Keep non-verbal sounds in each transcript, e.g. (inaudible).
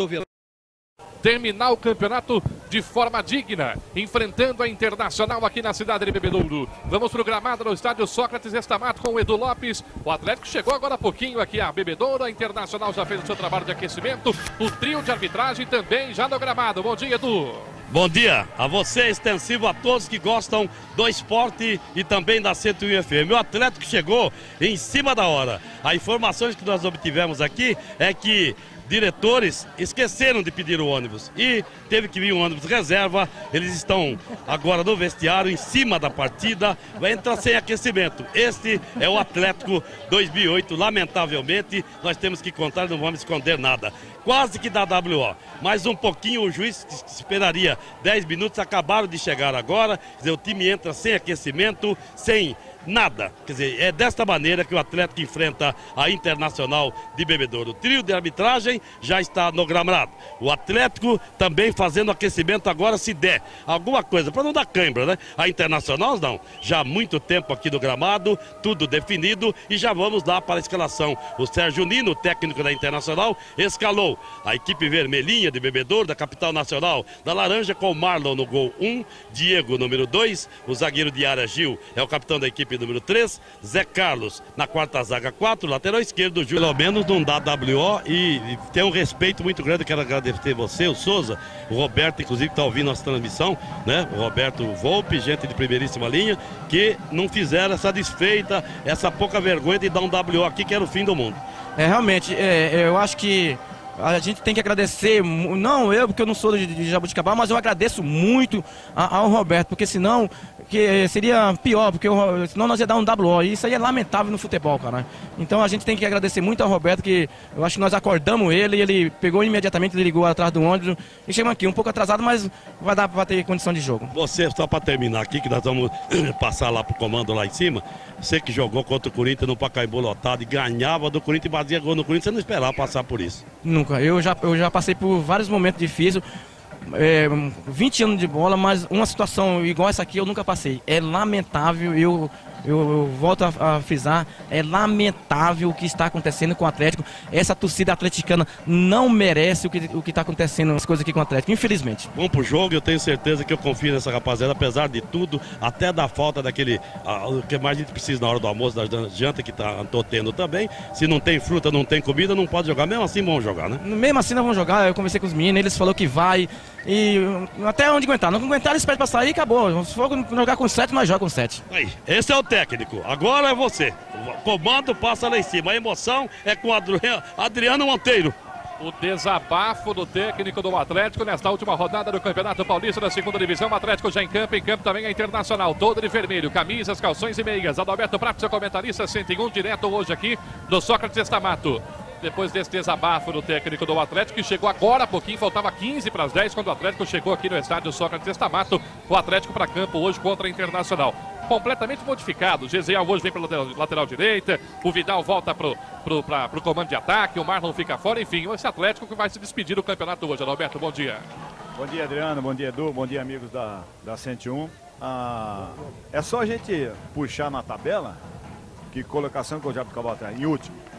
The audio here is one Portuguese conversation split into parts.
cotovelo terminar o campeonato de forma digna, enfrentando a Internacional aqui na cidade de Bebedouro. Vamos pro gramado no estádio Sócrates Estamato com o Edu Lopes. O Atlético chegou agora há pouquinho aqui a Bebedouro. A Internacional já fez o seu trabalho de aquecimento. O trio de arbitragem também já no gramado. Bom dia, Edu. Bom dia a você, extensivo a todos que gostam do esporte e também da 101 FM. O Atlético chegou em cima da hora. As informações que nós obtivemos aqui é que diretores esqueceram de pedir o ônibus e teve que vir um ônibus reserva. Eles estão agora no vestiário, em cima da partida, vai entrar sem aquecimento. Este é o Atlético 2008. Lamentavelmente, nós temos que contar, não vamos esconder nada. Quase que dá WO. Mais um pouquinho, o juiz esperaria 10 minutos, acabaram de chegar agora. O time entra sem aquecimento, sem nada. Quer dizer, é desta maneira que o Atlético enfrenta a Internacional de Bebedouro. O trio de arbitragem já está no gramado. O Atlético também fazendo aquecimento agora, se der alguma coisa, para não dar cãibra, né? A Internacional não. Já há muito tempo aqui no gramado, tudo definido e já vamos lá para a escalação. O Sérgio Nino, técnico da Internacional, escalou a equipe vermelhinha de Bebedouro, da capital nacional, da Laranja, com Marlon no gol 1, Diego número 2, o zagueiro de Gil é o capitão da equipe equipe número 3, Zé Carlos na quarta zaga 4, lateral esquerdo, Júlio. Pelo menos não dá WO e, e tem um respeito muito grande. Quero agradecer você, o Souza, o Roberto, inclusive, está ouvindo nossa transmissão, né? O Roberto Volpe, gente de primeiríssima linha, que não fizeram essa desfeita, essa pouca vergonha de dar um WO aqui, que era o fim do mundo. É, realmente, é, eu acho que a gente tem que agradecer, não eu, porque eu não sou de, Jabuticabal, mas eu agradeço muito ao Roberto, porque senão que seria pior, porque eu, senão nós ia dar um WO. E isso aí é lamentável no futebol, cara. Então a gente tem que agradecer muito ao Roberto, que eu acho que nós acordamos ele ele pegou imediatamente, ele ligou atrás do ônibus e chegamos aqui, um pouco atrasado, mas vai dar para ter condição de jogo. Você, só para terminar aqui, que nós vamos (clears throat) passar lá pro comando lá em cima, você que jogou contra o Corinthians no Pacaembu lotado e ganhava do Corinthians e batia gol no Corinthians, você não esperava passar por isso? Nunca. Eu já, eu já passei por vários momentos difíceis é, 20 anos de bola, mas uma situação igual essa aqui eu nunca passei. É lamentável, eu eu, eu volto a, a, frisar, é lamentável o que está acontecendo com o Atlético. Essa torcida atleticana não merece o que o está acontecendo, as coisas aqui com o Atlético, infelizmente. Vamos pro jogo, eu tenho certeza que eu confio nessa rapaziada, apesar de tudo, até da falta daquele. A, o que mais a gente precisa na hora do almoço, da janta que tá, tô tendo também. Se não tem fruta, não tem comida, não pode jogar. Mesmo assim vamos jogar, né? Mesmo assim nós vamos jogar, eu conversei com os meninos, eles falaram que vai. E até onde aguentar. Não aguentar, eles pedem pra sair e acabou. Se for jogar com sete, nós jogamos com sete. Aí, esse é o técnico. Agora é você. O comando passa lá em cima. A emoção é com Adriano Monteiro. O desabafo do técnico do Atlético nesta última rodada do Campeonato Paulista da segunda divisão. O Atlético já em campo, em campo também a Internacional, todo de vermelho, camisas, calções e meias. Adalberto Prato, seu comentarista, 101, direto hoje aqui do Sócrates Estamato depois desse desabafo do técnico do Atlético, que chegou agora há pouquinho, faltava 15 para as 10, quando o Atlético chegou aqui no estádio Sócrates Estamato, o Atlético para campo hoje contra a Internacional. Completamente modificado. O Geziel hoje vem pela lateral, lateral direita, o Vidal volta para o comando de ataque, o Marlon fica fora, enfim, esse Atlético que vai se despedir do campeonato hoje. Adalberto, bom dia. Bom dia, Adriano, bom dia, Edu, bom dia, amigos da, da 101. Ah, é só a gente puxar na tabela que colocação que o Diabo Cabal atrás, em último.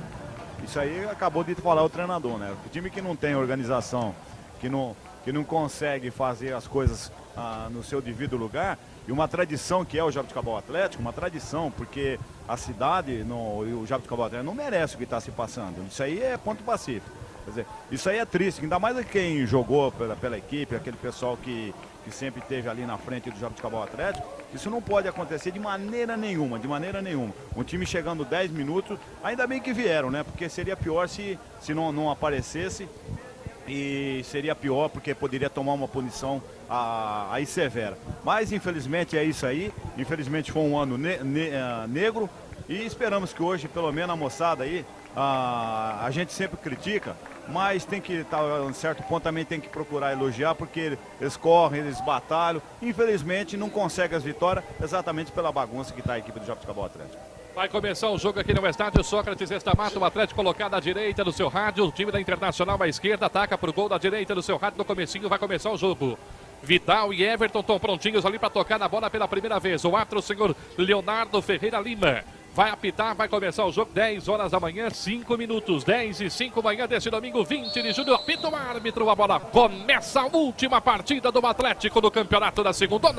Isso aí acabou de falar o treinador, né? O time que não tem organização, que não, que não consegue fazer as coisas ah, no seu devido lugar, e uma tradição que é o Jabuticabal Atlético, uma tradição, porque a cidade, no, o Jabuticabal Atlético não merece o que está se passando. Isso aí é ponto pacífico. Quer dizer, isso aí é triste, ainda mais quem jogou pela, pela equipe, aquele pessoal que, que sempre esteve ali na frente do Jabuticabal Atlético, isso não pode acontecer de maneira nenhuma, de maneira nenhuma. Um time chegando 10 minutos, ainda bem que vieram, né? Porque seria pior se, se não, não aparecesse e seria pior porque poderia tomar uma punição aí severa. Mas infelizmente é isso aí. Infelizmente foi um ano ne ne uh, negro e esperamos que hoje, pelo menos a moçada aí, uh, a gente sempre critica, mas tem que tá, um certo ponto também tem que procurar elogiar, porque eles correm, eles batalham, infelizmente não conseguem as vitórias exatamente pela bagunça que está a equipe do Jabuticabal Atlético. Vai começar o jogo aqui no estádio Sócrates Estamato, o Atlético colocado à direita do seu rádio, o time da Internacional à esquerda ataca para o gol da direita do seu rádio no comecinho, vai começar o jogo. Vital e Everton estão prontinhos ali para tocar na bola pela primeira vez. O ato, o senhor Leonardo Ferreira Lima. Vai apitar, vai começar o jogo 10 horas da manhã, 5 minutos, 10 e 5 manhã desse domingo 20 de julho. Apita o árbitro, a bola começa a última partida do Atlético do campeonato da segunda.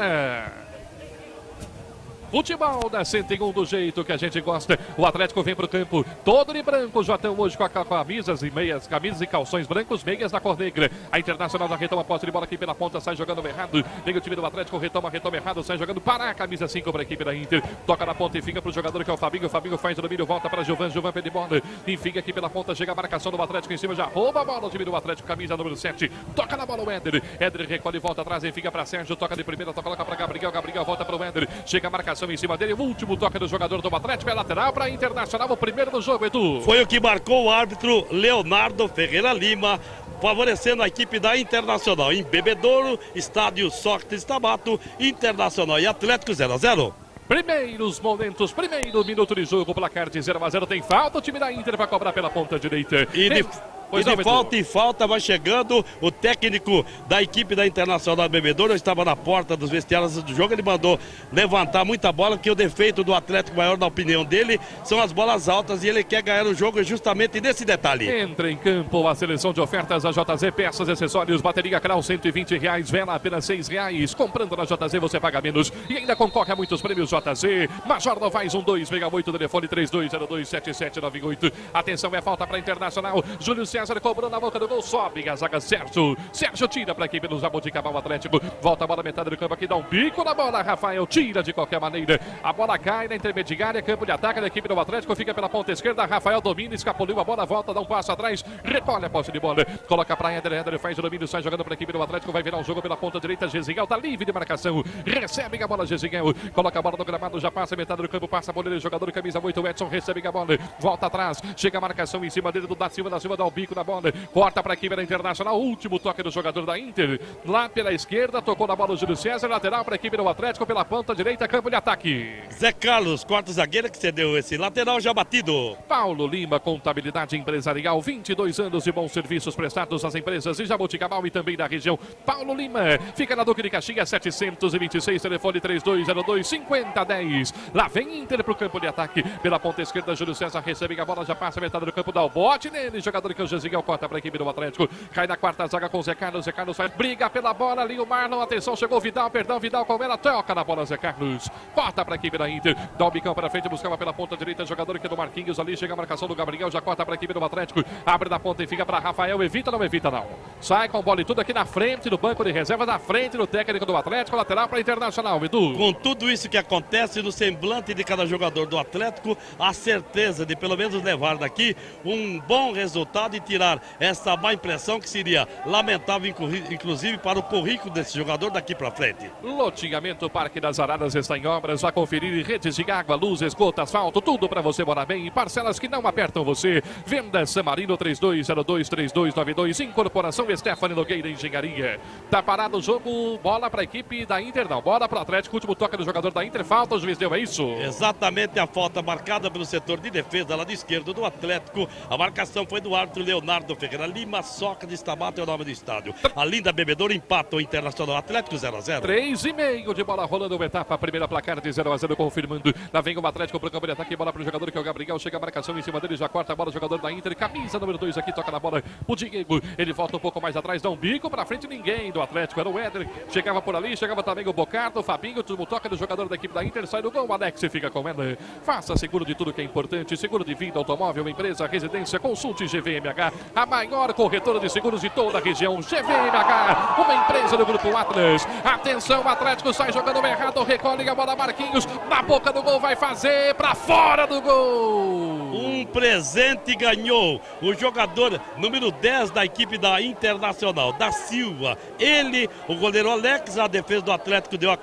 Futebol da 101 do jeito que a gente gosta. O Atlético vem para o campo todo de branco. Já estão hoje com, a, camisas e meias, camisas e calções brancos, meias da cor negra. A Internacional da retoma posse de bola aqui pela ponta, sai jogando errado. Vem o time do Atlético, retoma, retoma errado, sai jogando para a camisa 5 para a equipe da Inter. Toca na ponta e fica para o jogador que é o Fabinho. O Fabinho faz o domínio, volta para Gilvan, Gilvan pede bola. E fica aqui pela ponta, chega a marcação do Atlético em cima, já rouba a bola. O time do Atlético, camisa número 7. Toca na bola o Éder. Éder recolhe, volta atrás e fica para Sérgio. Toca de primeira, toca para Gabriel. Gabriel volta para o Éder. Chega a marcação em cima dele. O último toque do jogador do Atlético é lateral para Internacional, o primeiro do jogo, Edu. Foi o que marcou o árbitro Leonardo Ferreira Lima, favorecendo a equipe da Internacional. Em Bebedouro, estádio Sócrates Tabato, Internacional e Atlético 0 a 0. Primeiros momentos, primeiro minuto de jogo, placar de 0 a 0 tem falta, o time da Inter vai cobrar pela ponta direita. E de... Pois e de falta em falta vai chegando o técnico da equipe da Internacional Bebedouro. estava na porta dos vestiários do jogo. Ele mandou levantar muita bola, que o defeito do Atlético maior, na opinião dele, são as bolas altas e ele quer ganhar o jogo justamente nesse detalhe. Entra em campo a seleção de ofertas a JZ Peças Acessórios. Bateria Crau 120 reais, vela apenas 6 reais. Comprando na JZ você paga menos e ainda concorre a muitos prêmios JZ. Major Novaes 1268, telefone 32027798. Atenção, é falta para Internacional. Júlio César César cobrou na boca do gol, sobe a zaga Sérgio. Sérgio tira para a equipe do Jaboticabal Atlético. Volta a bola metade do campo aqui, dá um bico na bola. Rafael tira de qualquer maneira. A bola cai na intermediária, campo de ataque da equipe do Atlético. Fica pela ponta esquerda. Rafael domina, escapuliu a bola, volta, dá um passo atrás, recolhe a posse de bola. Coloca para Eder, Eder faz o domínio, sai jogando para a equipe do Atlético. Vai virar o jogo pela ponta direita. Gesigal tá livre de marcação. Recebe a bola, Gesigal. Coloca a bola no gramado, já passa metade do campo, passa a bola. Jogador camisa 8, Edson recebe a bola. Volta atrás, chega a marcação em cima dele do da Silva, da Silva dá o bico na bola. Corta Corta para a equipe da Internacional. Último toque do jogador da Inter. Lá pela esquerda, tocou na bola o Júlio César. Lateral para a equipe do Atlético pela ponta direita, campo de ataque. Zé Carlos, quarto zagueiro que cedeu esse lateral já batido. Paulo Lima, contabilidade empresarial. 22 anos de bons serviços prestados às empresas de Jaboticabal e também da região. Paulo Lima, fica na Duque de Caxias 726, telefone 3202 5010. Lá vem Inter para o campo de ataque. Pela ponta esquerda, Júlio César recebe a bola, já passa a metade do campo, dá o bote nele. Jogador que é o Jeziguel corta para a equipe do Atlético. Cai na quarta zaga com o Zé Carlos. Zé Carlos briga pela bola ali. O Marlon, atenção, chegou Vidal, perdão, Vidal com ela. Toca na bola, Zé Carlos. Corta para a equipe da Inter. Dá o bicão para frente, buscava pela ponta direita. Jogador aqui do Marquinhos ali. Chega a marcação do Gabriel. Já corta para a equipe do Atlético. Abre da ponta e fica para Rafael. Evita, não evita, não. Sai com bola e tudo aqui na frente do banco de reserva, na frente do técnico do Atlético. Lateral para Internacional, Edu. Com tudo isso que acontece no semblante de cada jogador do Atlético, a certeza de pelo menos levar daqui um bom resultado e tirar essa má impressão que seria lamentável, inclusive, para o currículo desse jogador daqui para frente. Loteamento Parque das Araras está em obras. A conferir redes de água, luz, esgoto, asfalto, tudo para você morar bem. Parcelas que não apertam você. Venda Samarino 3202-3292. Incorporação Stephanie Nogueira Engenharia. Tá parado o jogo. Bola para a equipe da Inter, não. Bola para o Atlético. Último toque do jogador da Inter. Falta, o juiz deu, é isso? Exatamente a falta marcada pelo setor de defesa lá do esquerdo do Atlético. A marcação foi do árbitro Leonardo Ferreira Lima. Soca de Estabato é o nome do estádio. A linda Bebedouro empata o Internacional Atlético 0 a 0 3 e meio de bola rolando uma etapa. Primeira placar de 0 a 0 confirmando. Lá vem o Atlético para o campo de ataque. Bola para o jogador que é o Gabriel. Chega a marcação em cima dele. Já corta a bola. Jogador da Inter. Camisa número 2 aqui. Toca na bola. O Diego. Ele volta um pouco mais atrás. Dá um bico para frente. Ninguém do Atlético. Era o Éder. Chegava por ali. Chegava também o Bocardo. O Fabinho. Tudo toca do jogador da equipe da Inter. Sai do gol. O Alex fica com ela. Faça seguro de tudo que é importante. Seguro de vida, automóvel, empresa, residência. Consulte GVMH. A maior corretora de seguros de toda a região. GVMH, uma empresa do Grupo Atlas. Atenção, o Atlético sai jogando errado, recolhe a bola Marquinhos. Na boca do gol vai fazer para fora do gol. Um presente ganhou o jogador número 10 da equipe da Internacional, da Silva. Ele, o goleiro Alex, a defesa do Atlético deu a,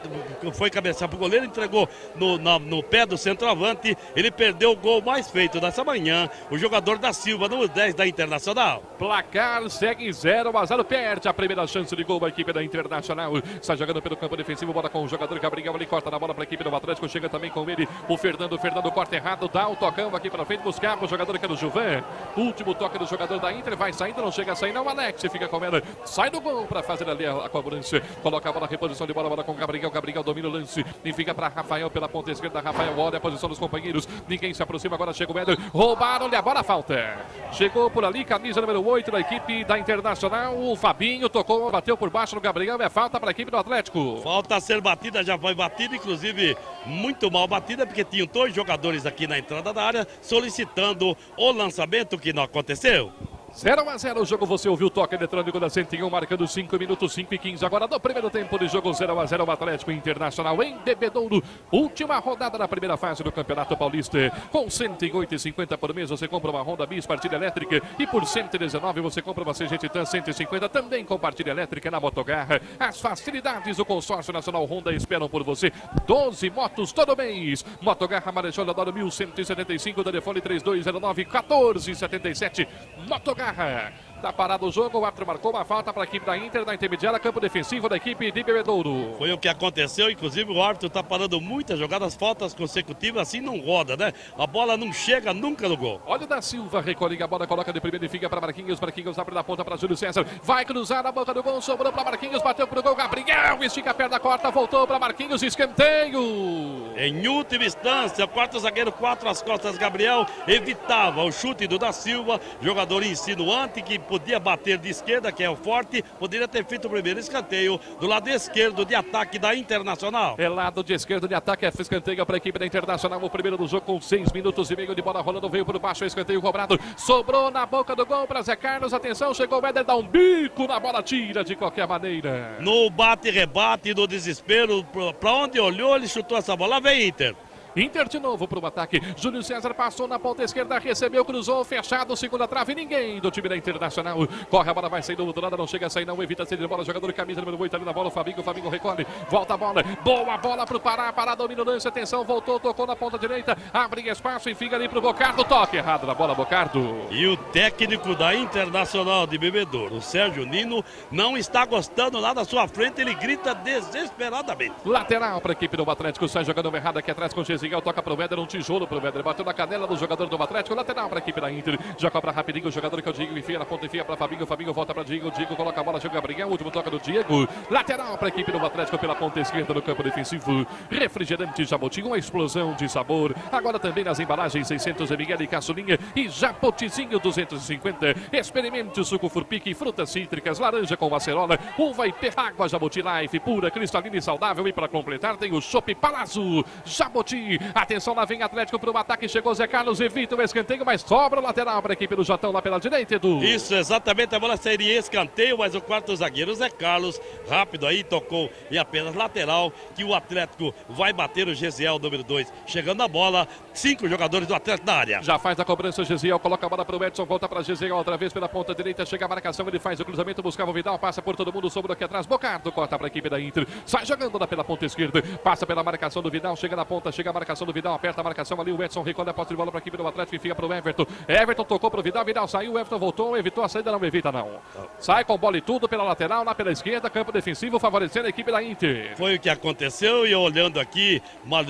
foi cabecear para o goleiro, entregou no, na, no pé do centroavante. Ele perdeu o gol mais feito dessa manhã. O jogador da Silva, número 10 da Internacional. Placar segue 0 a 0. Perde a primeira chance de gol a equipe da Internacional. Está jogando pelo campo defensivo. Bola com o jogador Gabriel. Ele corta na bola para a equipe do Atlético. Chega também com ele o Fernando. Fernando corta errado. Dá o tocão aqui para frente. Buscar o jogador que era o Juvan. Último toque do jogador da Inter, vai saindo, não chega a sair, não. Alex fica com ela, sai do gol para fazer ali a, a cobrança. Coloca a bola, reposição de bola, bola com o Gabriel. Gabriel domina o lance e fica para Rafael pela ponta esquerda. Rafael olha a posição dos companheiros, ninguém se aproxima. Agora chega o Éder, roubaram-lhe a bola, falta. Chegou por ali, camisa número 8 da equipe da Internacional. O Fabinho tocou, bateu por baixo do Gabriel. É falta para a equipe do Atlético. Falta a ser batida, já foi batida, inclusive muito mal batida, porque tinham dois jogadores aqui na entrada da área solicitando o lançamento que não aconteceu. 0 a 0 o jogo, você ouviu o toque eletrônico da 101, marcando 5 minutos, 5 e 15. Agora no primeiro tempo de jogo, 0 a 0 o Atlético Internacional em Bebedouro. Última rodada da primeira fase do Campeonato Paulista. Com 108,50 por mês, você compra uma Honda Bis partilha elétrica. E por 119 você compra uma CG Titan 150 também com partilha elétrica na Motogarra. As facilidades do consórcio nacional Honda esperam por você. 12 motos todo mês. Motogarra Marechal Adoro 1175, telefone 3209 1477. Motogarra Garra. Tá parado o jogo, o árbitro marcou uma falta para a equipe da Inter na intermediária, campo defensivo da equipe de Bebedouro. Foi o que aconteceu, inclusive o árbitro está parando muitas jogadas, faltas consecutivas, assim não roda, né? A bola não chega nunca no gol. Olha o da Silva, recolhe a bola, coloca de primeira e fica para Marquinhos. Marquinhos abre na ponta para Júlio César. Vai cruzar a boca do gol, sobrou para Marquinhos, bateu pro gol. Gabriel estica a perna, corta, voltou para Marquinhos, escanteio. Em última instância, quarto zagueiro, quatro às costas, Gabriel evitava o chute do da Silva, jogador insinuante que podia bater de esquerda, que é o forte, poderia ter feito o primeiro escanteio do lado esquerdo de ataque da Internacional. É lado de esquerdo de ataque, é escanteio para a equipe da Internacional. O primeiro do jogo com seis minutos e meio de bola rolando, veio por baixo, escanteio cobrado, sobrou na boca do gol para Zé Carlos. Atenção, chegou o Éder, dá um bico na bola, tira de qualquer maneira. No bate-rebate, no desespero, para onde olhou, ele chutou essa bola. Vem Inter. Inter de novo para o ataque. Júlio César passou na ponta esquerda, recebeu, cruzou, fechado, segunda trave, ninguém do time da Internacional. Corre a bola, vai sair do outro lado, não chega a sair, não evita sair de bola. Jogador camisa número 8 ali na bola, o Fabinho, o Fabinho recolhe, volta a bola, boa bola para o Pará, Pará domina o lance, atenção, voltou, tocou na ponta direita, abre espaço e fica ali para o Bocardo, toque errado na bola, Bocardo. E o técnico da Internacional de Bebedouro, o Sérgio Nino, não está gostando lá da sua frente, ele grita desesperadamente. Lateral para a equipe do Atlético, sai jogando errado aqui atrás com o Gesigal, toca para o Véder, um tijolo para o Véder, bateu na canela do jogador do Atlético, lateral para a equipe da Inter, já cobra rapidinho o jogador que é o Diego, enfia na ponta, enfia para Fabinho, Fabinho volta para Diego, Diego coloca a bola, chega Gabriel, último toque do Diego, lateral para a equipe do Atlético pela ponta esquerda no campo defensivo, refrigerante Jabuti, uma explosão de sabor, agora também nas embalagens 600 ml caçulinha e Japotizinho 250, experimente o suco Furpique, frutas cítricas, laranja com acerola, uva e água Jabuti Life, pura, cristalina e saudável. E para completar tem o Chopp Palazzo, Atenção lá vem Atlético para o ataque, chegou Zé Carlos, evita o escanteio, mas sobra o lateral para a equipe do Jotão lá pela direita, Edu. Isso, exatamente, a bola seria escanteio, mas o quarto zagueiro Zé Carlos, rápido aí, tocou e apenas lateral, que o Atlético vai bater o Gesiel número 2, chegando a bola, cinco jogadores do Atlético na área. Já faz a cobrança o Gesiel, coloca a bola para o Edson, volta para Gesiel outra vez pela ponta direita, chega a marcação, ele faz o cruzamento, buscava o Vidal, passa por todo mundo, sobrou aqui atrás, Bocardo corta para a equipe da Inter, sai jogando lá pela ponta esquerda, passa pela marcação do Vidal, chega na ponta, chega a marcação do Vidal, aperta a marcação ali, o Edson recolhe a posse de bola para a equipe do Atlético e fica para o Everton. Everton tocou para o Vidal, Vidal saiu, o Everton voltou, evitou a saída, não evita não. Sai com bola e tudo pela lateral, lá pela esquerda, campo defensivo, favorecendo a equipe da Inter. Foi o que aconteceu e olhando aqui,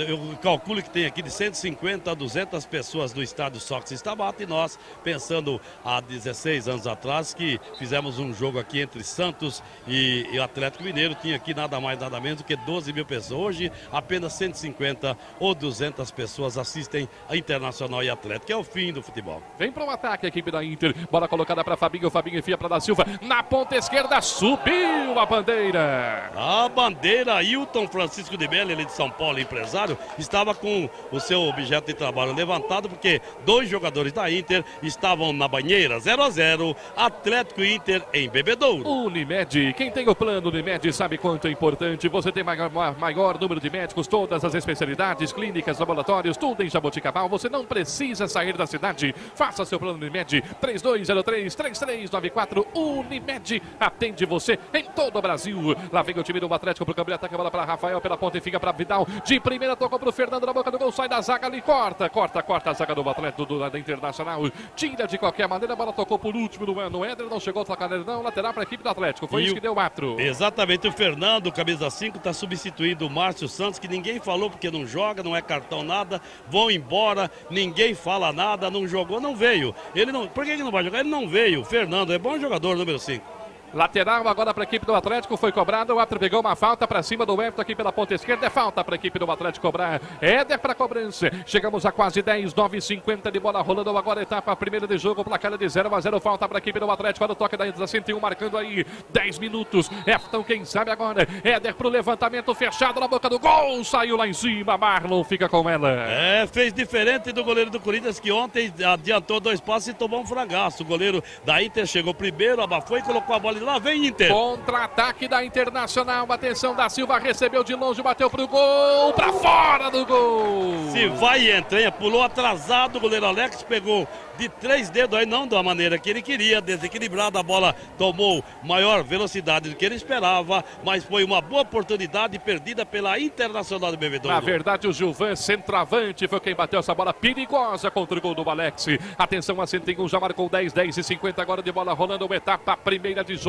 eu calculo que tem aqui de 150 a 200 pessoas do estádio Sócrates Tabata e nós pensando há 16 anos atrás que fizemos um jogo aqui entre Santos e, e Atlético Mineiro, tinha aqui nada mais nada menos do que 12 mil pessoas. Hoje apenas 150 ou 200 pessoas assistem a Internacional e Atlético, é o fim do futebol. Vem para o ataque a equipe da Inter, bola colocada para Fabinho, Fabinho enfia para da Silva, na ponta esquerda subiu a bandeira. A bandeira, Hilton Francisco de Mello, ele de São Paulo, empresário, estava com o seu objeto de trabalho levantado, porque dois jogadores da Inter estavam na banheira, 0 a 0 Atlético Inter em Bebedouro. Unimed, quem tem o plano Unimed sabe quanto é importante, você tem maior, maior número de médicos, todas as especialidades, clínicas, laboratórios, tudo em Jaboticabal, você não precisa sair da cidade, faça seu plano Unimed, 3203-3394, Unimed, atende você em todo o Brasil. Lá vem o time do Atlético pro câmbio, ataca a bola para Rafael, pela ponta e fica para Vidal, de primeira tocou pro Fernando na boca do gol, sai da zaga ali, corta, corta, corta a zaga do Atlético do, da Internacional, tira de qualquer maneira, a bola tocou por último no, no Éder, não chegou a tocar não, lateral para a equipe do Atlético, foi e isso que deu o atro. Exatamente, o Fernando, camisa 5, está substituindo o Márcio Santos, que ninguém falou porque não joga, não é é cartão nada, vão embora, ninguém fala nada, não jogou, não veio. Ele não, por que ele não vai jogar? Ele não veio. Fernando é bom jogador, número 5. Lateral agora para a equipe do Atlético, foi cobrado. O árbitro pegou uma falta para cima do Everton aqui pela ponta esquerda. É falta para a equipe do Atlético cobrar. Éder para cobrança. Chegamos a quase 10, 9 50 de bola rolando agora. Etapa primeira de jogo, placar de 0 a 0. Falta para a equipe do Atlético. Olha o toque da 101, marcando aí 10 minutos. Everton, quem sabe agora. Éder para o levantamento fechado na boca do gol. Saiu lá em cima. Marlon fica com ela. É, fez diferente do goleiro do Corinthians que ontem adiantou dois passos e tomou um fragaço. O goleiro da Inter chegou primeiro, abafou e colocou a bola lá vem Inter. Contra-ataque da Internacional. Atenção da Silva, recebeu de longe, bateu pro gol, pra fora do gol. Se vai e entra, hein? pulou atrasado, o goleiro Alex pegou de três dedos aí, não da maneira que ele queria, desequilibrada, a bola tomou maior velocidade do que ele esperava, mas foi uma boa oportunidade perdida pela Internacional do Bebedouro. Na verdade, o Gilvan, centroavante, foi quem bateu essa bola perigosa contra o gol do Alex. Atenção, a 101 já marcou 10, 10 e 50 agora de bola rolando, uma etapa primeira de jogo.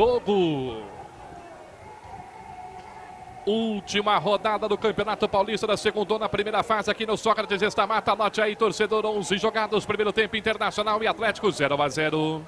Última rodada do Campeonato Paulista da segunda na primeira fase aqui no Sócrates está mata. Lote aí, torcedor 11 jogados, primeiro tempo Internacional e Atlético 0 a 0.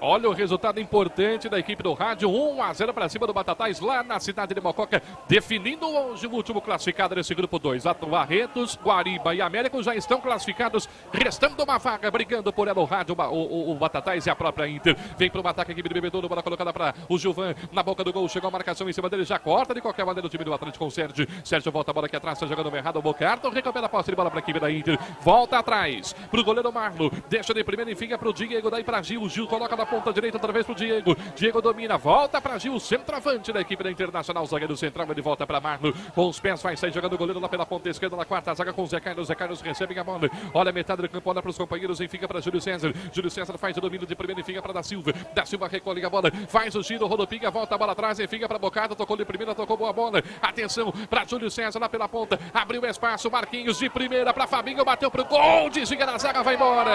Olha o resultado importante da equipe do rádio. 1 a 0 para cima do Batatais lá na cidade de Mococa, definindo hoje o último classificado desse grupo 2. Barretos, Guariba e Américo já estão classificados, restando uma vaga, brigando por ela o rádio, o, o, o Batatais e a própria Inter. Vem para o ataque a equipe do Bebedouro, bola colocada para o Gilvan na boca do gol. Chegou a marcação em cima dele, já corta de qualquer maneira o time do Atlético com o Sérgio. Sérgio volta a bola aqui atrás, está jogando errado. O Bocarto recupera a posse de bola para a equipe da Inter. Volta atrás para o goleiro Marlo, deixa de primeira e fica para o Diego, daí para Gil. Gil coloca na ponta direita outra vez pro Diego. Diego domina, volta para Gil, centroavante da equipe da Internacional, zagueiro central, ele volta para Marlo. Com os pés vai sair jogando o goleiro lá pela ponta esquerda, na quarta zaga com o Zé Carlos. Zé Carlos recebe a bola. Olha a metade do campo, olha para os companheiros e fica para Júlio César. Júlio César faz o domínio de primeira e fica para da Silva. Da Silva recolhe a bola, faz o giro, rodopinga, volta a bola atrás e fica para Bocada. Tocou de primeira, tocou boa bola. Atenção para Júlio César lá pela ponta. Abriu espaço, Marquinhos de primeira para Fabinho, bateu pro gol. Desvia da zaga, vai embora.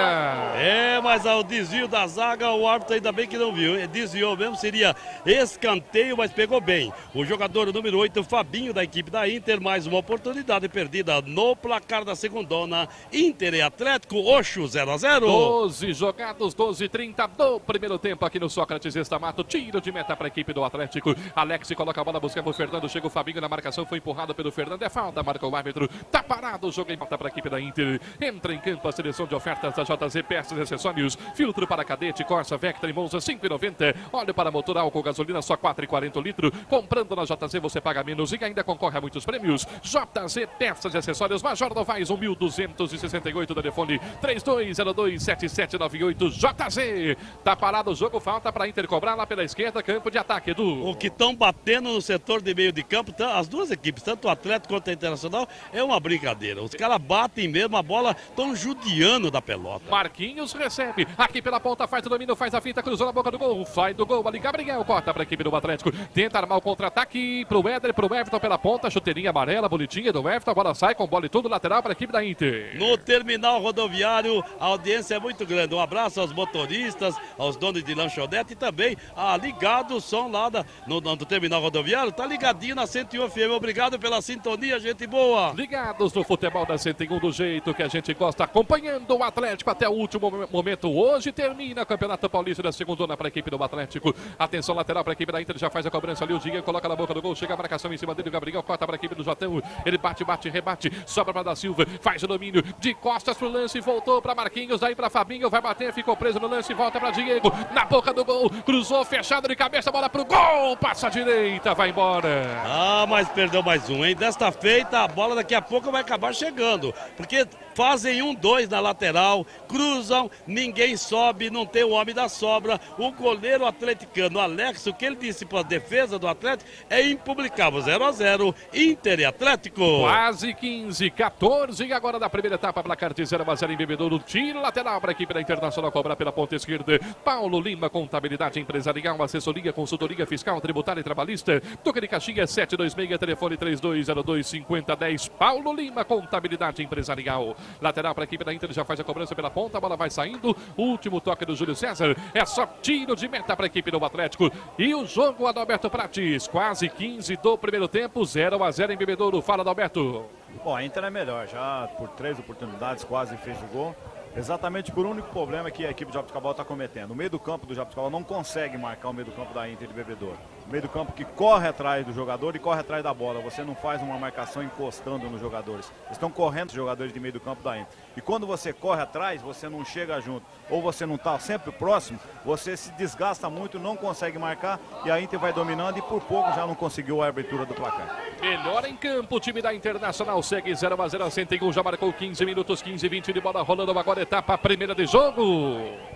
É, mas ao desvio da zaga, o árbitro ainda bem que não viu. Desviou mesmo, seria escanteio, mas pegou bem. O jogador número 8, Fabinho, da equipe da Inter, mais uma oportunidade perdida no placar da segundona. Inter e Atlético, Oxo 0 a 0 12 jogados, 12 30 do primeiro tempo aqui no Sócrates Estamato. Tiro de meta para a equipe do Atlético. Alex coloca a bola buscando o Fernando. Chega o Fabinho na marcação, foi empurrado pelo Fernando. É falta, marca o árbitro. Tá parado o jogo em falta para a equipe da Inter. Entra em campo a seleção de ofertas da JZ Peças e Acessórios. Filtro para cadete, Corsa, Vectra e Monza 5,90. Óleo para motor álcool, gasolina só 4,40 litro. Comprando na JZ você paga menos e ainda concorre a muitos prêmios. JZ Peças e Acessórios, Major Novaes 1268, telefone 32027798 JZ. Tá parado o jogo, falta para Inter cobrar lá pela esquerda, campo de ataque, Edu. O que estão batendo no setor de meio de campo, as duas equipes, tanto o Atlético quanto a Internacional, é uma brincadeira. Os caras batem mesmo a bola, estão judiando da pelota. Marquinhos recebe, aqui pela ponta, faz o domínio, faz a fita, cruzou na boca do gol, sai do gol ali, Gabriel corta para a equipe do Atlético, tenta armar o contra-ataque pro Éder, pro Everton pela ponta, chuteirinha amarela, bonitinha do Everton, a bola sai com bola e tudo, lateral para a equipe da Inter. No terminal rodoviário, a audiência é muito grande. Um abraço aos motoristas, aos donos de lanchonete e também a ligado o som lá da, no, no, terminal rodoviário. Tá ligadinho na 101 FM. Obrigado pela sintonia, gente boa. Ligados no futebol da 101 do jeito que a gente gosta, acompanhando o Atlético até o último momento. Hoje termina o Campeonato Paulista da segunda para a equipe do Atlético. Atenção lateral para a equipe da Inter, já faz a cobrança ali. O Diego coloca na boca do gol, chega a marcação em cima dele. O Gabriel corta para a equipe do Jotão. Ele bate, bate, rebate, sobra para da Silva, faz o domínio de costas pro lance, voltou para Marquinhos, aí para Fabinho, vai bater, ficou preso no lance, volta para Diego, na boca do gol, cruzou, fechado de cabeça, bola pro gol, passa a direita, vai embora. Ah, mas perdeu mais um, hein? Desta feita, a bola daqui a pouco vai acabar chegando, porque fazem um, dois na lateral, cruzam, ninguém sobe, não tem o homem da. Sobra. O goleiro atleticano Alex, o que ele disse para a defesa do Atlético é impublicável. 0 a 0 Inter e Atlético. Quase 15, 14 e agora da primeira etapa, placar de 0 a 0 em Bebedouro. Tiro lateral para a equipe da Internacional cobrar pela ponta esquerda. Paulo Lima, contabilidade empresarial, assessoria, consultoria fiscal, tributária e trabalhista. Toca de Caxias 726, telefone 3202 5010. Paulo Lima, contabilidade empresarial. Lateral para a equipe da Inter, já faz a cobrança pela ponta, a bola vai saindo. Último toque do Júlio César. É só tiro de meta para a equipe do Atlético. E o jogo, Adalberto Prates, quase 15 do primeiro tempo, 0 a 0 em Bebedouro. Fala, Adalberto. Bom, a Inter é melhor, já por três oportunidades quase fez o gol. Exatamente por único problema que a equipe de Jabuticabal está cometendo. O meio do campo do Jabuticabal não consegue marcar o meio do campo da Inter de Bebedouro. Meio do campo que corre atrás do jogador e corre atrás da bola. Você não faz uma marcação encostando nos jogadores. Estão correndo os jogadores de meio do campo da Inter. E quando você corre atrás, você não chega junto. Ou você não está sempre próximo, você se desgasta muito, não consegue marcar e a Inter vai dominando e por pouco já não conseguiu a abertura do placar. Melhor em campo, o time da Internacional segue 0 a 0 a 101, já marcou 15 minutos, 15 20 de bola rolando agora etapa primeira de jogo.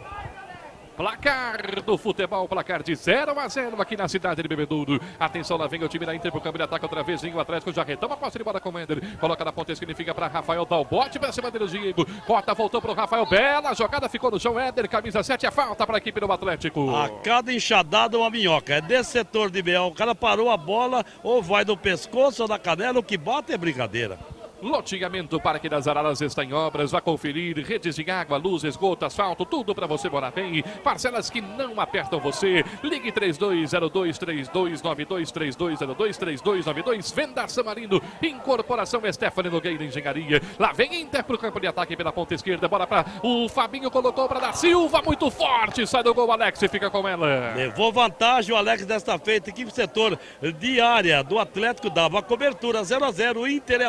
Placar do futebol, placar de 0 a 0 aqui na cidade de Bebedouro. Atenção, lá vem o time da Inter pro câmbio de ataque outra vez. O Atlético já retoma posse de bola com o Ender. Coloca na ponta esquerda fica para Rafael Dalbote para cima dele o Diego. Corta, voltou pro Rafael. Bela jogada, ficou no chão. Éder, camisa 7, é falta para a equipe do Atlético. A cada enxadada uma minhoca. É desse setor de meio. O cara parou a bola, ou vai do pescoço ou da canela, o que bate é brincadeira. Loteamento Parque das Araras está em obras. Vá conferir redes de água, luz, esgoto, asfalto, tudo para você morar bem. Parcelas que não apertam você. Ligue 3202 3292 3202 3292. Venda Samarino. Incorporação Stephanie Nogueira Engenharia. Lá vem Inter pro campo de ataque pela ponta esquerda. Bola para o Fabinho colocou para da Silva muito forte. Sai do gol Alex e fica com ela. Levou vantagem o Alex desta feita. Equipe setor de área do Atlético dava cobertura 0 a 0 Inter e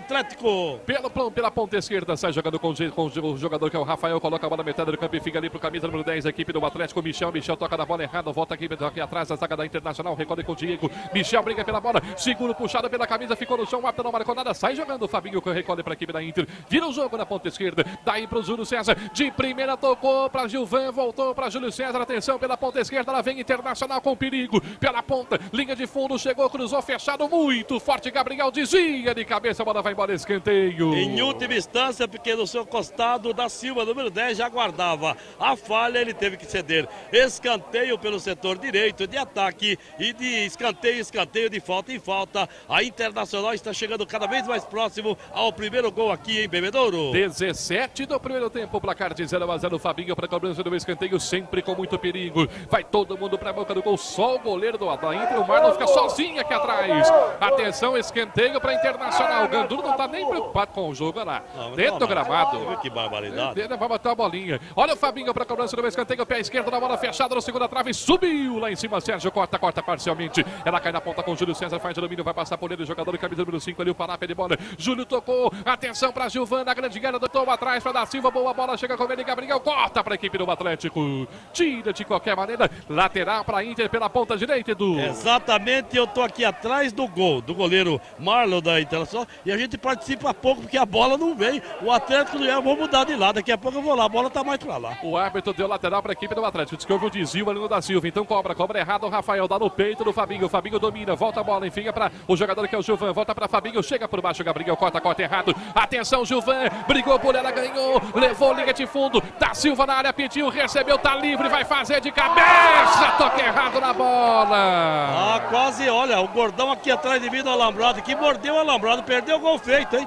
Pelo pela ponta esquerda, sai jogando com, com, o jogador que é o Rafael, coloca a bola na metade do campo e fica ali pro camisa número 10, a equipe do Atlético, Michel, Michel toca na bola errada, volta aqui, aqui atrás, a zaga da Internacional, recolhe com o Diego, Michel briga pela bola, seguro puxado pela camisa, ficou no chão, o não marcou nada, sai jogando o Fabinho, que recolhe pra equipe da Inter, vira o jogo na ponta esquerda, daí pro Júlio César, de primeira tocou pra Gilvan, voltou pra Júlio César, atenção pela ponta esquerda, lá vem Internacional com perigo, pela ponta, linha de fundo, chegou, cruzou, fechado, muito forte, Gabriel desvia de cabeça, a bola vai embora, escanteio. Em última instância, porque no seu costado da Silva, número 10, já guardava a falha, ele teve que ceder. Escanteio pelo setor direito de ataque e de escanteio, escanteio de falta em falta. A Internacional está chegando cada vez mais próximo ao primeiro gol aqui em Bebedouro. 17 do primeiro tempo, placar de 0 a 0. Fabinho para a cobrança do escanteio, sempre com muito perigo. Vai todo mundo para a boca do gol, só o goleiro do Inter. O Marlon fica sozinho aqui atrás. Atenção, escanteio para a Internacional. O Ganduro não está nem preocupado com o jogo lá. Não, dentro do gramado. Que barbaridade. Ele vai botar a bolinha. Olha o Fabinho para a cobrança do escanteio, pé esquerdo na bola fechada no segunda trave, subiu lá em cima. Sérgio corta, corta parcialmente. Ela cai na ponta com o Júlio César, faz o domínio, vai passar por ele, o jogador de camisa número 5 ali, o Pará, de bola. Júlio tocou, atenção para Gilvana, grande guerra do Tom atrás para da Silva, boa bola, chega com ele, Gabriel, corta para a equipe do Atlético. Tira de qualquer maneira, lateral para Inter pela ponta direita, Edu. Exatamente, eu tô aqui atrás do gol, do goleiro Marlon da Internacional, e a gente participa pouco porque a bola não vem. O Atlético não é, vou mudar de lado, daqui a pouco eu vou lá, a bola tá mais para lá. O árbitro deu lateral para a equipe do Atlético, diz que houve um desvio ali no da Silva, então cobra, cobra errado, o Rafael dá no peito do Fabinho, o Fabinho domina, volta a bola, enfim, para o jogador que é o Gilvan, volta para Fabinho, chega por baixo, Gabriel corta, corta errado, atenção Gilvan, brigou por ela, ganhou, levou liga de fundo, da Silva na área, pediu, recebeu, tá livre, vai fazer de cabeça, toque errado na bola. Ah, quase, olha, o gordão aqui atrás de mim do alambrado, que mordeu o alambrado, perdeu o gol feito, hein?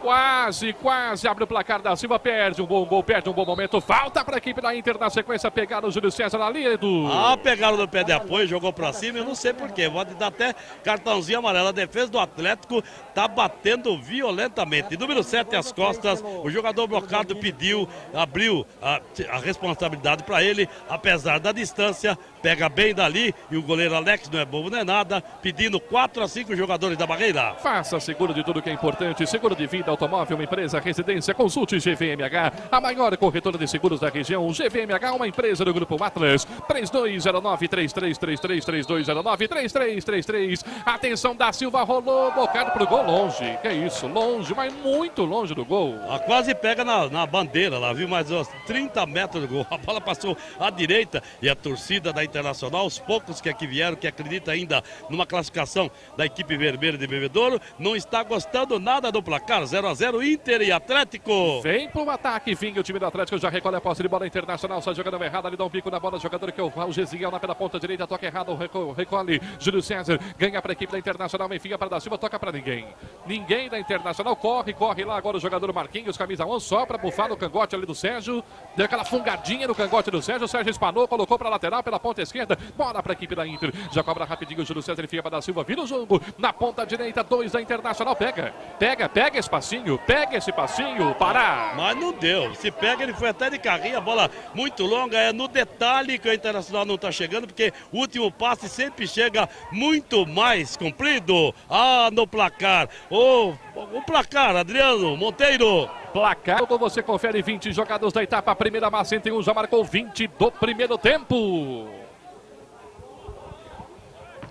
Quase, quase abre o placar da Silva, perde um bom gol, perde um bom momento. Falta para a equipe da Inter na sequência pegar o Júlio César ali, Edu. Ah, pegaram no pé de apoio, jogou para cima, eu não sei porquê. Pode dar até cartãozinho amarelo. A defesa do Atlético tá batendo violentamente. número 7 as costas, o jogador blocado pediu, abriu a, a responsabilidade para ele, apesar da distância, pega bem dali e o goleiro Alex não é bobo, não é nada, pedindo 4 a 5 jogadores da barreira. Faça seguro de tudo que é importante, seguro de vida Vida Automóvel, uma empresa residência, consulte GVMH, a maior corretora de seguros da região. GVMH, uma empresa do Grupo Atlas. 3209-3333, 3209-3333. Atenção da Silva, rolou, bocado pro gol longe. Que isso, longe, mas muito longe do gol. A quase pega na, na bandeira lá, viu? Mais uns 30 metros do gol. A bola passou à direita e a torcida da Internacional, os poucos que aqui vieram, que acredita ainda numa classificação da equipe vermelha de Bebedouro, não está gostando nada do placar. 0 a 0 Inter e Atlético. Vem pro ataque, vinha o time do Atlético, já recolhe a posse de bola internacional, sai jogando errado, ali dá um pico na bola, jogador que é o Gesiel lá pela ponta direita, toca errado, recolhe, Júlio César, ganha para a equipe da Internacional, enfim, para da Silva, toca para ninguém. Ninguém da Internacional, corre, corre lá agora o jogador Marquinhos, camisa 1, só para bufar no cangote ali do Sérgio, deu aquela fungadinha no cangote do Sérgio, o Sérgio espanou, colocou para lateral, pela ponta esquerda, bola para a equipe da Inter, já cobra rapidinho o Júlio César, enfia para da Silva, vira o jogo, na ponta direita, dois da Internacional, pega, pega, pega esse passinho, pega esse passinho, parar. Mas não deu, se pega, ele foi até de carrinho, a bola muito longa, é no detalhe que o Internacional não está chegando, porque o último passe sempre chega muito mais comprido. Ah, no placar. O, o placar, Adriano Monteiro. Placar, você confere 20 jogados da etapa. A primeira massa 101 já marcou 20 do primeiro tempo.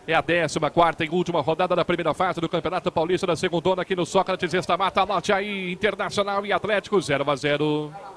É a 14 e última rodada da primeira fase do Campeonato Paulista da Segundona aqui no Sócrates Esta Mata. Lote aí, Internacional e Atlético 0 a 0.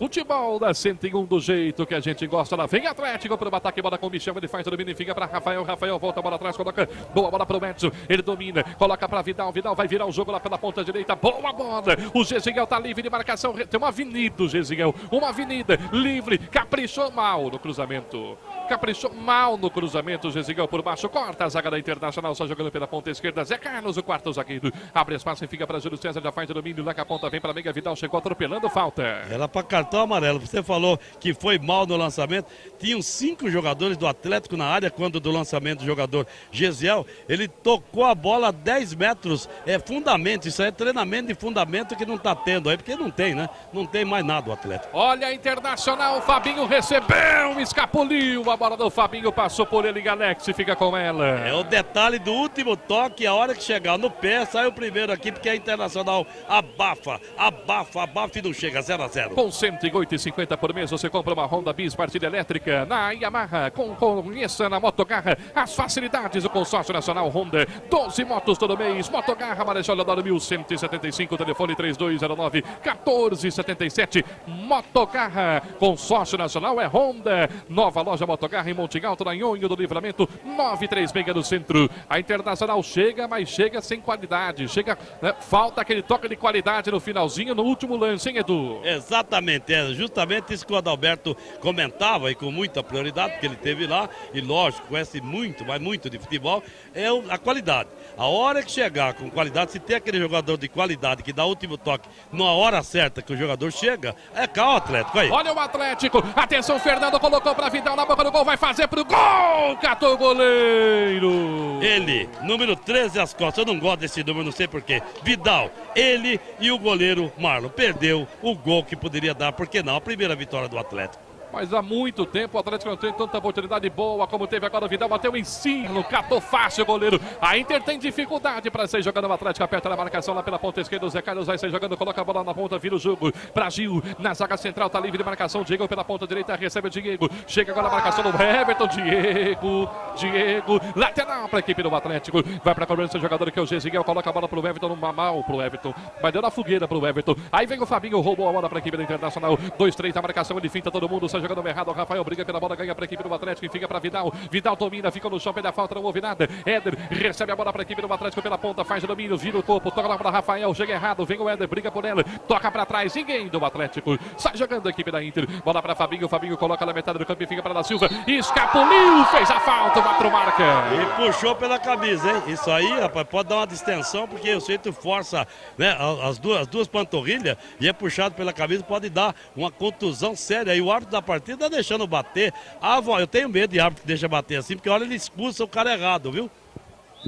Futebol da 101 do jeito que a gente gosta. Lá vem Atlético para o ataque. Bola com o Michel. Ele faz domínio e fica para Rafael. Rafael volta a bola atrás. Coloca boa bola para o Edson. Ele domina. Coloca para Vidal. Vidal vai virar o jogo lá pela ponta direita. Boa bola. O Gesiel tá livre de marcação. Tem uma avenida, o Gesiel. Uma avenida livre. Caprichou mal no cruzamento. Caprichou mal no cruzamento. Gesiel por baixo. Corta a zaga da Internacional. Só jogando pela ponta esquerda. Zé Carlos, o quarto zagueiro. Abre espaço e fica para Júlio César. Já faz o domínio. Lá que a ponta vem para Mega Vidal. Chegou atropelando. Falta. Era para cartão amarelo. Você falou que foi mal no lançamento. Tinham cinco jogadores do Atlético na área quando do lançamento do jogador Gesiel. Ele tocou a bola a 10 metros. É fundamento. Isso aí é treinamento de fundamento que não está tendo aí, porque não tem, né? Não tem mais nada o Atlético. Olha a Internacional. O Fabinho recebeu. Escapuliu. A bola do Fabinho passou por ele. Galex fica com ela. É o detalhe do último toque. A hora que chegar no pé, sai o primeiro aqui, porque a Internacional abafa, abafa, abafa e não chega 0 a 0 Com 108,50 por mês, você compra uma Honda Bis partida elétrica na Yamaha. Com, conheça na Motogarra as facilidades do consórcio nacional Honda. 12 motos todo mês. Motogarra Marechal Deodoro 1175, telefone 3209 1477. Motogarra, consórcio nacional é Honda. Nova loja Motogarra em Monte Alto, na Nhonho do Livramento, 936 no centro. A Internacional chega, mas chega sem qualidade. Chega, né, falta aquele toque de qualidade no finalzinho, no último lance, hein, Edu? Exatamente, é justamente isso que o Adalberto comentava e com muita prioridade, porque ele teve lá e, lógico, conhece muito, mas muito de futebol, é a qualidade. A hora que chegar com qualidade, se tem aquele jogador de qualidade que dá o último toque na hora certa que o jogador chega, é cá o Atlético aí. Olha o Atlético, atenção, Fernando colocou para Vidal na boca do gol, vai fazer pro gol, catou o goleiro. Ele, número 13 às costas, eu não gosto desse número, não sei porquê. Vidal, ele e o goleiro Marlon, perdeu o gol que poderia dar, por que não? A primeira vitória do Atlético. Mas há muito tempo o Atlético não tem tanta oportunidade boa como teve agora o Vidal. Bateu em cima, catou fácil o goleiro. A Inter tem dificuldade para sair jogando o Atlético. Aperta na marcação lá pela ponta esquerda. O Zé Carlos vai sair jogando, coloca a bola na ponta, vira o jogo. Para Gil, na zaga central, tá livre de marcação. Diego pela ponta direita, recebe o Diego. Chega agora a marcação do Everton. Diego, Diego, lateral para a equipe do Atlético. Vai para a cobrança o jogador que é o Gesiel. Coloca a bola para o Everton, no mal para o Everton. Vai dando a fogueira para o Everton. Aí vem o Fabinho, roubou a bola para a equipe do Internacional. 2-3 na marcação, ele finta todo mundo. Sai jogando errado. O Rafael briga pela bola, ganha para a equipe do Atlético e fica para Vidal. Vidal domina, fica no chão, pede a falta, não houve nada. Éder recebe a bola para a equipe do Atlético pela ponta, faz domínio, vira o corpo, toca lá para Rafael, chega errado, vem o Éder, briga por ela, toca para trás, ninguém do Atlético. Sai jogando a equipe da Inter. Bola para Fabinho, Fabinho coloca na metade do campo e fica para da Silva. Escapuliu, fez a falta, o marca. E puxou pela camisa, hein? Isso aí, rapaz, pode dar uma distensão, porque o Centro força né, as, duas, as duas panturrilhas e é puxado pela camisa, pode dar uma contusão séria. E o árbitro da partida tá deixando bater. Ah, eu tenho medo de árbitro que deixa bater assim, porque olha, ele expulsa o cara errado, viu?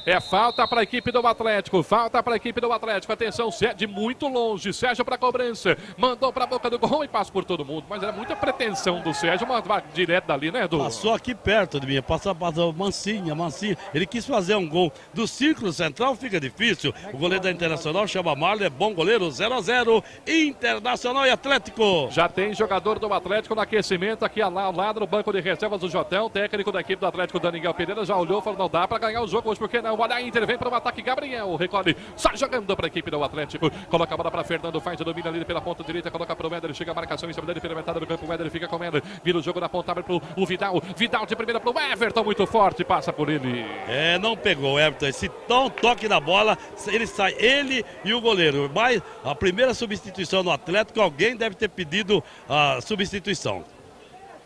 É falta para a equipe do Atlético, falta para a equipe do Atlético. Atenção, de muito longe. Sérgio para cobrança. Mandou para a boca do gol e passa por todo mundo. Mas era muita pretensão do Sérgio mandar direto dali, né, Edu? Passou aqui perto de mim, passou, passou mansinha, mansinha. Ele quis fazer um gol do círculo central, fica difícil. O goleiro da Internacional chama Marlon, é bom goleiro, 0 a 0 Internacional e Atlético. Já tem jogador do Atlético no aquecimento aqui ao lado no banco de reservas do Jotão. Técnico da equipe do Atlético, Daniel Pereira, já olhou e falou: não dá para ganhar o jogo hoje, porque não? Olha a Inter, vem para o ataque. Gabriel recolhe, sai jogando para a equipe do Atlético. Coloca a bola para Fernando, faz o domínio ali pela ponta direita, coloca para o Méder, chega a marcação em cima dele, pela metade do campo. O Méder fica com o Méder, vira o jogo na ponta, abre para o Vidal. Vidal de primeira para o Everton, muito forte, passa por ele. É, não pegou o Everton. Esse tom, toque na bola, ele sai, ele e o goleiro. Mas a primeira substituição no Atlético, alguém deve ter pedido a substituição.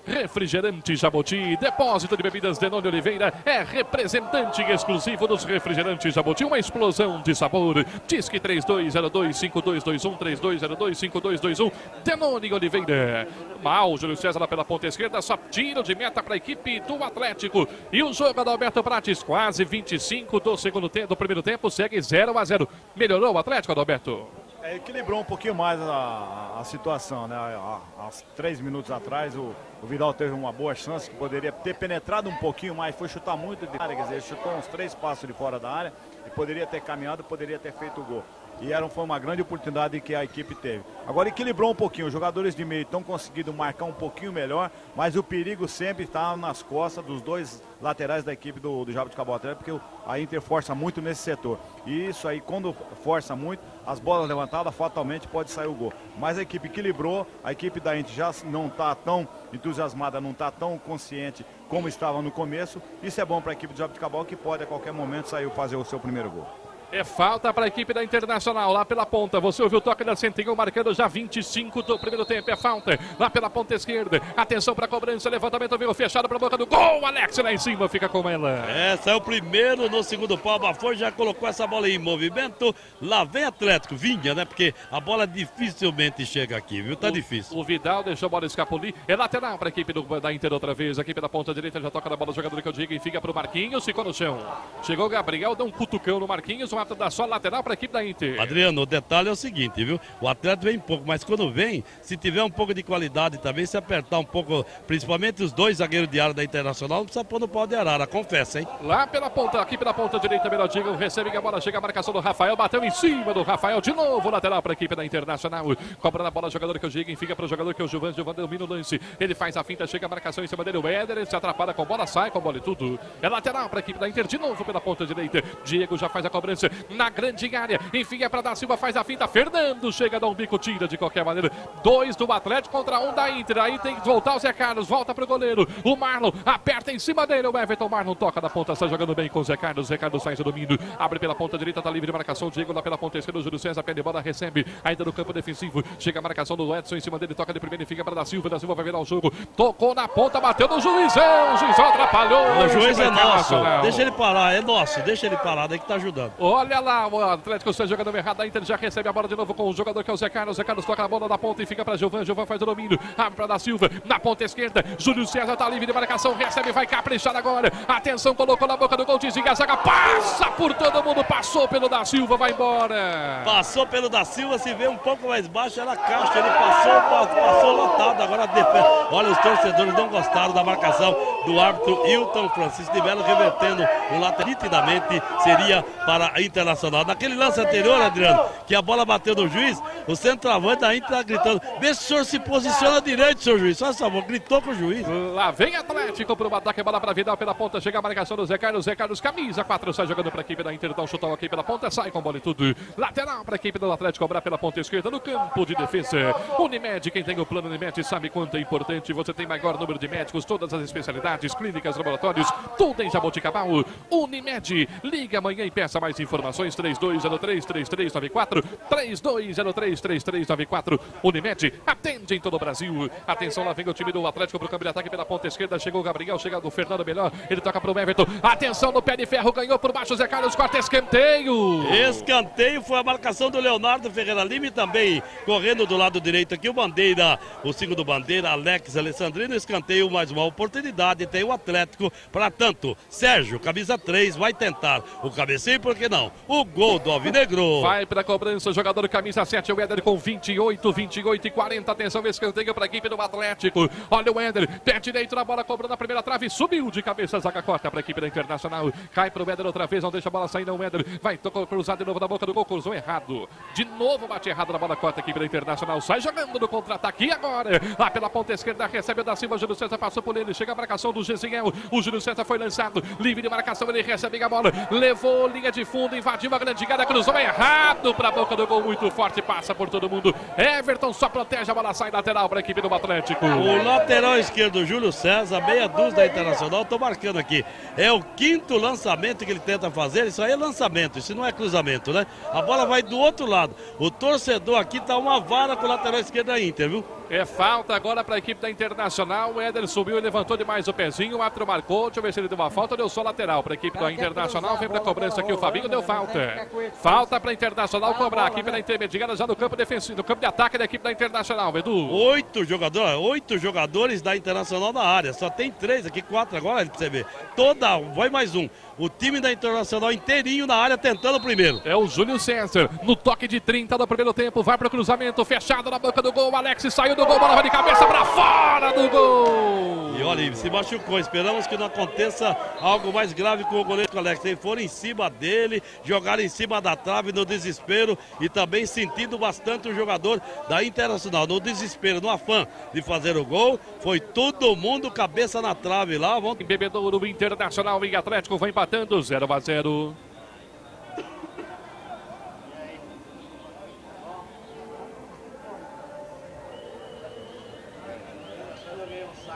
Refrigerante Jaboti, depósito de bebidas Denone Oliveira, é representante exclusivo dos refrigerantes Jaboti, uma explosão de sabor. Disque 3202-5221, 3202-5221, Denone Oliveira. Mal, Júlio César lá pela ponta esquerda, só tiro de meta para a equipe do Atlético. E o jogo do Alberto Prates, quase 25 do segundo tempo, do primeiro tempo, segue 0 a 0. Melhorou o Atlético, Adalberto? É, equilibrou um pouquinho mais a, a situação, né? Há, três minutos atrás, o, o, Vidal teve uma boa chance que poderia ter penetrado um pouquinho mais, foi chutar muito de área, quer dizer, chutou uns três passos de fora da área e poderia ter caminhado, poderia ter feito o gol. E era, foi uma grande oportunidade que a equipe teve. Agora equilibrou um pouquinho, os jogadores de meio estão conseguindo marcar um pouquinho melhor, mas o perigo sempre está nas costas dos dois laterais da equipe do, do Jabo de Caboté, porque a Inter força muito nesse setor. E isso aí, quando força muito, as bolas levantadas, fatalmente pode sair o gol. Mas a equipe equilibrou, a equipe da Inter já não está tão entusiasmada, não está tão consciente como estava no começo. Isso é bom para a equipe do Jabo de Cabal, que pode a qualquer momento sair fazer o seu primeiro gol. É falta para a equipe da Internacional lá pela ponta. Você ouviu o toque da Centinho marcando já 25 do primeiro tempo. É falta lá pela ponta esquerda. Atenção para a cobrança. Levantamento veio fechado para a boca do gol. Alex lá em cima fica com ela. É, saiu primeiro no segundo pau. Abafou já colocou essa bola em movimento. Lá vem Atlético. Vinha, né? Porque a bola dificilmente chega aqui, viu? Tá o, difícil. O Vidal deixou a bola escapulir. É lateral para a equipe do, da Inter outra vez. A equipe da ponta direita já toca na bola. O jogador que eu digo e fica para o Marquinhos. Ficou no chão. Chegou o Gabriel, deu um cutucão no Marquinhos. Ato da só lateral para a equipe da Inter. Adriano, o detalhe é o seguinte, viu? O atleta vem pouco, mas quando vem, se tiver um pouco de qualidade também, se apertar um pouco, principalmente os dois zagueiros de área da Internacional, não precisa pôr no pau de arara, confessa, hein? Lá pela ponta, aqui pela ponta direita, Berodinho recebe a bola, chega a marcação do Rafael, bateu em cima do Rafael, de novo lateral para a equipe da Internacional. Cobrando a bola, jogador que eu digo, fica para o jogador que é o Giovanni, Giovanni domina o lance. Ele faz a finta, chega a marcação em cima dele, o Éder, se atrapalha com a bola, sai com a bola e tudo. É lateral para a equipe da Inter, de novo pela ponta direita. Diego já faz a cobrança na grande área, enfim, é para da Silva, faz a finta. Fernando chega, dá um bico, tira de qualquer maneira. Dois do Atlético contra um da Inter. Aí tem que voltar o Zé Carlos, volta pro goleiro. O Marlon aperta em cima dele. O Everton Marlon toca da ponta, está jogando bem com o Zé Carlos. Zé Carlos sai do domínio, abre pela ponta direita, tá livre de marcação. Diego lá pela ponta esquerda, o Júlio César perde bola, recebe ainda no campo defensivo. Chega a marcação do Edson em cima dele, toca de primeira e fica para da Silva. Da Silva vai virar o jogo. Tocou na ponta, bateu no juizão. O juizão atrapalhou. O juiz é nosso. Deixa ele parar, é nosso. Deixa ele parar, daí que tá ajudando. Olha lá, o Atlético está jogando errado. A Inter já recebe a bola de novo com o jogador que é o Zé Carlos. Zé Carlos toca a bola na ponta e fica para Gilvan. Gilvan faz o domínio. Abre para da Silva. Na ponta esquerda. Júlio César está livre de marcação. Recebe, vai caprichar agora. Atenção, colocou na boca do gol. Desliga a zaga. Passa por todo mundo. Passou pelo da Silva. Vai embora. Passou pelo da Silva. Se vê um pouco mais baixo, era caixa. Ele passou, passou lotado. Agora defesa. Olha, os torcedores não gostaram da marcação do árbitro Hilton Francisco de Melo revertendo o lateral. Nitidamente seria para a Internacional. Naquele lance anterior, Adriano, que a bola bateu no juiz, o centroavante da Inter tá gritando: se o senhor se posiciona direito, senhor juiz. Só favor, gritou com o juiz. Lá vem Atlético para o ataque, bola para Vidal pela ponta, chega a marcação do Zé Carlos. Zé Carlos, camisa 4, sai jogando para a equipe da Inter, dá um chutão aqui pela ponta, sai com bola e tudo. Lateral para a equipe do Atlético, cobrar pela ponta esquerda no campo de defesa. Unimed, quem tem o plano Unimed sabe quanto é importante. Você tem maior número de médicos, todas as especialidades, clínicas, laboratórios, tudo em Jaboticabal. Unimed, liga amanhã e peça mais informações. Informações 3203-3394, 3203-3394. Unimed atende em todo o Brasil. Atenção, lá vem o time do Atlético pro campo de ataque pela ponta esquerda. Chegou o Gabriel, chega o Fernando Melhor. Ele toca pro Everton. Atenção no pé de ferro, ganhou por baixo Zé Carlos, corta escanteio. Escanteio foi a marcação do Leonardo Ferreira Lima e também correndo do lado direito aqui o Bandeira, o segundo Bandeira, Alex Alessandrino. Escanteio, mais uma oportunidade. Tem o Atlético para tanto. Sérgio, camisa 3, vai tentar o cabeceio, por que não? O gol do Alvinegro. Vai para a cobrança, o jogador camisa 7, o Éder com 28, 28 e 40. Atenção, escanteio para a equipe do Atlético. Olha o Éder, pé direito na bola, cobrando a primeira trave, subiu de cabeça, zaga corta para a equipe da Internacional. Cai para o Éder outra vez, não deixa a bola sair, não. O Éder vai tocou cruzado de novo na boca do gol, cruzou errado. De novo bate errado na bola, corta a equipe da Internacional. Sai jogando no contra-ataque agora. Lá pela ponta esquerda, recebe o da Silva, Júlio César passou por ele, chega a marcação do Gesiel. O Júlio César foi lançado, livre de marcação, ele recebe a bola, levou linha de fundo, invadiu a grande área, cruzou errado para a boca do gol, muito forte, passa por todo mundo. Everton só protege a bola, sai lateral para a equipe do Atlético. O lateral esquerdo, Júlio César, meia dúzia da Internacional, tô marcando aqui. É o quinto lançamento que ele tenta fazer, isso aí é lançamento, isso não é cruzamento, né? A bola vai do outro lado. O torcedor aqui tá uma vara com o lateral esquerdo da Inter, viu? É falta agora para a equipe da Internacional. O Éder subiu e levantou demais o pezinho. O árbitro marcou. Deixa eu ver se ele deu uma falta. Deu só lateral para a equipe da Internacional. Vem para a cobrança aqui. O Fabinho deu falta. Falta para a Internacional cobrar aqui pela intermediária já no campo defensivo, no campo de ataque da equipe da Internacional, Edu. Oito jogadores, oito jogadores da Internacional na área. Só tem três aqui, quatro agora, pra você ver. Toda, vai mais um. O time da Internacional inteirinho na área tentando o primeiro. É o Júlio César no toque de 30 do primeiro tempo. Vai para o cruzamento, fechado na boca do gol. O Alex saiu do gol, bola vai de cabeça para fora do gol. E olha, se machucou. Esperamos que não aconteça algo mais grave com o goleiro Alex. Eles foram em cima dele, jogaram em cima da trave no desespero e também sentindo bastante o jogador da Internacional. No desespero, no afã de fazer o gol, foi todo mundo cabeça na trave lá. Vamos... Bebedouro Internacional e Atlético vai empatando 0 a 0.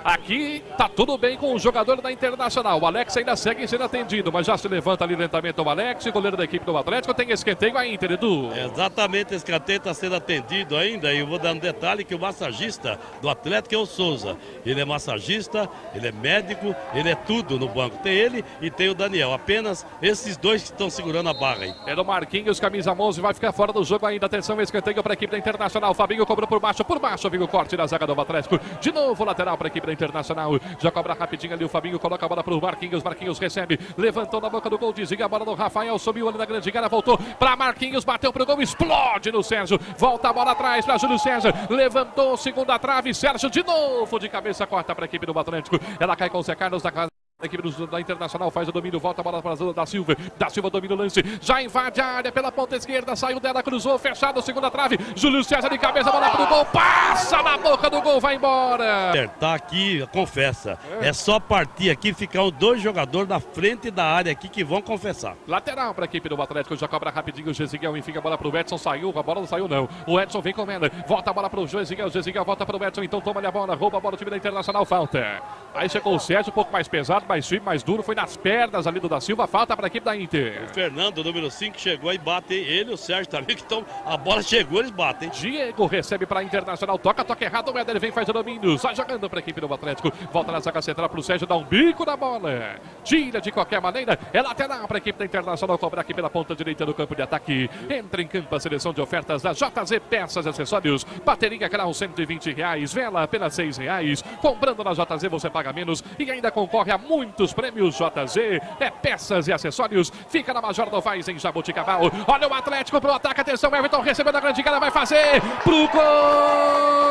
Aqui tá tudo bem com o jogador da Internacional. O Alex ainda segue sendo atendido, mas já se levanta ali lentamente o Alex, goleiro da equipe do Atlético. Tem escanteio a Inter, Edu. Exatamente, escanteio está sendo atendido ainda. E eu vou dar um detalhe que o massagista do Atlético é o Souza. Ele é massagista, ele é médico, ele é tudo no banco. Tem ele e tem o Daniel. Apenas esses dois que estão segurando a barra aí. É do Marquinhos, camisa 11, vai ficar fora do jogo ainda. Atenção, escanteio para a equipe da Internacional. Fabinho cobrou por baixo, por baixo, viu o corte da zaga do Atlético. De novo, lateral para a equipe da Internacional. Já cobra rapidinho ali o Fabinho, coloca a bola para o Marquinhos. Marquinhos recebe, levantou na boca do gol, desliga a bola do Rafael, subiu ali na grande área, voltou para Marquinhos, bateu para o gol, explode no Sérgio. Volta a bola atrás para Júlio César, levantou segunda trave, Sérgio de novo de cabeça, corta para a equipe do Atlético. Ela cai com o Zé Carlos da casa. A equipe do, da Internacional faz o domínio, volta a bola para a da Silva. Da Silva domina o lance, já invade a área pela ponta esquerda, saiu dela, cruzou, fechado, segunda trave. Júlio César de cabeça, bola para o gol, passa na boca do gol, vai embora. Tá aqui, confessa. É só partir aqui, ficar os dois jogadores na frente da área aqui que vão confessar. Lateral para a equipe do Atlético, já cobra rapidinho o Gesiguel, enfim, a bola para o Edson, saiu, a bola não saiu não. O Edson vem comendo, volta a bola para o Gesiguel, o Gesiguel volta para o Edson, então toma-lhe a bola, rouba a bola, o time da Internacional, falta. Aí chegou o Sérgio, um pouco mais pesado, mais firme, mais duro, foi nas pernas ali do da Silva, falta para a equipe da Inter. O Fernando, número 5, chegou e bate ele, o Sérgio também, que estão, a bola chegou, eles batem. Diego recebe para a Internacional, toca, toca errado, o Éder vem, faz o domínio, sai jogando para a equipe do Atlético, volta na zaga central para o Sérgio, dá um bico na bola, tira de qualquer maneira, é lateral para a equipe da Internacional, cobrar aqui pela ponta direita do campo de ataque, entra em campo a seleção de ofertas da JZ Peças e Acessórios, bateria Grau 120 reais, vela apenas 6 reais, comprando na JZ você paga menos e ainda concorre a muitos prêmios JZ, é peças e acessórios, fica na Major Novaes em Jaboticabal. Olha o Atlético pro ataque, atenção, Everton recebeu da grande cara, vai fazer pro gol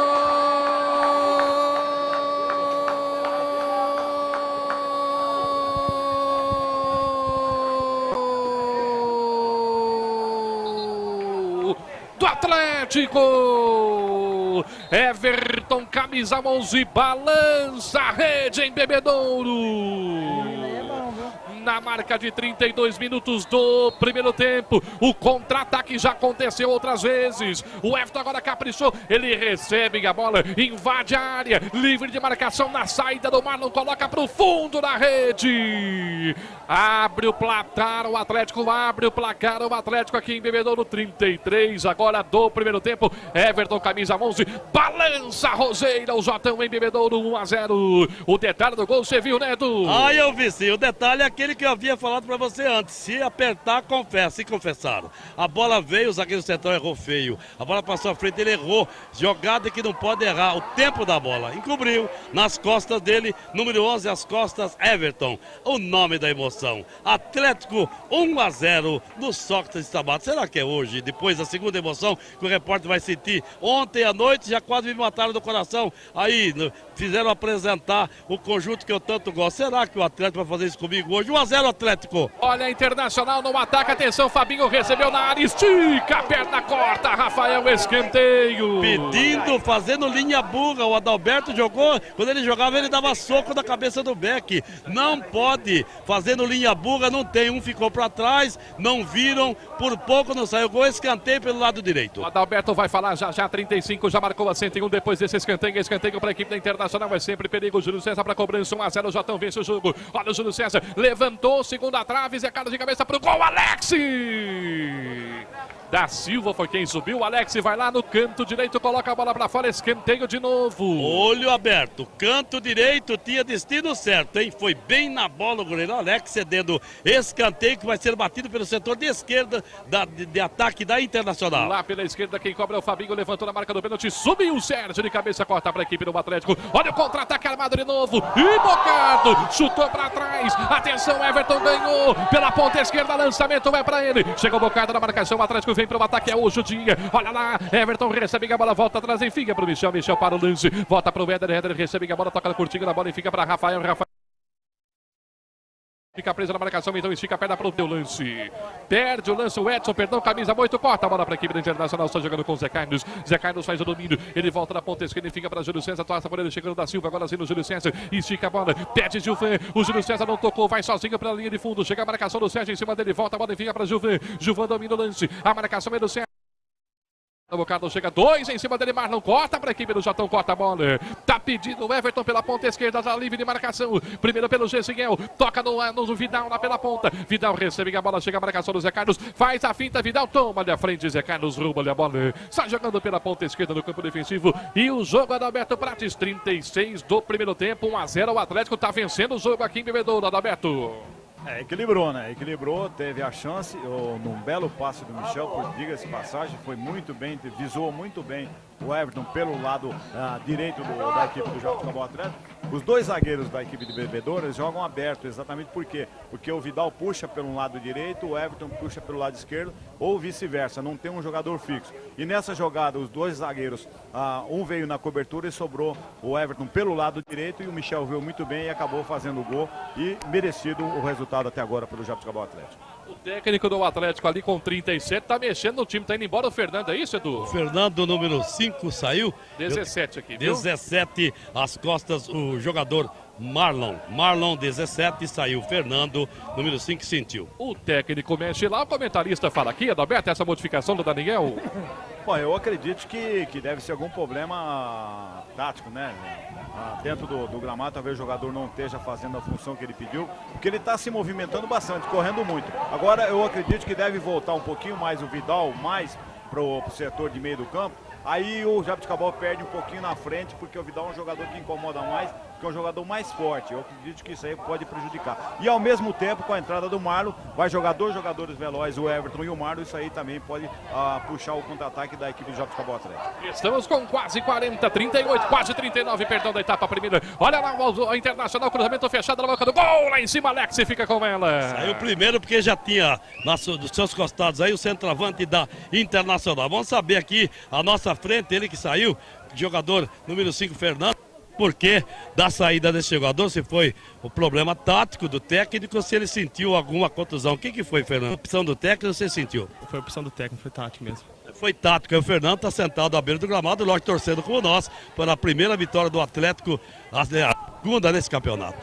do Atlético. Everton, camisa 11, balança a rede em Bebedouro. Na marca de 32 minutos do primeiro tempo. O contra-ataque já aconteceu outras vezes. O Everton agora caprichou. Ele recebe a bola, invade a área, livre de marcação na saída do Marlon, coloca para o fundo da rede. Abre o placar, o Atlético abre o placar, o Atlético aqui em Bebedouro 33, agora do primeiro tempo. Everton, camisa 11, balança Roseira, o Jotão em Bebedouro 1 a 0. O detalhe do gol, você viu, né, Edu? Ah, eu vi sim. O detalhe é aquele que eu havia falado para você antes. Se apertar, confessa. Se confessaram. A bola veio, o zagueiro central errou feio. A bola passou à frente, ele errou. Jogada que não pode errar. O tempo da bola. Encobriu nas costas dele, número 11, as costas, Everton. O nome da emoção. Atlético 1 a 0 no Sócrates Tabato. Será que é hoje, depois da segunda emoção, que o repórter vai sentir? Ontem à noite já quase me mataram do coração. Aí fizeram apresentar o conjunto que eu tanto gosto. Será que o Atlético vai fazer isso comigo hoje? 1 a 0 Atlético. Olha, Internacional no ataque. Atenção, Fabinho recebeu na área. Estica perna, corta. Rafael escanteio. Pedindo, fazendo linha burra. O Adalberto jogou. Quando ele jogava, ele dava soco na cabeça do Beck. Não pode. Fazendo linha burra, não tem. Um ficou para trás. Não viram. Por pouco não saiu gol. Escanteio pelo lado direito. O Adalberto vai falar já já. 35 já marcou a 101 depois desse escanteio. Escanteio para a equipe da Internacional. É sempre perigo. Júlio César para cobrança. 1 a 0. Jotão vence o jogo. Olha o Júlio César. Levantou. Segunda trave. Carlos de cabeça para o gol. Alex! Da Silva foi quem subiu. Alex vai lá no canto direito, coloca a bola para fora, escanteio de novo. Olho aberto, canto direito tinha destino certo, hein? Foi bem na bola o goleiro Alex cedendo escanteio que vai ser batido pelo setor de esquerda da, de, de, ataque da Internacional. Lá pela esquerda quem cobra é o Fabinho, levantou na marca do pênalti, subiu o Sérgio de cabeça, corta para a equipe do Atlético. Olha o contra-ataque armado de novo. E Bocardo chutou para trás. Atenção, Everton ganhou pela ponta esquerda, lançamento é para ele. Chegou o Bocardo na marcação, o Atlético vem para o ataque, é o dia. Olha lá, Everton recebe a bola, volta atrás, enfim, para o Michel, Michel para o lance, volta para o Éder, Éder recebe a bola, toca na bola e fica para Rafael, Rafael. Fica preso na marcação, então estica a perna para o teu lance. Perde o lance, o Edson, perdão, camisa 8, corta a bola para a equipe da Internacional, está jogando com o Zé Carlos. Zé Carlos faz o domínio, ele volta na ponta esquerda e fica para Júlio César, toca por ele, chegando da Silva, agora sim no Júlio César, estica a bola, pede Gilvan, o Júlio César não tocou, vai sozinho para a linha de fundo, chega a marcação do Sérgio em cima dele, volta a bola e fica para Gilvan. Gilvan domina o lance, a marcação é do Sérgio. O Bocado chega dois em cima dele, Marlon corta para a equipe do Jotão, corta a bola. Tá pedindo o Everton pela ponta esquerda, tá livre de marcação. Primeiro pelo Gessiel, toca no, no Vidal lá pela ponta. Vidal recebe a bola, chega a marcação do Zé Carlos, faz a finta, Vidal toma à frente, Zé Carlos rouba a bola. Está jogando pela ponta esquerda no campo defensivo. E o jogo é do Alberto Prates, 36 do primeiro tempo, 1 a 0 O Atlético tá vencendo o jogo aqui em Bebedouro, Adalberto. É, equilibrou, né? Equilibrou, teve a chance, ou, num belo passe do Michel, por diga-se passagem, foi muito bem, visou muito bem o Everton pelo lado ah, direito do, da equipe do Jogos Cabal Atlético. Os dois zagueiros da equipe de Bebedouro jogam aberto, exatamente por quê? Porque o Vidal puxa pelo lado direito, o Everton puxa pelo lado esquerdo, ou vice-versa, não tem um jogador fixo. E nessa jogada, os dois zagueiros, ah, um veio na cobertura e sobrou o Everton pelo lado direito, e o Michel viu muito bem e acabou fazendo o gol, e merecido o resultado até agora pelo Jogos Cabal Atlético. O técnico do Atlético ali com 37 tá mexendo no time, tá indo embora o Fernando, é isso, Edu? O Fernando, número 5, saiu. 17 aqui, viu? 17, as costas, o jogador Marlon. Marlon, 17, saiu. Fernando, número 5, sentiu. O técnico mexe lá, o comentarista fala aqui, Adalberto, essa modificação do Daniel. (laughs) Bom, eu acredito que, que deve ser algum problema tático, né? Ah, dentro do, do, gramado, talvez o jogador não esteja fazendo a função que ele pediu, porque ele está se movimentando bastante, correndo muito. Agora eu acredito que deve voltar um pouquinho mais o Vidal, mais para o setor de meio do campo. Aí o Jabuticabal perde um pouquinho na frente, porque o Vidal é um jogador que incomoda mais, que é um jogador mais forte. Eu acredito que isso aí pode prejudicar. E ao mesmo tempo, com a entrada do Marlon, vai jogar dois jogadores velozes, o Everton e o Marlon. Isso aí também pode uh, puxar o contra-ataque da equipe do Jabuticabal Atlético. Estamos com quase 40, 38, quase 39, perdão da etapa primeira. Olha lá o, o Internacional, cruzamento fechado na boca do gol, lá em cima, Alex fica com ela. Saiu primeiro porque já tinha nos seus costados aí o centroavante da Internacional. Vamos saber aqui a nossa frente, ele que saiu, jogador número 5, Fernando porquê da saída desse jogador, se foi o problema tático do técnico, se ele sentiu alguma contusão. O que, que foi, Fernando? Opção do técnico você sentiu? Foi opção do técnico, foi tático mesmo. Foi tático. O Fernando está sentado à beira do gramado, lógico, torcendo como nós, para a primeira vitória do Atlético, a segunda nesse campeonato.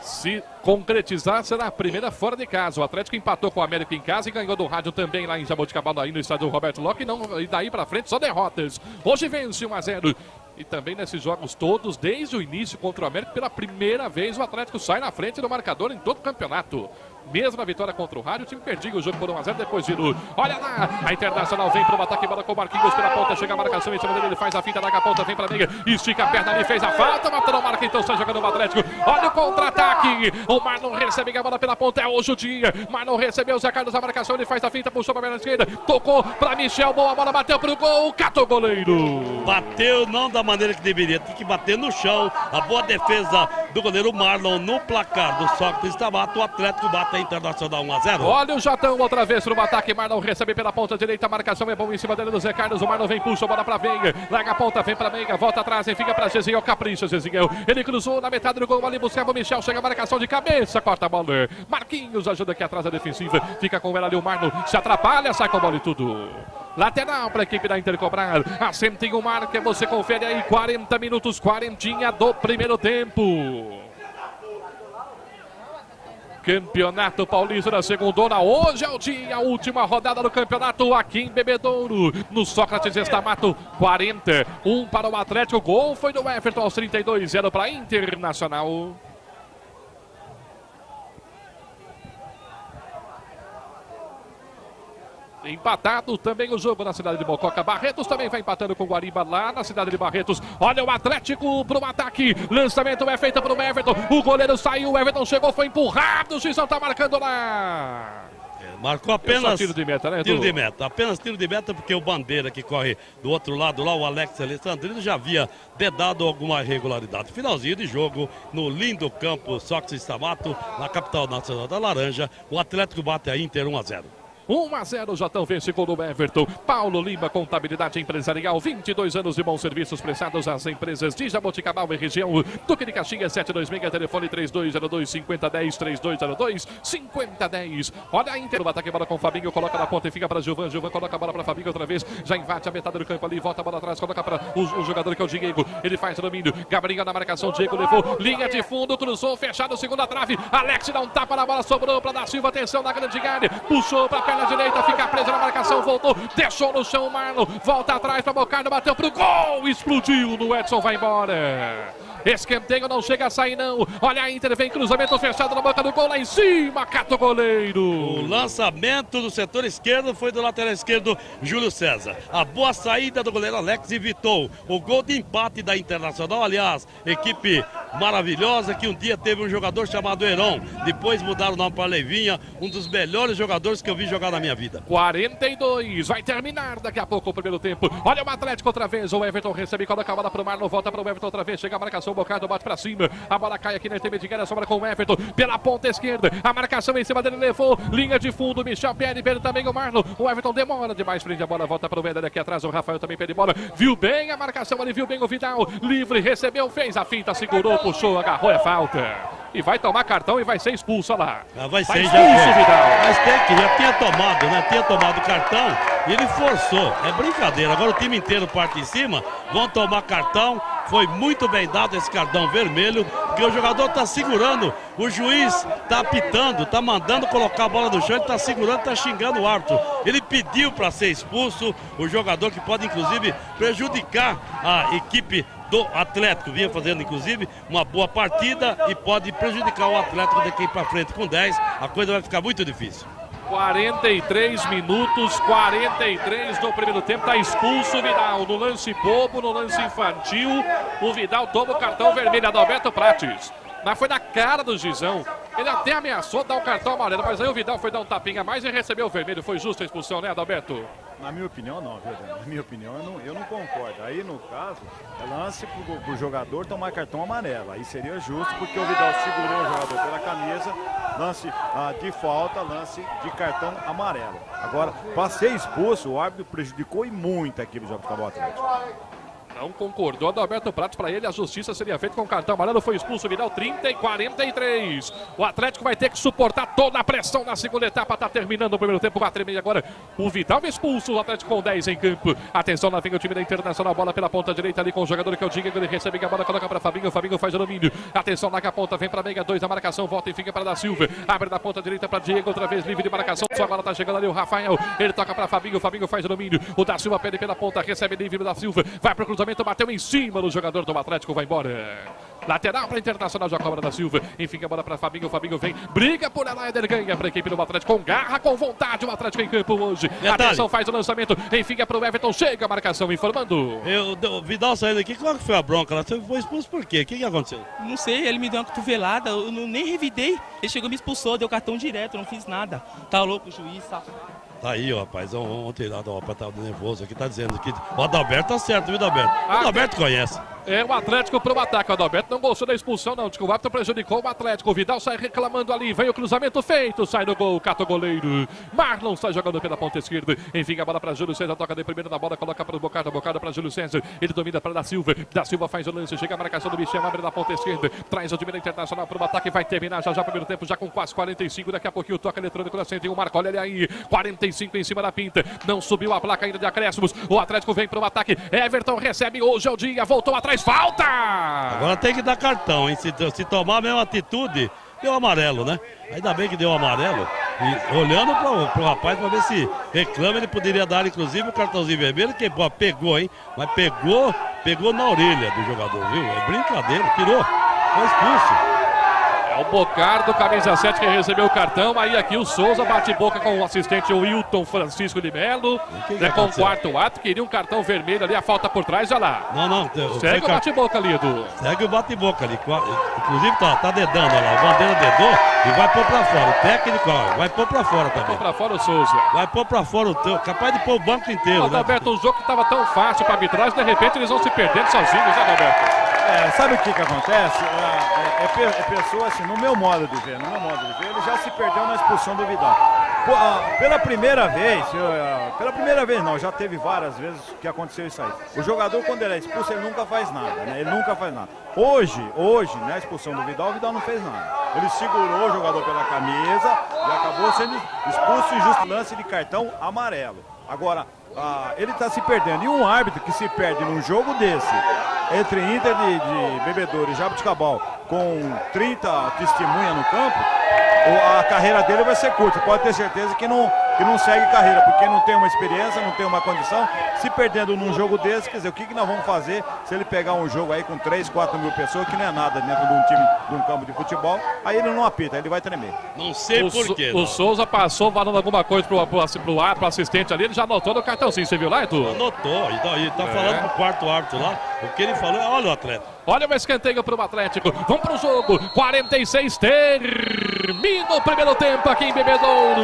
Se concretizar, será a primeira fora de casa. O Atlético empatou com o América em casa e ganhou do rádio também lá em Jaboticabal, aí no estádio Roberto Locke. E, não, e daí para frente só derrotas. Hoje vence 1 a 0 e também nesses jogos todos, desde o início contra o América, pela primeira vez o Atlético sai na frente do marcador em todo o campeonato. Mesma vitória contra o Rádio, o time perdia o jogo por 1x0 depois de Olha lá, a Internacional vem para o ataque, bola com o Marquinhos pela ponta, chega a marcação em cima dele, ele faz a finta, da ponta, vem para a meia, estica a perna ali, fez a falta, matando o marca, então sai jogando o Atlético. Olha o contra-ataque, o Marlon recebe a bola pela ponta, é hoje o dia. Marlon recebeu o Zé Carlos a marcação, ele faz a finta, puxou para a esquerda, tocou para Michel, boa bola, bateu para o gol, catou o goleiro. Bateu não da maneira que deveria, tem que bater no chão. A boa defesa do goleiro Marlon no placar do Sócrates Tabato, o Atlético bate a Internacional 1 a 0. Olha o Jatão outra vez no ataque. Marlon recebe pela ponta direita. Marcação é bom em cima dele do Zé Carlos. O Marlon vem, puxa a bola pra Veiga. Larga a ponta, vem pra Veiga. Volta atrás e fica pra Zezinho. Capricha, Zezinho. Ele cruzou na metade do gol ali. Buscava o Michel. Chega a marcação de cabeça. Corta a bola. Marquinhos ajuda aqui atrás a defensiva. Fica com ela ali o Marlon. Se atrapalha, sai com a bola e tudo. Lateral para a equipe da Inter cobrar. A 101 marca. Você confere aí. 40 minutos, quarentinha do primeiro tempo. Campeonato Paulista da Segundona. Hoje é o dia, a última rodada do campeonato aqui em Bebedouro. No Sócrates Estamato, 40. 1 para o Atlético. Gol foi do Everton aos 32, 0 para Internacional. Empatado também o jogo na cidade de Mococa. Barretos também vai empatando com o Guariba lá na cidade de Barretos. Olha o Atlético para o ataque. Lançamento é feito para o Everton. O goleiro saiu, o Everton chegou, foi empurrado. O Gisão está marcando lá. É, marcou apenas tiro de meta, né? Tiro de meta, apenas tiro de meta, porque o Bandeira que corre do outro lado lá, o Alex Alessandrino, já havia dedado alguma irregularidade. Finalzinho de jogo no lindo campo Sócrates Stamato, na capital nacional da Laranja. O Atlético bate a Inter 1 a 0. 1 a 0, Jatão vence com o Everton. Paulo Lima, contabilidade empresarial, 22 anos de bons serviços prestados às empresas de Jaboticabal e região. Duque de Caxias, 726, telefone 3202 5010, 3202 5010. Olha a Inter, o ataque bola com o Fabinho, coloca na ponta e fica para Gilvan. Gilvan coloca a bola para Fabinho outra vez, já invade a metade do campo ali, volta a bola atrás, coloca para o, o jogador que é o Diego. Ele faz o domínio, Gabriel na marcação, Diego levou, linha de fundo, cruzou, fechado, segunda trave. Alex dá um tapa na bola, sobrou para da Silva, atenção na grande área, puxou para perna direita, fica presa na marcação, voltou, deixou no chão o Marlon, volta atrás para Bocardo, bateu pro gol, explodiu no Edson, vai embora. Escanteio não chega a sair, não. Olha a Inter, vem cruzamento fechado na boca do gol lá em cima. Cata o goleiro. O lançamento do setor esquerdo foi do lateral esquerdo Júlio César. A boa saída do goleiro Alex evitou o gol de empate da Internacional. Aliás, equipe maravilhosa que um dia teve um jogador chamado Heron. Depois mudaram o nome para Levinha, um dos melhores jogadores que eu vi jogar na minha vida. 42, vai terminar daqui a pouco o primeiro tempo. Olha o Atlético outra vez. O Everton recebe, coloca a bola para o Marlon, volta para o Everton outra vez. Chega a marcação, o Bocardo bate para cima. A bola cai aqui na intermediária, sobra com o Everton pela ponta esquerda. A marcação em cima dele levou. Linha de fundo, Michel perde, perde também o Marlon. O Everton demora demais, prende a bola, volta para o Vender aqui atrás. O Rafael também perde bola. Viu bem a marcação ali, viu bem o Vidal. Livre, recebeu, fez a finta, segurou, puxou, agarrou, é falta e vai tomar cartão e vai ser expulso lá. Ah, vai ser, já expulso, Vidal. Mas tem que, já tinha tomado, né? Tinha tomado cartão e ele forçou. É brincadeira. Agora o time inteiro parte em cima, vão tomar cartão. Foi muito bem dado esse cartão vermelho, porque o jogador está segurando, o juiz está apitando, está mandando colocar a bola no chão, está segurando, está xingando o árbitro. Ele pediu para ser expulso, o jogador que pode inclusive prejudicar a equipe do Atlético. Vinha fazendo, inclusive, uma boa partida e pode prejudicar o Atlético daqui para frente. Com 10, a coisa vai ficar muito difícil. 43 minutos, 43 do primeiro tempo. Está expulso o Vidal no lance bobo, no lance infantil. O Vidal toma o cartão vermelho. Adalberto Prates. Mas foi na cara do Gizão. Ele até ameaçou dar o cartão amarelo, mas aí o Vidal foi dar um tapinha a mais e recebeu o vermelho. Foi justa a expulsão, né, Adalberto? Na minha opinião, não, viu, Na minha opinião, eu não, eu não concordo. Aí, no caso, é lance pro, pro jogador tomar cartão amarelo. Aí seria justo, porque o Vidal segurou o jogador pela camisa, lance ah, de falta, lance de cartão amarelo. Agora, para ser expulso, o árbitro prejudicou e muito aqui no jogo do Atlético. Não concordou Adalberto Pratos para ele. A justiça seria feita com cartão amarelo. Foi expulso Vidal 30 e 43. O Atlético vai ter que suportar toda a pressão na segunda etapa. Está terminando o primeiro tempo. 4 e meia agora. O Vidal expulso. O Atlético com 10 em campo. Atenção, lá vem o time da Internacional. Bola pela ponta direita ali com o jogador que é o Diego. Ele recebe a bola, coloca para Fabinho. Fabinho faz o domínio. Atenção, na ponta. Vem para Meiga 2. A marcação volta e fica para da Silva. Abre da ponta direita para Diego. Outra vez livre de marcação. Só agora está chegando ali o Rafael. Ele toca para Fabinho. Fabinho faz o domínio. O da Silva pede pela ponta. Recebe livre da Silva. Vai para o cruzamento. Bateu em cima do jogador do Atlético. Vai embora. Lateral para Internacional, já cobra da Silva. Enfim, a bola para Fabinho. Fabinho vem, briga por ela. Eder ganha para a equipe do Atlético. Com garra, com vontade. O Atlético em campo hoje. Detalhe. Atenção, faz o lançamento. Enfim, é para o Everton. Chega a marcação informando. Eu, o Vidal saindo aqui, qual que foi a bronca? Ela foi expulso por quê? O que, que aconteceu? Não sei, ele me deu uma cotovelada, eu não, nem revidei. Ele chegou e me expulsou, deu cartão direto, eu não fiz nada. Tá louco o juiz, tá? Tá aí, ó, rapaz. Ontem lá, o rapaz tava nervoso aqui, tá dizendo que. O Adalberto tá certo, viu, Adalberto? O Ah, Adalberto conhece. É o Atlético pro ataque. O Adalberto não gostou da expulsão, não. O árbitro prejudicou o Atlético. O Vidal sai reclamando ali. Vem o cruzamento feito. Sai no gol. Cata o goleiro. Marlon sai jogando pela ponta esquerda. Enfim, a bola para Júlio César. Toca de primeiro na bola. Coloca para o Bocada. Bocada para Júlio César. Ele domina para Da Silva. Da Silva faz o lance. Chega a marcação do Michel. Abre na ponta esquerda. Traz o time da Internacional para o ataque. Vai terminar já já primeiro tempo. Já com quase 45. Daqui a pouquinho toca eletrônico Tem o Marco. Olha ele aí. 45 em cima da pinta. Não subiu a placa ainda de acréscimos. O Atlético vem para o ataque. Everton recebe. Hoje é o dia. Voltou atrás. Falta! Agora tem que dar cartão, hein? Se, se tomar a mesma atitude, deu amarelo, né? Ainda bem que deu amarelo. E olhando pro, pro rapaz pra ver se reclama, ele poderia dar, inclusive, o cartãozinho vermelho, que pô, pegou, hein? Mas pegou, pegou na orelha do jogador, viu? É brincadeira, tirou. Foi expulso. É o Bocardo, camisa 7, que recebeu o cartão. Aí aqui o Souza bate boca com o assistente Wilton Francisco de Melo. que que É com o quarto ato, queria um cartão vermelho ali, a falta por trás, já lá. Não, não. Segue o bate-boca ali, Edu. Segue o bate-boca ali. Inclusive tá, tá dedando, olha lá. O bandeira dedou e vai pôr pra fora. O técnico, ó, vai pôr pra fora também. pra fora o Souza. Vai pôr pra fora o teu. Capaz de pôr o banco inteiro, né? Adalberto, um jogo que estava tão fácil para arbitragem, de repente eles vão se perdendo sozinhos, né, Adalberto? É, sabe o que que acontece? É, é- é é pessoa assim, no meu modo de ver, no meu modo de ver, ele já se perdeu na expulsão do Vidal. Ah, pela primeira vez, eu, ah, pela primeira vez não, já teve várias vezes que aconteceu isso aí. O jogador quando ele é expulso, ele nunca faz nada, né? Ele nunca faz nada. Hoje, hoje, na expulsão do Vidal, o Vidal não fez nada. Ele segurou o jogador pela camisa e acabou sendo expulso em justo lance de cartão amarelo. Agora, ah, ele está se perdendo. E um árbitro que se perde num jogo desse, entre Inter de, de Bebedouro e Jabuticabal, com 30 testemunhas no campo, a carreira dele vai ser curta. Pode ter certeza que não, que não segue carreira, porque não tem uma experiência, não tem uma condição. Se perdendo num jogo desse, quer dizer, o que, que nós vamos fazer se ele pegar um jogo aí com 3, 4 mil pessoas, que não é nada dentro de um time, de um campo de futebol, aí ele não apita, ele vai tremer. Não sei O, por Sou- quê. o. Souza passou falando alguma coisa pro, pro, pro, ar- pro assistente ali, ele já anotou no cartãozinho, você viu lá, Edu? Anotou, e tá, e tá falando pro quarto árbitro lá. O que ele falou é: olha o atleta. Olha o escanteio pro Atlético. Vamos pro jogo. 46 termina o primeiro tempo aqui em Bebedouro.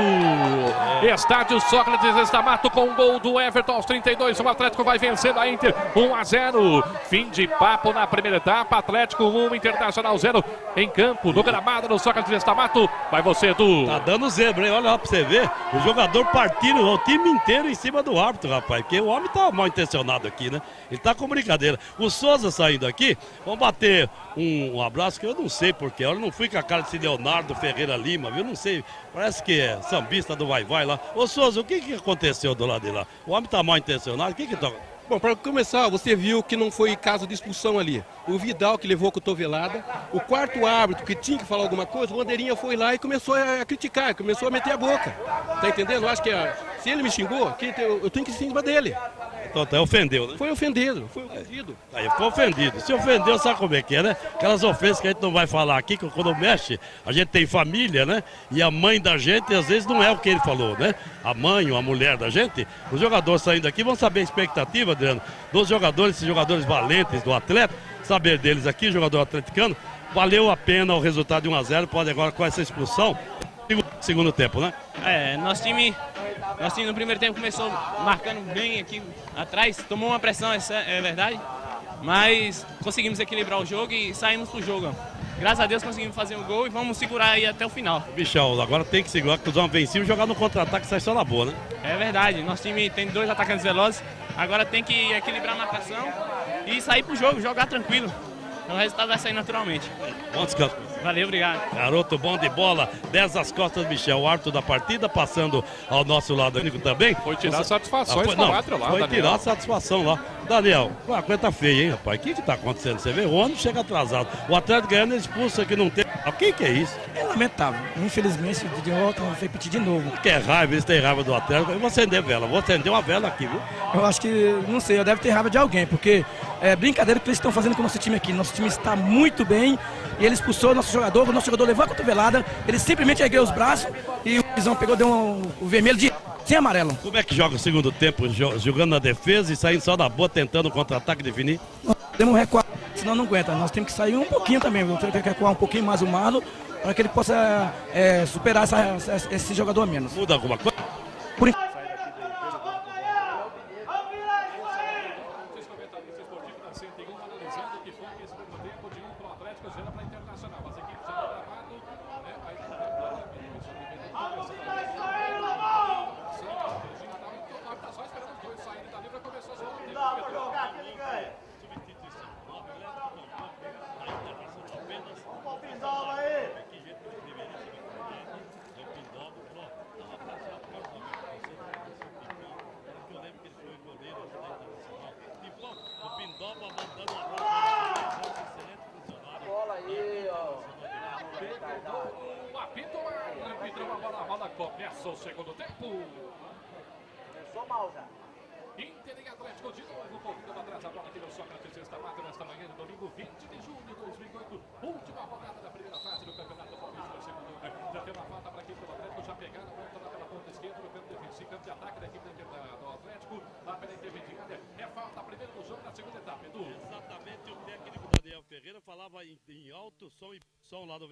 Estádio Sócrates Estamato com o gol do Everton aos 32. O Atlético vai vencendo a Inter 1 a 0. Fim de papo na primeira etapa. Atlético 1, Internacional 0 em campo, no gramado do Sócrates Estamato. Vai você, Edu. Tá dando zebra, hein? Olha lá pra você ver. O jogador partindo o time inteiro em cima do árbitro, rapaz. Porque o homem tá mal intencionado aqui, né? Ele tá com brincadeira. O Souza saindo aqui, vamos bater um, um abraço que eu não sei porquê. Eu não fui com a cara desse Leonardo Ferreira Lima, viu? Não sei. Parece que é sambista do Vai Vai lá. Ô Souza, o que que aconteceu do lado de lá? O homem tá mal intencionado. O que que tá. Bom, para começar, você viu que não foi caso de expulsão ali. O Vidal que levou a cotovelada, o quarto árbitro que tinha que falar alguma coisa, o Bandeirinha foi lá e começou a criticar, começou a meter a boca. Tá entendendo? Eu acho que se ele me xingou, eu tenho que ir em cima dele. Então, até ofendeu, né? Foi ofendido, foi ofendido. Aí ficou ofendido. Se ofendeu, sabe como é que é, né? Aquelas ofensas que a gente não vai falar aqui, que quando mexe, a gente tem família, né? E a mãe da gente, às vezes, não é o que ele falou, né? A mãe ou a mulher da gente, os jogadores saindo aqui vão saber a expectativa, Adriano, dos jogadores, esses jogadores valentes do atleta, saber deles aqui, jogador atleticano, valeu a pena o resultado de 1 a 0 pode agora com essa expulsão, segundo tempo, né? É, nosso time, nosso time no primeiro tempo começou marcando bem aqui atrás, tomou uma pressão, essa é verdade, mas conseguimos equilibrar o jogo e saímos pro jogo. Graças a Deus conseguimos fazer um gol e vamos segurar aí até o final. Bichão, agora tem que segurar, cruzar um vencido e jogar no contra-ataque, sai só na boa, né? É verdade, nosso time tem dois atacantes velozes, agora tem que equilibrar a marcação e sair pro jogo, jogar tranquilo. O resultado vai sair naturalmente. Quantos campos? Valeu, obrigado. Garoto bom de bola, 10 às costas, Michel. O árbitro da partida passando ao nosso lado único também. Foi tirar Você- satisfações foi, com o não, árbitro lá, Foi Daniel. tirar satisfação lá. Daniel, a coisa tá feia, hein, rapaz? O que que tá acontecendo? Você vê, o ônibus chega atrasado. O atleta ganhando expulso aqui não tem. O que que é isso? É lamentável. Infelizmente, de volta, vou repetir de novo. Que é raiva, eles têm raiva do atleta. Eu vou acender vela, vou acender uma vela aqui, viu? Eu acho que, não sei, eu deve ter raiva de alguém, porque é brincadeira que eles estão fazendo com o nosso time aqui. Nosso time está muito bem e ele expulsou o nosso jogador, o nosso jogador levou a cotovelada, ele simplesmente ergueu os braços e o Visão pegou, deu um, o vermelho de sem amarelo. Como é que joga o segundo tempo? Jo- Jogando na defesa e saindo só da boa, tentando o contra-ataque definir? Temos um recuar, senão não aguenta. Nós temos que sair um pouquinho também, vamos ter que recuar um pouquinho mais o Marlon para que ele possa é, superar essa- essa- esse jogador a menos. Muda alguma coisa? Por Os comentaristas esportivos da 101 analisando o que foi esse primeiro tempo de um pro Atlético, zero para Internacional. As equipes já no gramado, né? Aí tá Tá só esperando os dois saírem dali para começar o segundo tempo. O apito, o árbitro, a bola rola, começa o segundo tempo. Inter e Atlético de novo, corrida para trás, a bola aqui no Sócrates, sexta mata nesta manhã, domingo 20 de junho de 2008, última rodada da primeira fase do Campeonato Paulista do segundo turno. Já tem uma falta para a equipe do Atlético, já pegaram, volta lá pela ponta esquerda, no campo defensivo, campo de ataque da equipe da Inter- da- do Atlético, lá pela intermediária, é falta, primeiro do jogo, na segunda etapa, Edu. Exatamente, o técnico Daniel Ferreira falava em, em alto som e som lá no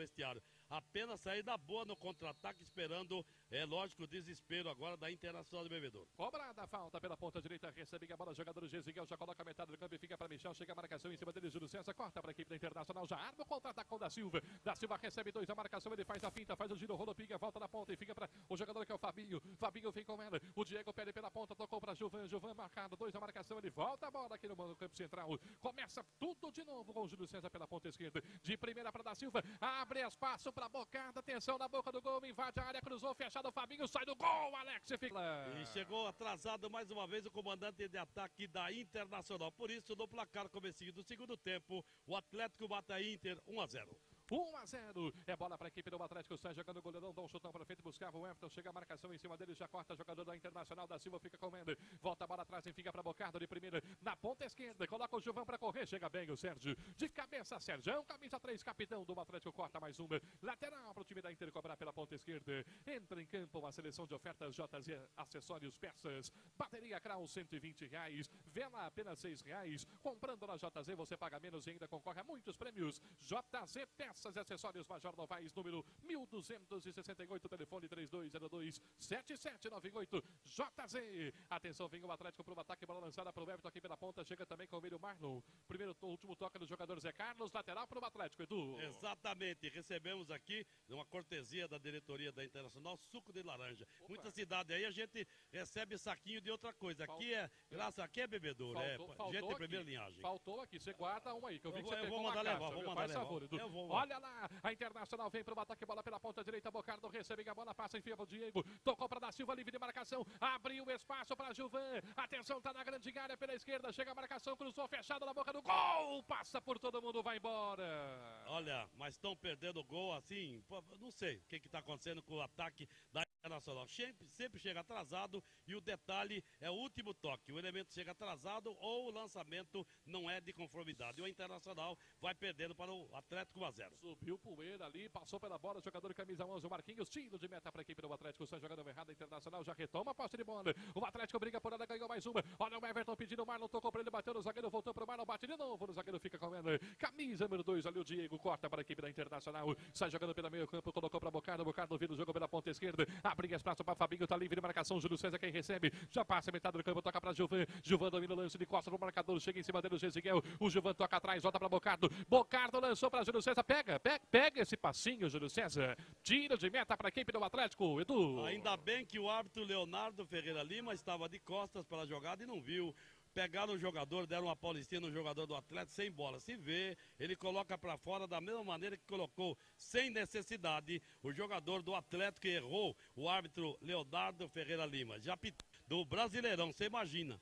Apenas saída boa no contra-ataque, esperando, é lógico, o desespero agora da Internacional do Bebedouro. Cobrada a falta pela ponta direita, recebe a bola, jogador Gesiel já coloca a metade do campo e fica para Michel, chega a marcação em cima dele, Júlio César, corta para a equipe da Internacional, já arma o contra-ataque com o da Silva, da Silva recebe dois, a marcação, ele faz a finta, faz o giro, rolo, pica, volta na ponta e fica para o jogador que é o Fabinho, Fabinho vem com ela, o Diego pede pela ponta, tocou para Gilvan, Gilvan marcado, dois, a marcação, ele volta a bola aqui no campo central, começa tudo de novo com o Júlio César pela ponta esquerda, de primeira para da Silva, abre espaço para Bocada, atenção na boca do gol, invade a área, cruzou, fechado, o Fabinho sai do gol, Alex fica... E chegou atrasado mais uma vez o comandante de ataque da Internacional. Por isso, no placar comecinho do segundo tempo, o Atlético bate a Inter 1 a 0. 1 a 0. É bola para a equipe do Atlético. Sai jogando o goleirão, dá um chutão para frente, buscava o Everton. Chega a marcação em cima dele, já corta jogador da Internacional. Da Silva fica com o Mender. Volta a bola atrás e fica para Bocardo de primeira. Na ponta esquerda, coloca o Gilvão para correr. Chega bem o Sérgio. De cabeça, Sérgio. Camisa 3, capitão do Atlético. Corta mais uma. Lateral para o time da Inter cobrar pela ponta esquerda. Entra em campo uma seleção de ofertas JZ Acessórios Persas. Bateria Crown 120 reais. Vela apenas 6 reais. Comprando na JZ você paga menos e ainda concorre a muitos prêmios. JZ Peças e Acessórios Major Novaes, número 1268, telefone 3202 7798 JZ. Atenção, vem o Atlético para o ataque, bola lançada para o Everton aqui pela ponta, chega também com o meio Marlon. Primeiro, último toque do jogador Zé Carlos, lateral para o Atlético, Edu. Exatamente, recebemos aqui uma cortesia da diretoria da Internacional, suco de laranja. Muita cidade aí a gente recebe saquinho de outra coisa. Aqui é, graça, aqui é bebedouro, é Faltou, gente de primeira linhagem. Faltou aqui, você guarda um aí, que eu vi Eu que vou- você eu pegou vou uma mandar levar, vou mandar levar. favor, Edu. Eu vou- Olha lá, a Internacional vem para o ataque, bola pela ponta direita, Bocardo recebe a bola, passa, enfia o Diego, tocou para da Silva, livre de marcação, abriu espaço para Gilvan, atenção, tá na grande área pela esquerda, chega a marcação, cruzou, fechado na boca do gol, passa por todo mundo, vai embora. Olha, mas estão perdendo o gol assim, não sei o que está acontecendo com o ataque da Internacional. Sempre, sempre chega atrasado e o detalhe é o último toque. O elemento chega atrasado ou o lançamento não é de conformidade. O Internacional vai perdendo para o Atlético 1 a 0. Subiu poeira ali, passou pela bola, jogador camisa 11, o Marquinhos, tiro de meta para a equipe do Atlético, sai jogando errado, Internacional já retoma a posse de bola. O Atlético briga por ela, ganhou mais uma. Olha o Everton pedindo o Marlon, tocou para ele, bateu no zagueiro, voltou para o Marlon, bate de novo, no zagueiro fica com ele. Camisa número 2 ali, o Diego corta para a equipe da Internacional, sai jogando pelo meio campo, colocou para Bocardo, Bocardo vira o jogo pela ponta esquerda, abre espaço para Fabinho, tá livre marcação, Júlio César quem recebe, já passa a metade do campo, toca para Gilvan, Gilvan domina o lance de costa no marcador, chega em cima dele o Gesiel, o Gilvan toca atrás, volta para Bocardo, Bocardo lançou para Júlio César, pega, pega, pega esse passinho, Júlio César, tira de meta para a equipe do Atlético, Edu. Ainda bem que o árbitro Leonardo Ferreira Lima estava de costas para a jogada e não viu. Pegaram o jogador, deram uma paulistinha no jogador do Atlético sem bola. Se vê, ele coloca para fora da mesma maneira que colocou, sem necessidade, o jogador do Atlético que errou, o árbitro Leonardo Ferreira Lima. Já do Brasileirão, você imagina.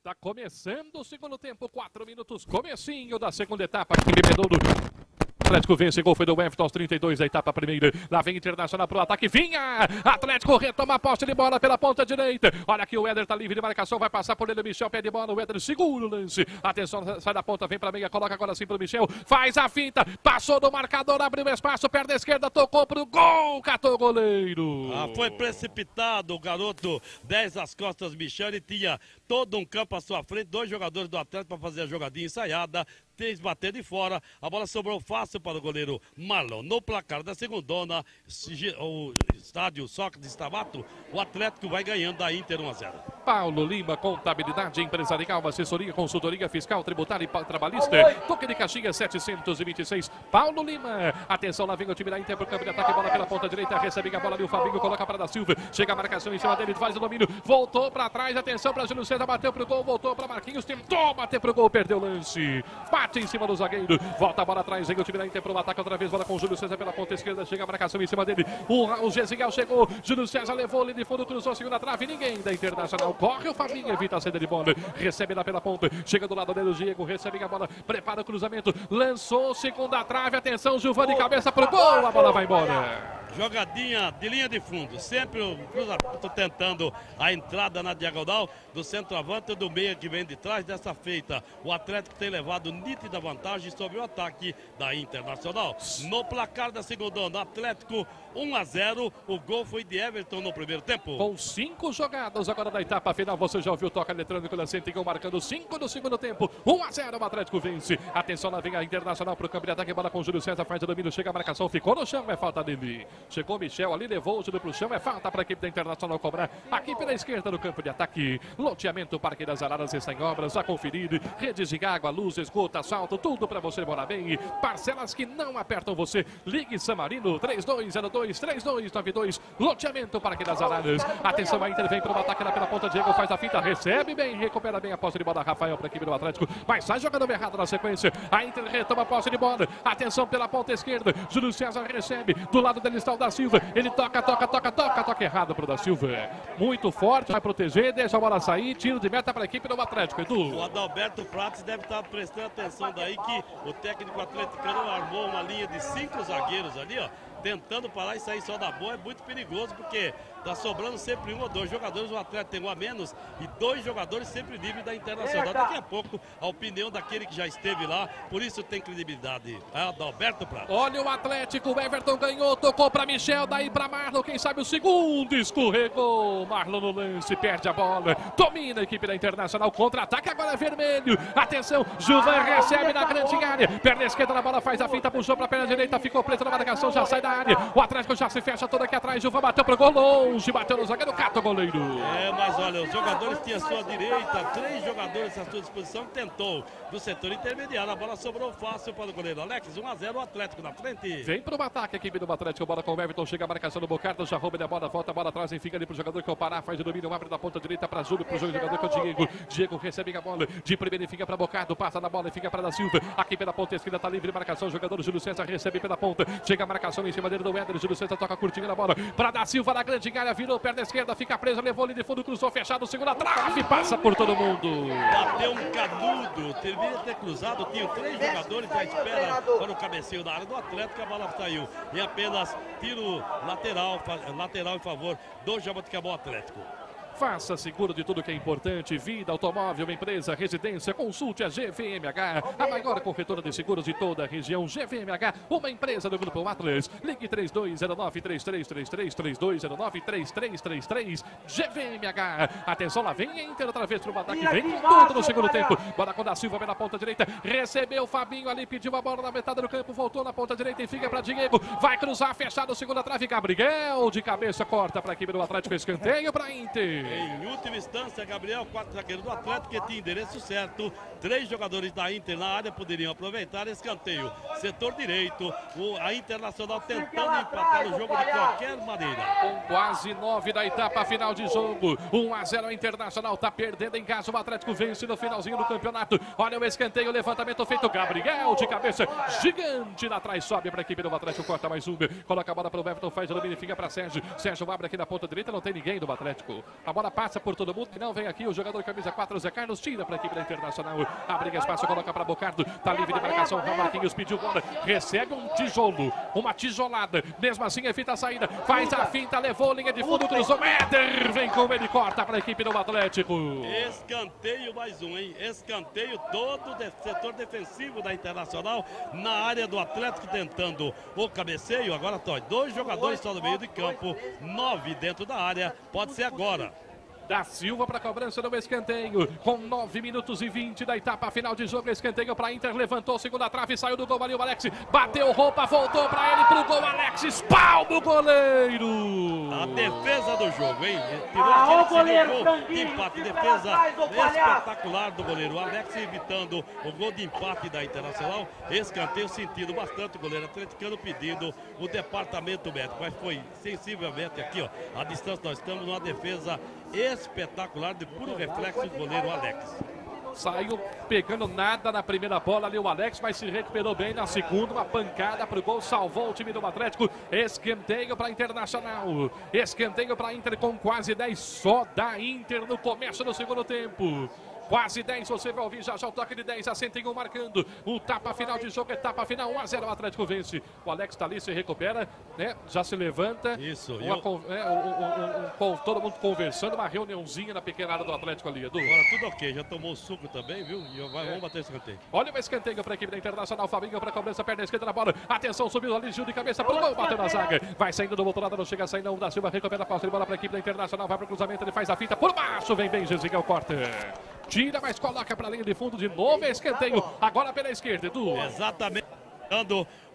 Tá começando o segundo tempo, quatro minutos, comecinho da segunda etapa. Aqui, Bebedouro Atlético vence, gol foi do Everton aos 32 da etapa primeira. Lá vem Internacional pro ataque, vinha! Atlético retoma a posse de bola pela ponta direita. Olha aqui o Éder tá livre de marcação, vai passar por ele, Michel, pé de bola, o Éder segura o lance. Atenção, sai da ponta, vem pra meia, coloca agora sim pro Michel, faz a finta, passou do marcador, abriu espaço, perna esquerda, tocou pro gol, catou o goleiro. Ah, foi precipitado o garoto, 10 às costas, Michel, ele tinha todo um campo à sua frente, dois jogadores do Atlético para fazer a jogadinha ensaiada, três bater de fora, a bola sobrou fácil para o goleiro Marlon. No placar da segundona, o estádio Sócrates Stavato, o Atlético vai ganhando da Inter 1 a 0. Paulo Lima, contabilidade empresarial, assessoria, consultoria fiscal, tributária e trabalhista. Toque de Caxias 726. Paulo Lima. Atenção, lá vem o time da Inter pro campo de ataque, bola pela ponta direita, recebe a bola ali o Fabinho, coloca para da Silva. Chega a marcação em cima dele, faz o domínio, voltou para trás, atenção para Júlio César, bateu pro gol, voltou para Marquinhos, tentou bater pro gol, perdeu o lance. Bate em cima do zagueiro, volta a bola atrás, vem o time da Inter pro ataque outra vez, bola com o Júlio César pela ponta esquerda, chega a marcação em cima dele. O, o Gesigal chegou, Júlio César levou ali de fundo, cruzou segunda trave, ninguém da Internacional. Corre, o Fabinho evita a saída de bola, recebe lá pela ponta, chega do lado dele o Diego, recebe a bola, prepara o cruzamento, lançou segunda trave, atenção, Gilvan de cabeça pro gol, a bola vai embora. Jogadinha de linha de fundo, sempre o cruzamento tentando a entrada na diagonal do centroavante do meia que vem de trás. Dessa feita, o Atlético tem levado nítida vantagem sobre o ataque da Internacional. No placar da segunda, no Atlético 1 a 0. O gol foi de Everton no primeiro tempo. Com cinco jogadas agora da etapa final, você já ouviu o toque eletrônico da Centigão marcando cinco no segundo tempo. 1 a 0. O Atlético vence. Atenção, lá vem a Internacional para o campo de ataque. Bola com o Júlio César, faz o domínio, chega a marcação, ficou no chão, é falta dele. Chegou o Michel ali, levou o Júlio para o chão, é falta para a equipe da Internacional cobrar. Aqui pela esquerda no campo de ataque. Loteamento Parque das Araras está em obras, a conferir. Redes de água, luz, esgoto, asfalto, tudo para você morar bem. Parcelas que não apertam você. Ligue Samarino 3202 3292. Loteamento Parque das Araras. Atenção, a Inter vem para o ataque lá pela ponta. Diego faz a finta, recebe bem, recupera bem a posse de bola. Rafael para a equipe do Atlético, mas sai jogando errado na sequência. A Inter retoma a posse de bola. Atenção pela ponta esquerda. Júlio César recebe. Do lado dele está o da Silva. Ele toca, toca, toca, toca, toca errado para o da Silva. Muito forte, vai proteger, deixa a bola sair. Tiro de meta para a equipe do Atlético. Edu. O Adalberto Prates deve estar prestando atenção daí que o técnico atleticano armou uma linha de cinco zagueiros ali, ó tentando parar e sair só da boa é muito perigoso, porque tá sobrando sempre um ou dois jogadores, o atleta tem um a menos e dois jogadores sempre livres da Internacional. Daqui a pouco, a opinião daquele que já esteve lá, por isso tem credibilidade. É Adalberto Prato. Olha o Atlético, o Everton ganhou, tocou para Michel, daí para Marlon, quem sabe o segundo, escorregou. Marlon no lance, perde a bola, domina a equipe da Internacional, contra-ataque, agora é vermelho. Atenção, Gilvan recebe na grande área, perna esquerda na bola, faz a finta, puxou para a perna direita, ficou preso na marcação, já sai da área. O Atlético já se fecha todo aqui atrás. Gilvan bateu pro gol longe, bateu no zagueiro, cata o goleiro. É, mas olha, os jogadores tinham a sua direita, três jogadores à sua disposição, tentou do setor intermediário. A bola sobrou fácil para o goleiro Alex. 1 a 0 o Atlético na frente. Vem pro ataque a equipe do Atlético. Bola com o Everton. Chega a marcação do Bocardo. Já rouba a bola. Volta a bola atrás. Enfim, ali pro jogador que é o Pará. Faz o domínio. Abre da ponta direita para Júlio. Pro jogador que é o Diego. Diego recebe a bola. De primeira e fica para Bocardo. Passa na bola e fica para da Silva. Aqui pela ponta esquerda tá livre. Marcação. Jogador Júlio César recebe pela ponta. Chega a marcação em cima dele do Éder. Júlio César toca curtinho na bola. Para da Silva na grande área. Virou perna esquerda. Fica preso. Levou ali de fundo. Cruzou fechado. Segunda trave. Passa por todo mundo. Bateu um canudo. Deveria ter cruzado. Tinha três jogadores à espera para o cabeceio da área do Atlético. A bola saiu. E apenas tiro lateral, lateral em favor do Jaboticabal Atlético. Faça seguro de tudo que é importante. Vida, automóvel, empresa, residência. Consulte a GVMH, a maior corretora de seguros de toda a região. GVMH, uma empresa do Grupo Atlas. Ligue 3209-3333, 3209-3333. GVMH. Atenção, lá vem Inter outra vez para o ataque. Vem com tudo no segundo tempo. Bola com a Silva, vem na ponta direita. Recebeu o Fabinho ali, pediu a bola na metade do campo. Voltou na ponta direita e fica para Diego. Vai cruzar, fechado, segunda trave. Gabriel de cabeça corta para a equipe do Atlético. Escanteio para Inter. Em última instância, Gabriel, quatro zagueiros do Atlético, que tinha endereço certo. Três jogadores da Inter na área poderiam aproveitar escanteio. Setor direito, o, a Internacional tentando empatar o jogo de qualquer maneira. Com quase nove da etapa final de jogo. 1 a 0 Internacional tá perdendo em casa. O Atlético vence no finalzinho do campeonato. Olha o escanteio, levantamento feito. Gabriel de cabeça, gigante lá atrás. Sobe para a equipe do Atlético, corta mais um. Coloca a bola para o Everton, faz o domínio, fica para Sérgio. Sérgio abre aqui na ponta direita, não tem ninguém do Atlético. A bola passa por todo mundo. Não vem aqui o jogador camisa 4, Zé Carlos, tira para a equipe da Internacional. Abre espaço, coloca para Bocardo. Tá livre de marcação. Marquinhos pediu bola. Recebe um tijolo, uma tijolada. Mesmo assim, evita a saída. Faz a finta, levou linha de fundo, cruzou. Éder vem com ele, corta para a equipe do Atlético. Escanteio mais um, hein? Escanteio todo o setor defensivo da Internacional na área do Atlético tentando o cabeceio. Agora, tô, dois jogadores só no meio de campo, nove dentro da área. Pode ser agora da Silva para a cobrança do escanteio. Com 9 minutos e 20 da etapa final de jogo. Escanteio para Inter. Levantou segunda trave, saiu do gol ali o Alex. Bateu roupa, voltou para ele pro gol. Alex, palmo goleiro. A defesa do jogo, hein? Tirou ah, o goleiro gol de empate. Defesa espetacular do goleiro. Alex evitando o gol de empate da Internacional. Escanteio sentido bastante o goleiro atleticano pedindo o departamento médico. Mas foi sensivelmente aqui, ó. A distância nós estamos numa defesa espetacular de puro reflexo do goleiro Alex. Saiu pegando nada na primeira bola ali o Alex, mas se recuperou bem na segunda. Uma pancada para o gol, salvou o time do Atlético. Escanteio para Internacional. Escanteio para Inter com quase 10 só da Inter no começo do segundo tempo. Quase 10, você vai ouvir já já o toque de 10 a 101 marcando. O tapa final de jogo, etapa final, 1 a 0 o Atlético vence. O Alex tá ali, se recupera, né? Já se levanta. Isso. Uma, eu... é, um, um, um, todo mundo conversando, uma reuniãozinha na pequena área do Atlético ali, Edu. Agora tudo ok, já tomou suco também, viu? E vai, é. vamos bater esse escanteio. Olha o escanteio para a equipe da Internacional, Fabinho para cobrança, perna esquerda na bola. Atenção, subiu ali, Gil de cabeça pro gol, bateu na zaga. Vai saindo do outro lado, não chega a sair não, da Silva recupera a posse de bola para a equipe da Internacional, vai pro cruzamento, ele faz a fita por baixo, vem bem, Gizinho, corta. Tira, mas coloca para a linha de fundo de novo. Escanteio. Agora pela esquerda, Edu. Exatamente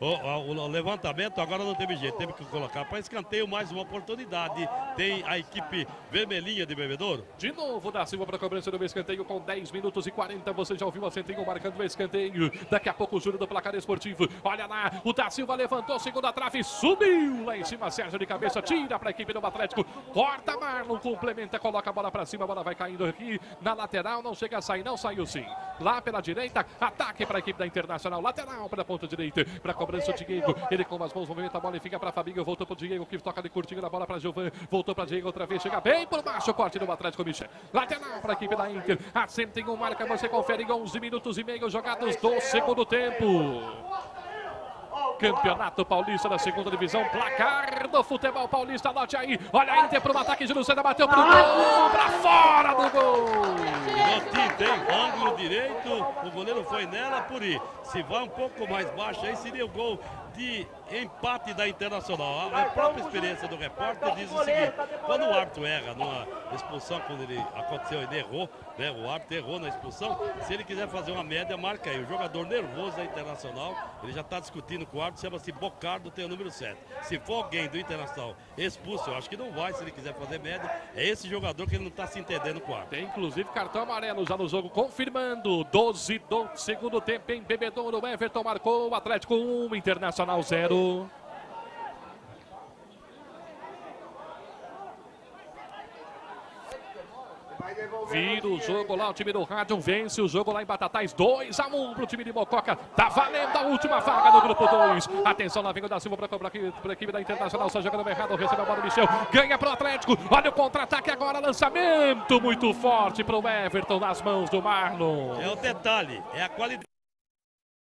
o, o, o, levantamento, agora não teve jeito, teve que colocar para escanteio mais uma oportunidade. Tem a equipe vermelhinha de Bebedouro. De novo da Silva para a cobrança do escanteio com 10 minutos e 40. Você já ouviu a Centrinho marcando o escanteio. Daqui a pouco o Júlio do placar esportivo. Olha lá, o da Silva levantou, segunda trave, subiu lá em cima. Sérgio de cabeça, tira para a equipe do Atlético. Corta Marlon, complementa, coloca a bola para cima. A bola vai caindo aqui na lateral. Não chega a sair, não saiu sim. Lá pela direita, ataque para a equipe da Internacional. Lateral para a ponta direita para a cobrança o Diego. Ele com as mãos movimenta a bola e fica para Fabinho. Voltou para o Diego que toca de curtinho na bola para Giovan. Voltou para Diego outra vez. Chega bem por baixo. Corte do Atlético Michel. Lateral para a equipe da Inter. A um marca. Você confere em 11 minutos e meio jogados do segundo tempo. Campeonato Paulista da segunda divisão. Placar do futebol paulista. Anote aí. Olha a Inter para o ataque de Lucena. Bateu para o gol. Para fora do gol. Tem ângulo direito. O goleiro foi nela por ir. Se vai um pouco mais baixo aí, seria o gol de empate da Internacional. A própria experiência do repórter diz o seguinte: quando o árbitro erra numa expulsão, quando ele aconteceu, ele errou, né? O árbitro errou na expulsão. Se ele quiser fazer uma média, marca aí. O jogador nervoso da Internacional, ele já está discutindo com o árbitro, chama-se Bocardo, tem o número 7. Se for alguém do Internacional expulso, eu acho que não vai, se ele quiser fazer média. É esse jogador que ele não está se entendendo com o árbitro. Tem inclusive cartão amarelo já no jogo, confirmando 12 do segundo tempo em Bebedouro. Everton marcou, o Atlético 1, Internacional 0. Vira o jogo lá, o time do Rádio vence o jogo lá em Batatais, 2 a 1 para o time de Mococa. Tá valendo a última vaga do grupo 2. Atenção na vinga da Silva aqui para a equipe da Internacional, só jogando errado, recebe a bola do Michel, ganha para o Atlético. Olha o contra-ataque agora, lançamento muito forte para o Everton nas mãos do Marlon. É o detalhe, é a qualidade.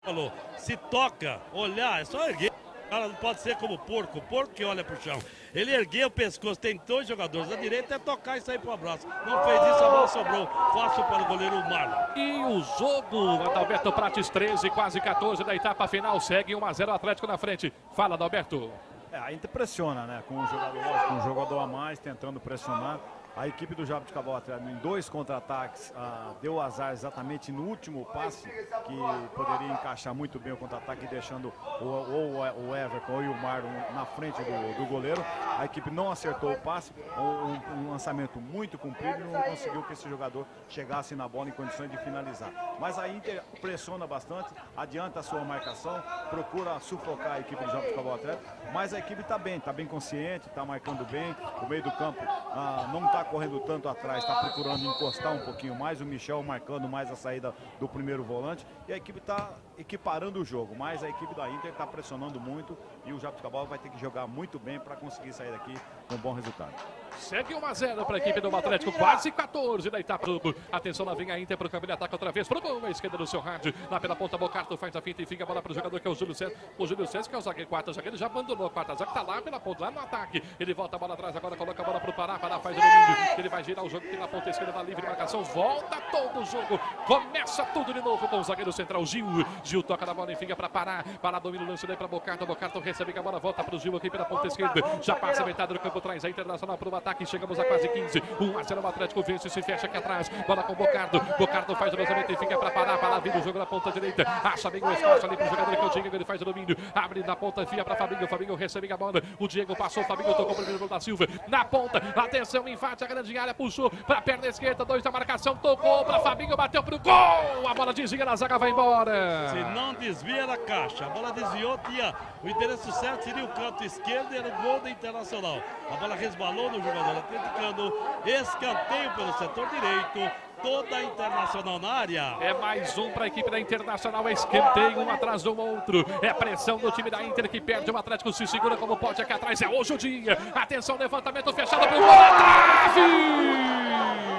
Falou, se toca, olhar, é só erguer cara não pode ser como porco, porco que olha pro chão. Ele ergueu o pescoço, tem dois jogadores da direita, é tocar e sair pro abraço. Não fez isso, a bola sobrou fácil para o goleiro Marlon. E o jogo, Adalberto Prates 13, quase 14 da etapa final, segue 1 a 0 Atlético na frente. Fala, Adalberto. É, a Inter pressiona, né? Com um jogador, com um jogador a mais, tentando pressionar. A equipe do Jabuticabal Atlético em dois contra-ataques ah, deu azar exatamente no último passe, que poderia encaixar muito bem o contra-ataque, deixando ou o Everton ou o Marlon na frente do, do goleiro. A equipe não acertou o passe, um, um lançamento muito comprido e não conseguiu que esse jogador chegasse na bola em condições de finalizar. Mas a Inter pressiona bastante, adianta a sua marcação, procura sufocar a equipe do Jabuticabal Atlético, mas a equipe está bem, está bem consciente, está marcando bem, o meio do campo ah, não está correndo tanto atrás, está procurando encostar um pouquinho mais. O Michel marcando mais a saída do primeiro volante. E a equipe está equiparando o jogo, mas a equipe da Inter está pressionando muito e o Jabuticabal vai ter que jogar muito bem para conseguir sair daqui com um bom resultado. Segue 1 a 0 para a equipe do Atlético, quase 14 da etapa. Atenção, lá vem a Inter para o campo de ataque outra vez. Para o esquerda do seu rádio, lá pela ponta, Bocarto faz a finta e fica a bola para o jogador que é o Júlio César. O Júlio César, que é o zagueiro, quarto zagueiro, já abandonou a quarta zaga, está lá pela ponta, lá no ataque. Ele volta a bola atrás, agora coloca a bola para o Pará. Pará faz o domínio. Ele vai girar o jogo, tem na ponta esquerda, na livre marcação. Volta todo o jogo, começa tudo de novo com o zagueiro central Gil. Gil toca na bola e fica para parar. Pará domina o lance daí para Bocarto. Bocarto recebe a bola, volta para o Gil aqui pela ponta esquerda. Já passa a metade do campo, traz a Internacional para o ataque. Chegamos a quase 15. 1 a 0 o Atlético vence, se fecha aqui atrás. Bola com o Bocardo. Bocardo faz o lançamento e fica para parar. Para vir o jogo na ponta direita. Acha bem o espaço ali para o jogador que o Diego. Ele faz o domínio. Abre na ponta, fia para Fabinho. Fabinho recebe a bola. O Diego passou. Fabinho tocou primeiro gol da Silva. Na ponta, atenção, invade a grande área. Puxou para perna esquerda. Dois da marcação. Tocou para Fabinho. Bateu para o gol. A bola desvia na zaga, vai embora. Se não desvia na caixa. A bola desviou, tinha o endereço certo, seria o canto esquerdo era o gol do Internacional. A bola resbalou no jogador atleticano. Escanteio pelo setor direito. Toda a Internacional na área. É mais um para a equipe da Internacional. Escanteio um atrás do outro. É pressão do time da Inter que perde. O Atlético se segura como pode aqui atrás. É hoje o dia. Atenção, levantamento fechado pelo gol. Trave!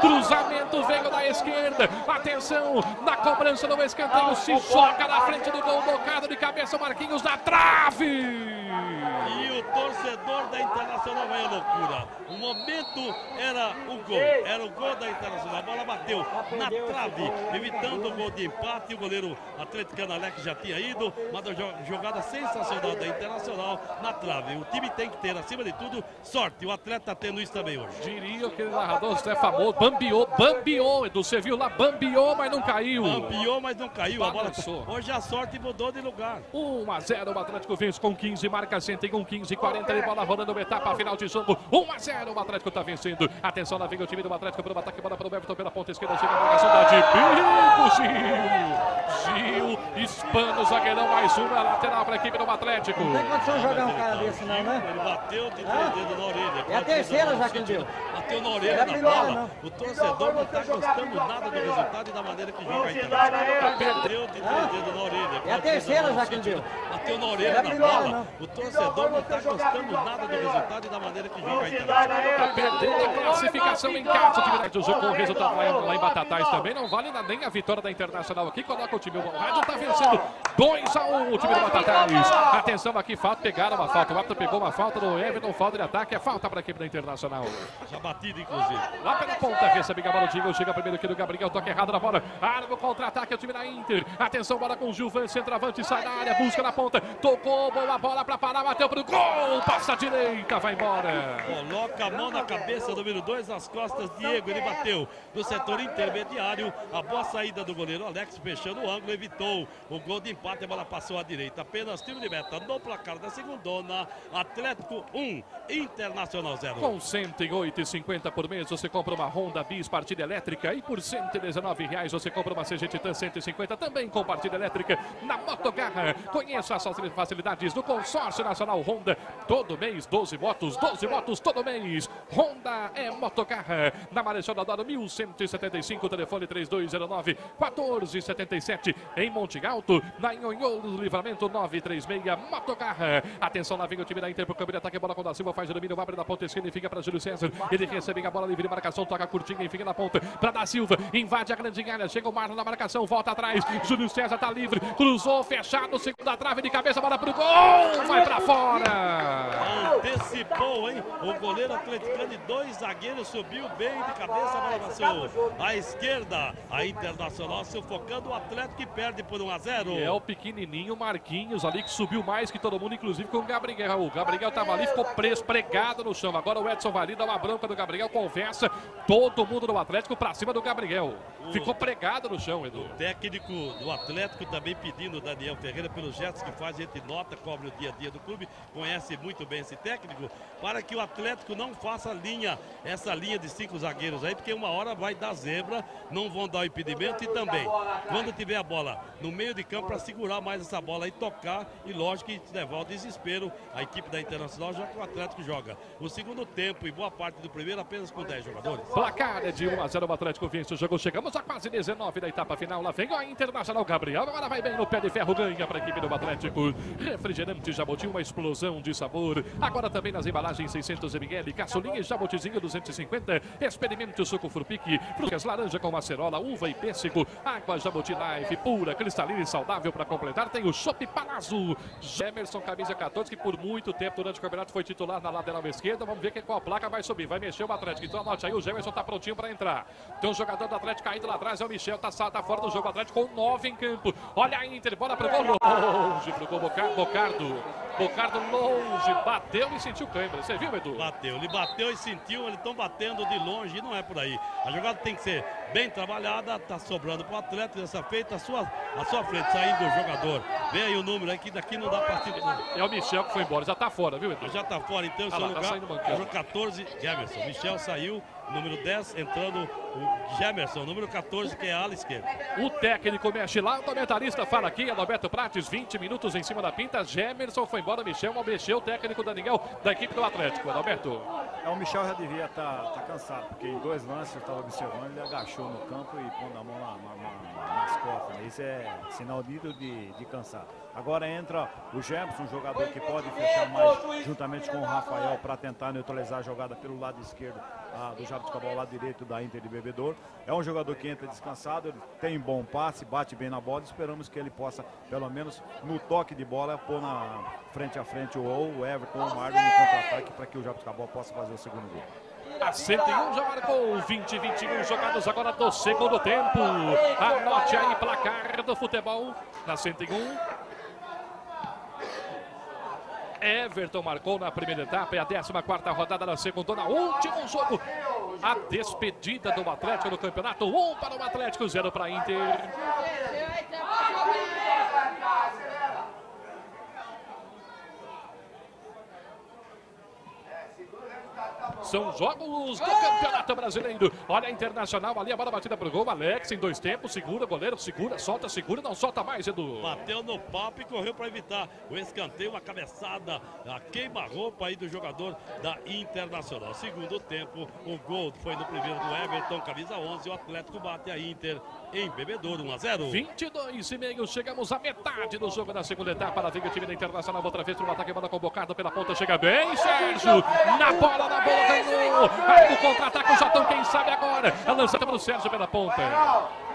Cruzamento veio da esquerda. Atenção na cobrança do escanteio. Se joga na frente do gol. Bocado de cabeça. Marquinhos na trave. E o torcedor da Internacional vai à loucura. O momento era o gol. Era o gol da Internacional. A bola bateu na trave, evitando o gol de empate. O goleiro atleticano Alex já tinha ido. Uma jogada sensacional da Internacional na trave. O time tem que ter, acima de tudo, sorte. O atleta está tendo isso também hoje. Diria que o narrador é famoso. Bambiou, bambiou, Edu. Você viu lá? Bambiou, mas não caiu. Bambiou, mas não caiu. A bola Hoje a sorte mudou de lugar. 1 a 0 o Atlético vence com 15, marca 101, 15, 40 e bola rolando uma etapa final de jogo. 1 a 0 o Atlético está vencendo. Atenção, lá vem o time do Atlético para o ataque, bola para o Everton pela ponta esquerda. Chega a marcação da de Gil. Gil, espana o zagueirão, mais uma lateral para a equipe do Atlético. Não tem condição de jogar um cara desse, não, né? Ele bateu de três dedos na orelha. É a terceira já que ele deu. Bateu na orelha na bola. O torcedor não está gostando nada do resultado e da maneira que joga a Internacional. Perdeu de três dedos na orelha. É a terceira já que deu. Bateu na orelha na bola. O torcedor não está gostando nada do resultado e da maneira que joga a Internacional. Perdendo a classificação em casa. O time do jogo com o resultado lá em, lá em Batatais também. Não vale nem a vitória da Internacional aqui. Coloca o time. O Rádio está vencendo 2 a 1 o time do Batatais. Atenção aqui, fato. Pegaram uma falta. O árbitro pegou uma falta do Everton. Falta de ataque. É falta para a equipe da Internacional. Já batido, inclusive. Lá pela ponta. Recebe a bola. O Diego chega primeiro aqui do Gabriel. Toque errado na bola. Arma o contra-ataque. O time da Inter. Atenção, bola com o Gilvan. Centroavante. Sai da área. Busca na ponta. Tocou. Boa bola para parar. Bateu para o gol. Passa a direita. Vai embora. Coloca a mão na cabeça, número 2, nas costas, Diego, ele bateu no setor intermediário, a boa saída do goleiro Alex, fechando o ângulo, evitou o gol de empate, a bola passou à direita, apenas time de meta no placar da segundona, Atlético 1, Internacional 0. Com 108,50 por mês, você compra uma Honda Bis partida elétrica e por 119 reais você compra uma CG Titan 150 também com partida elétrica na Motogarra. Conheça as facilidades do consórcio nacional Honda. Todo mês, 12 motos, 12 motos todo mês. Honda é Motocarra. Na Marechal Adoro 1175, telefone 3209 1477. Em Monte Alto, na Inhonhou do Livramento 936, Motocarra. Atenção, lá vem o time da Inter pro câmbio de ataque. Bola com o da Silva, faz o domínio, abre na ponta esquerda e fica para Júlio César. Ele recebe a bola livre, marcação, toca curtinha e fica na ponta para da Silva. Invade a grande área, chega o Marlon na marcação, volta atrás. Júlio César tá livre, cruzou, fechado, segunda trave de cabeça, bola pro gol, vai para fora. Antecipou, hein? O goleiro atleticano e dois zagueiros subiu bem de cabeça, bola passou. À esquerda, a Internacional sufocando o Atlético que perde por 1 a 0. É o pequenininho, Marquinhos ali que subiu mais que todo mundo, inclusive com o Gabriel. O Gabriel tava ali, ficou preso, pregado no chão. Agora o Edson vai ali, dá uma bronca do Gabriel, conversa. Todo mundo do Atlético pra cima do Gabriel. Ficou pregado no chão, Edu. técnico do Atlético também pedindo o Daniel Ferreira pelos gestos que faz, a gente nota, cobre o dia a dia do clube, conhece muito bem esse técnico, para que o Atlético não faça linha, essa linha de cinco zagueiros aí, porque uma hora vai dar zebra, não vão dar o impedimento e também, quando tiver a bola no meio de campo, para segurar mais essa bola e tocar, e lógico que levar ao desespero a equipe da Internacional, já que o Atlético joga o segundo tempo e boa parte do primeiro apenas com 10 jogadores. Placar é de 1 a 0 o Atlético vence o jogo. Chegamos a quase 19 da etapa final. Lá vem a Internacional Gabriel. Agora vai bem no pé de ferro. Ganha para a equipe do Atlético. Refrigerante Jabuti, uma explosão de sabor. Agora também nas embalagens 600 ml. Caçulinha e Jabutizinho 250. Experimente o suco Frupique. Frutas laranja com macerola, uva e pêssego. Água Jabuti Live, pura, cristalina e saudável para completar. Tem o Chopp Palazzo. Gemerson, camisa 14, que por muito tempo durante o campeonato foi titular na lateral esquerda. Vamos ver que qual placa vai subir. Vai mexer o Atlético. Então anote aí, o Gemerson tá prontinho para entrar. Tem um jogador do Atlético caído lá atrás, é o Michel. Tá, tá fora do jogo. Atlético com 9 em campo. Olha a Inter, bola pro gol. Longe pro gol. Boca- Bocardo. Bocardo longe. Bateu e sentiu câimbra. Você viu, Edu? Bateu, ele bateu e sentiu, eles estão batendo de longe e não é por aí. A jogada tem que ser bem trabalhada, tá sobrando pro atleta dessa feita, a sua, a sua frente, saindo o jogador. Vem aí o número aí que daqui não dá se. É o Michel que foi embora. Já tá fora, viu, Edu? Já tá fora então, Ah seu lá, tá lugar. bancada. número 14, Gemerson. Michel saiu, número 10, entrando o Gemerson, número 14, que é a ala esquerda. O técnico mexe lá, o comentarista fala aqui, Adalberto Prates, 20 minutos em cima da pinta. Gemerson foi embora, Michel mexeu, o técnico Daniel da equipe do Atlético. Adalberto. É, o Michel já devia estar cansado, porque em dois lances eu estava observando, ele agachou no campo e pondo a mão na- na- na- nas costas. Isso é sinal nítido de, de cansado. Agora entra o Jefferson, jogador que pode fechar mais juntamente com o Rafael para tentar neutralizar a jogada pelo lado esquerdo ah, do Jabuticabal, lado direito da Inter de Bebedor. É um jogador que entra descansado, tem bom passe, bate bem na bola. Esperamos que ele possa, pelo menos no toque de bola, pôr na frente a frente ou o Everton ou o Marlon no contra-ataque para que o Jabuticabal possa fazer o segundo gol. A 101 já marcou 20 21 jogados agora do segundo tempo. Anote aí placar do futebol na 101. Everton marcou na primeira etapa, é a 14 rodada da segunda, na último jogo. A despedida do Atlético no campeonato. 1 para o Atlético, 0 para a Inter. São jogos do Campeonato Brasileiro. Olha a Internacional ali, a bola batida pro gol. Alex em dois tempos, segura, goleiro, segura, solta, segura, não solta mais, Edu. Bateu no papo e correu para evitar o escanteio, uma cabeçada, a queima-roupa aí do jogador da Internacional. Segundo tempo, o gol foi no primeiro do Everton, camisa 11. O Atlético bate a Inter em Bebedouro, 1 a 0. 22 e meio, chegamos à metade do jogo da segunda etapa. Lá vem o time da Internacional, outra vez para o ataque, bola convocado pela ponta, chega bem, Sérgio, na bola, na bola, ganhou. Aí no contra-ataque, o Jatão, quem sabe agora, a lançada para o Sérgio pela ponta.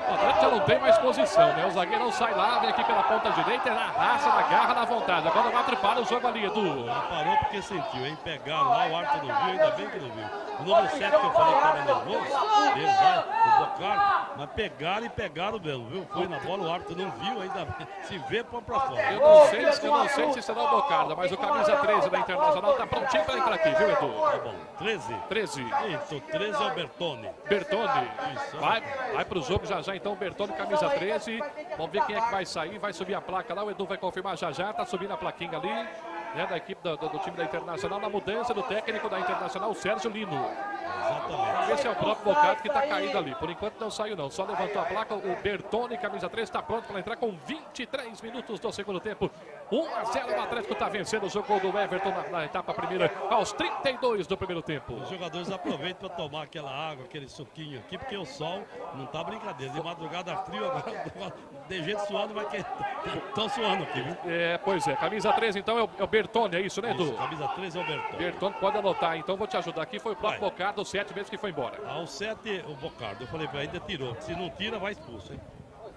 O Atlético já não tem mais posição, né? O zagueiro não sai lá, vem aqui pela ponta direita, é na raça, na garra, na vontade. Agora o árbitro para o jogo ali, Edu. Não parou porque sentiu, hein? Pegaram lá, o árbitro não viu, ainda bem que não viu. O número 7 que eu falei que estava nervoso, ele vai, o Bocardo, mas pegaram e pegaram mesmo, viu? Foi na bola, o árbitro não viu, ainda bem. se vê, põe pra fora. Eu não sei, se- eu não sei se será o Bocarda, mas o camisa 13 da Internacional tá prontinho para entrar aqui, viu, Edu? Tá bom, 13. 13. Isso, 13 é o Bertone. Bertone. Isso. Vai, vai pro jogo já já, então, Bertone, camisa 13. Vamos ver quem é que vai sair, vai subir a placa lá, o Edu vai confirmar já já, tá subindo a plaquinha ali, né, da equipe do, do- time da Internacional, na mudança do técnico da Internacional, o Sérgio Lino. Exatamente. Esse é o próprio Bocato que tá caído ali, por enquanto não saiu não, só levantou a placa, o Bertone, camisa 13, está pronto para entrar com 23 minutos do segundo tempo. 1 a 0, o Atlético tá vencendo o jogo do Everton na, na etapa primeira, aos 32 do primeiro tempo. Os jogadores aproveitam para tomar aquela água, aquele suquinho aqui, porque o sol não tá brincadeira. De madrugada frio, agora tem gente suando, mas que (laughs) estão suando aqui, viu? É, pois é, camisa 13 então é o, é o Bertone, é isso, né, Edu? Isso, camisa 13 é o Bertone. Bertone pode anotar, então vou te ajudar aqui. Foi o próprio Vai. Bocardo, sete vezes que foi embora. Ao 7, o Bocardo. Eu falei ainda tirou. Se não tira, vai expulso, hein?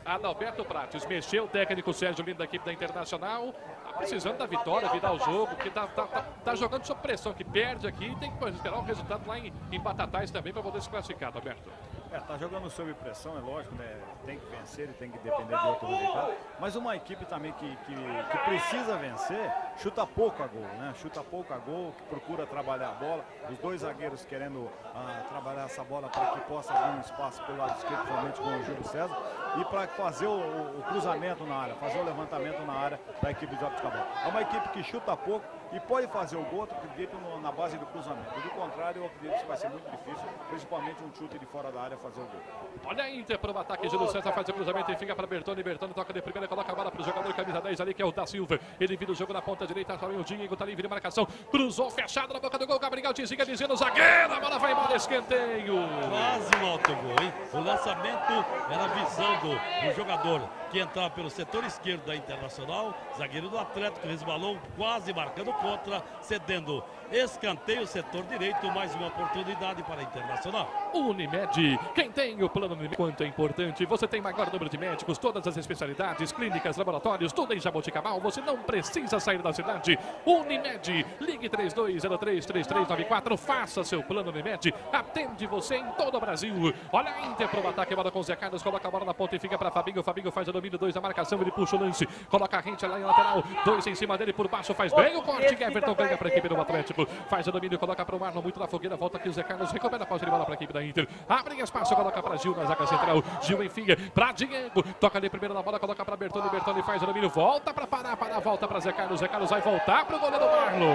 Adalberto Prates mexeu o técnico Sérgio Lino da equipe da Internacional. Tá precisando da vitória, virar o jogo, porque tá, tá, tá, tá jogando sob pressão, que perde aqui e tem que esperar o resultado lá em, em Batatais também para poder se classificar, Adalberto. É, tá jogando sob pressão, é lógico, né? Tem que vencer e tem que depender de outro resultado. Mas uma equipe também que, que, que precisa vencer, chuta pouco a gol, né? Chuta pouco a gol, que procura trabalhar a bola. Os dois zagueiros querendo ah, trabalhar essa bola para que possa abrir um espaço pelo lado esquerdo, principalmente com o Júlio César, e para fazer o, o, cruzamento na área, fazer o levantamento na área da equipe de Jabuticabal. É uma equipe que chuta pouco e pode fazer o gol, acredito, no, na base do cruzamento. Do contrário, eu acredito que vai ser muito difícil, principalmente um chute de fora da área fazer o gol. Olha a Inter para o ataque. Júlio César faz o cruzamento e fica para Bertone. Bertone toca de primeira, coloca a bola para o jogador camisa 10 ali, que é o da Silva. Ele vira o jogo na ponta direita. Também o Diego tá livre de marcação. Cruzou fechado na boca do gol. Gabriel Tizinga dizendo zagueiro. A bola vai embora, escanteio. Quase um autogol, hein? O lançamento era visão do, do jogador que entrava pelo setor esquerdo da Internacional. Zagueiro do Atlético resbalou, quase marcando contra, cedendo escanteio, setor direito. Mais uma oportunidade para a Internacional. Unimed, quem tem o plano Unimed, quanto é importante. Você tem maior número de médicos, todas as especialidades, clínicas, laboratórios, tudo em Jaboticabal. Você não precisa sair da cidade. Unimed, ligue 32033394, faça seu plano Unimed. Atende você em todo o Brasil. Olha a Inter para o ataque, bola com o Zé Carlos, coloca a bola na ponta e fica para Fabinho. Fabinho faz o domínio, dois na marcação, ele puxa o lance, coloca a rente lá em lateral, dois em cima dele por baixo, faz bem o corte. Everton ganha para a equipe do Atlético, faz o domínio, coloca para o Marlon, muito na fogueira, volta aqui o Zé Carlos, recupera a pausa de bola para a equipe da Inter, abre espaço, coloca para Gil na zaga central, Gil enfim, para Diego, toca ali primeiro na bola, coloca para Bertone, Bertone faz o domínio, volta para parar, para volta para Zé Carlos, Zé Carlos vai voltar para o goleiro Marlon.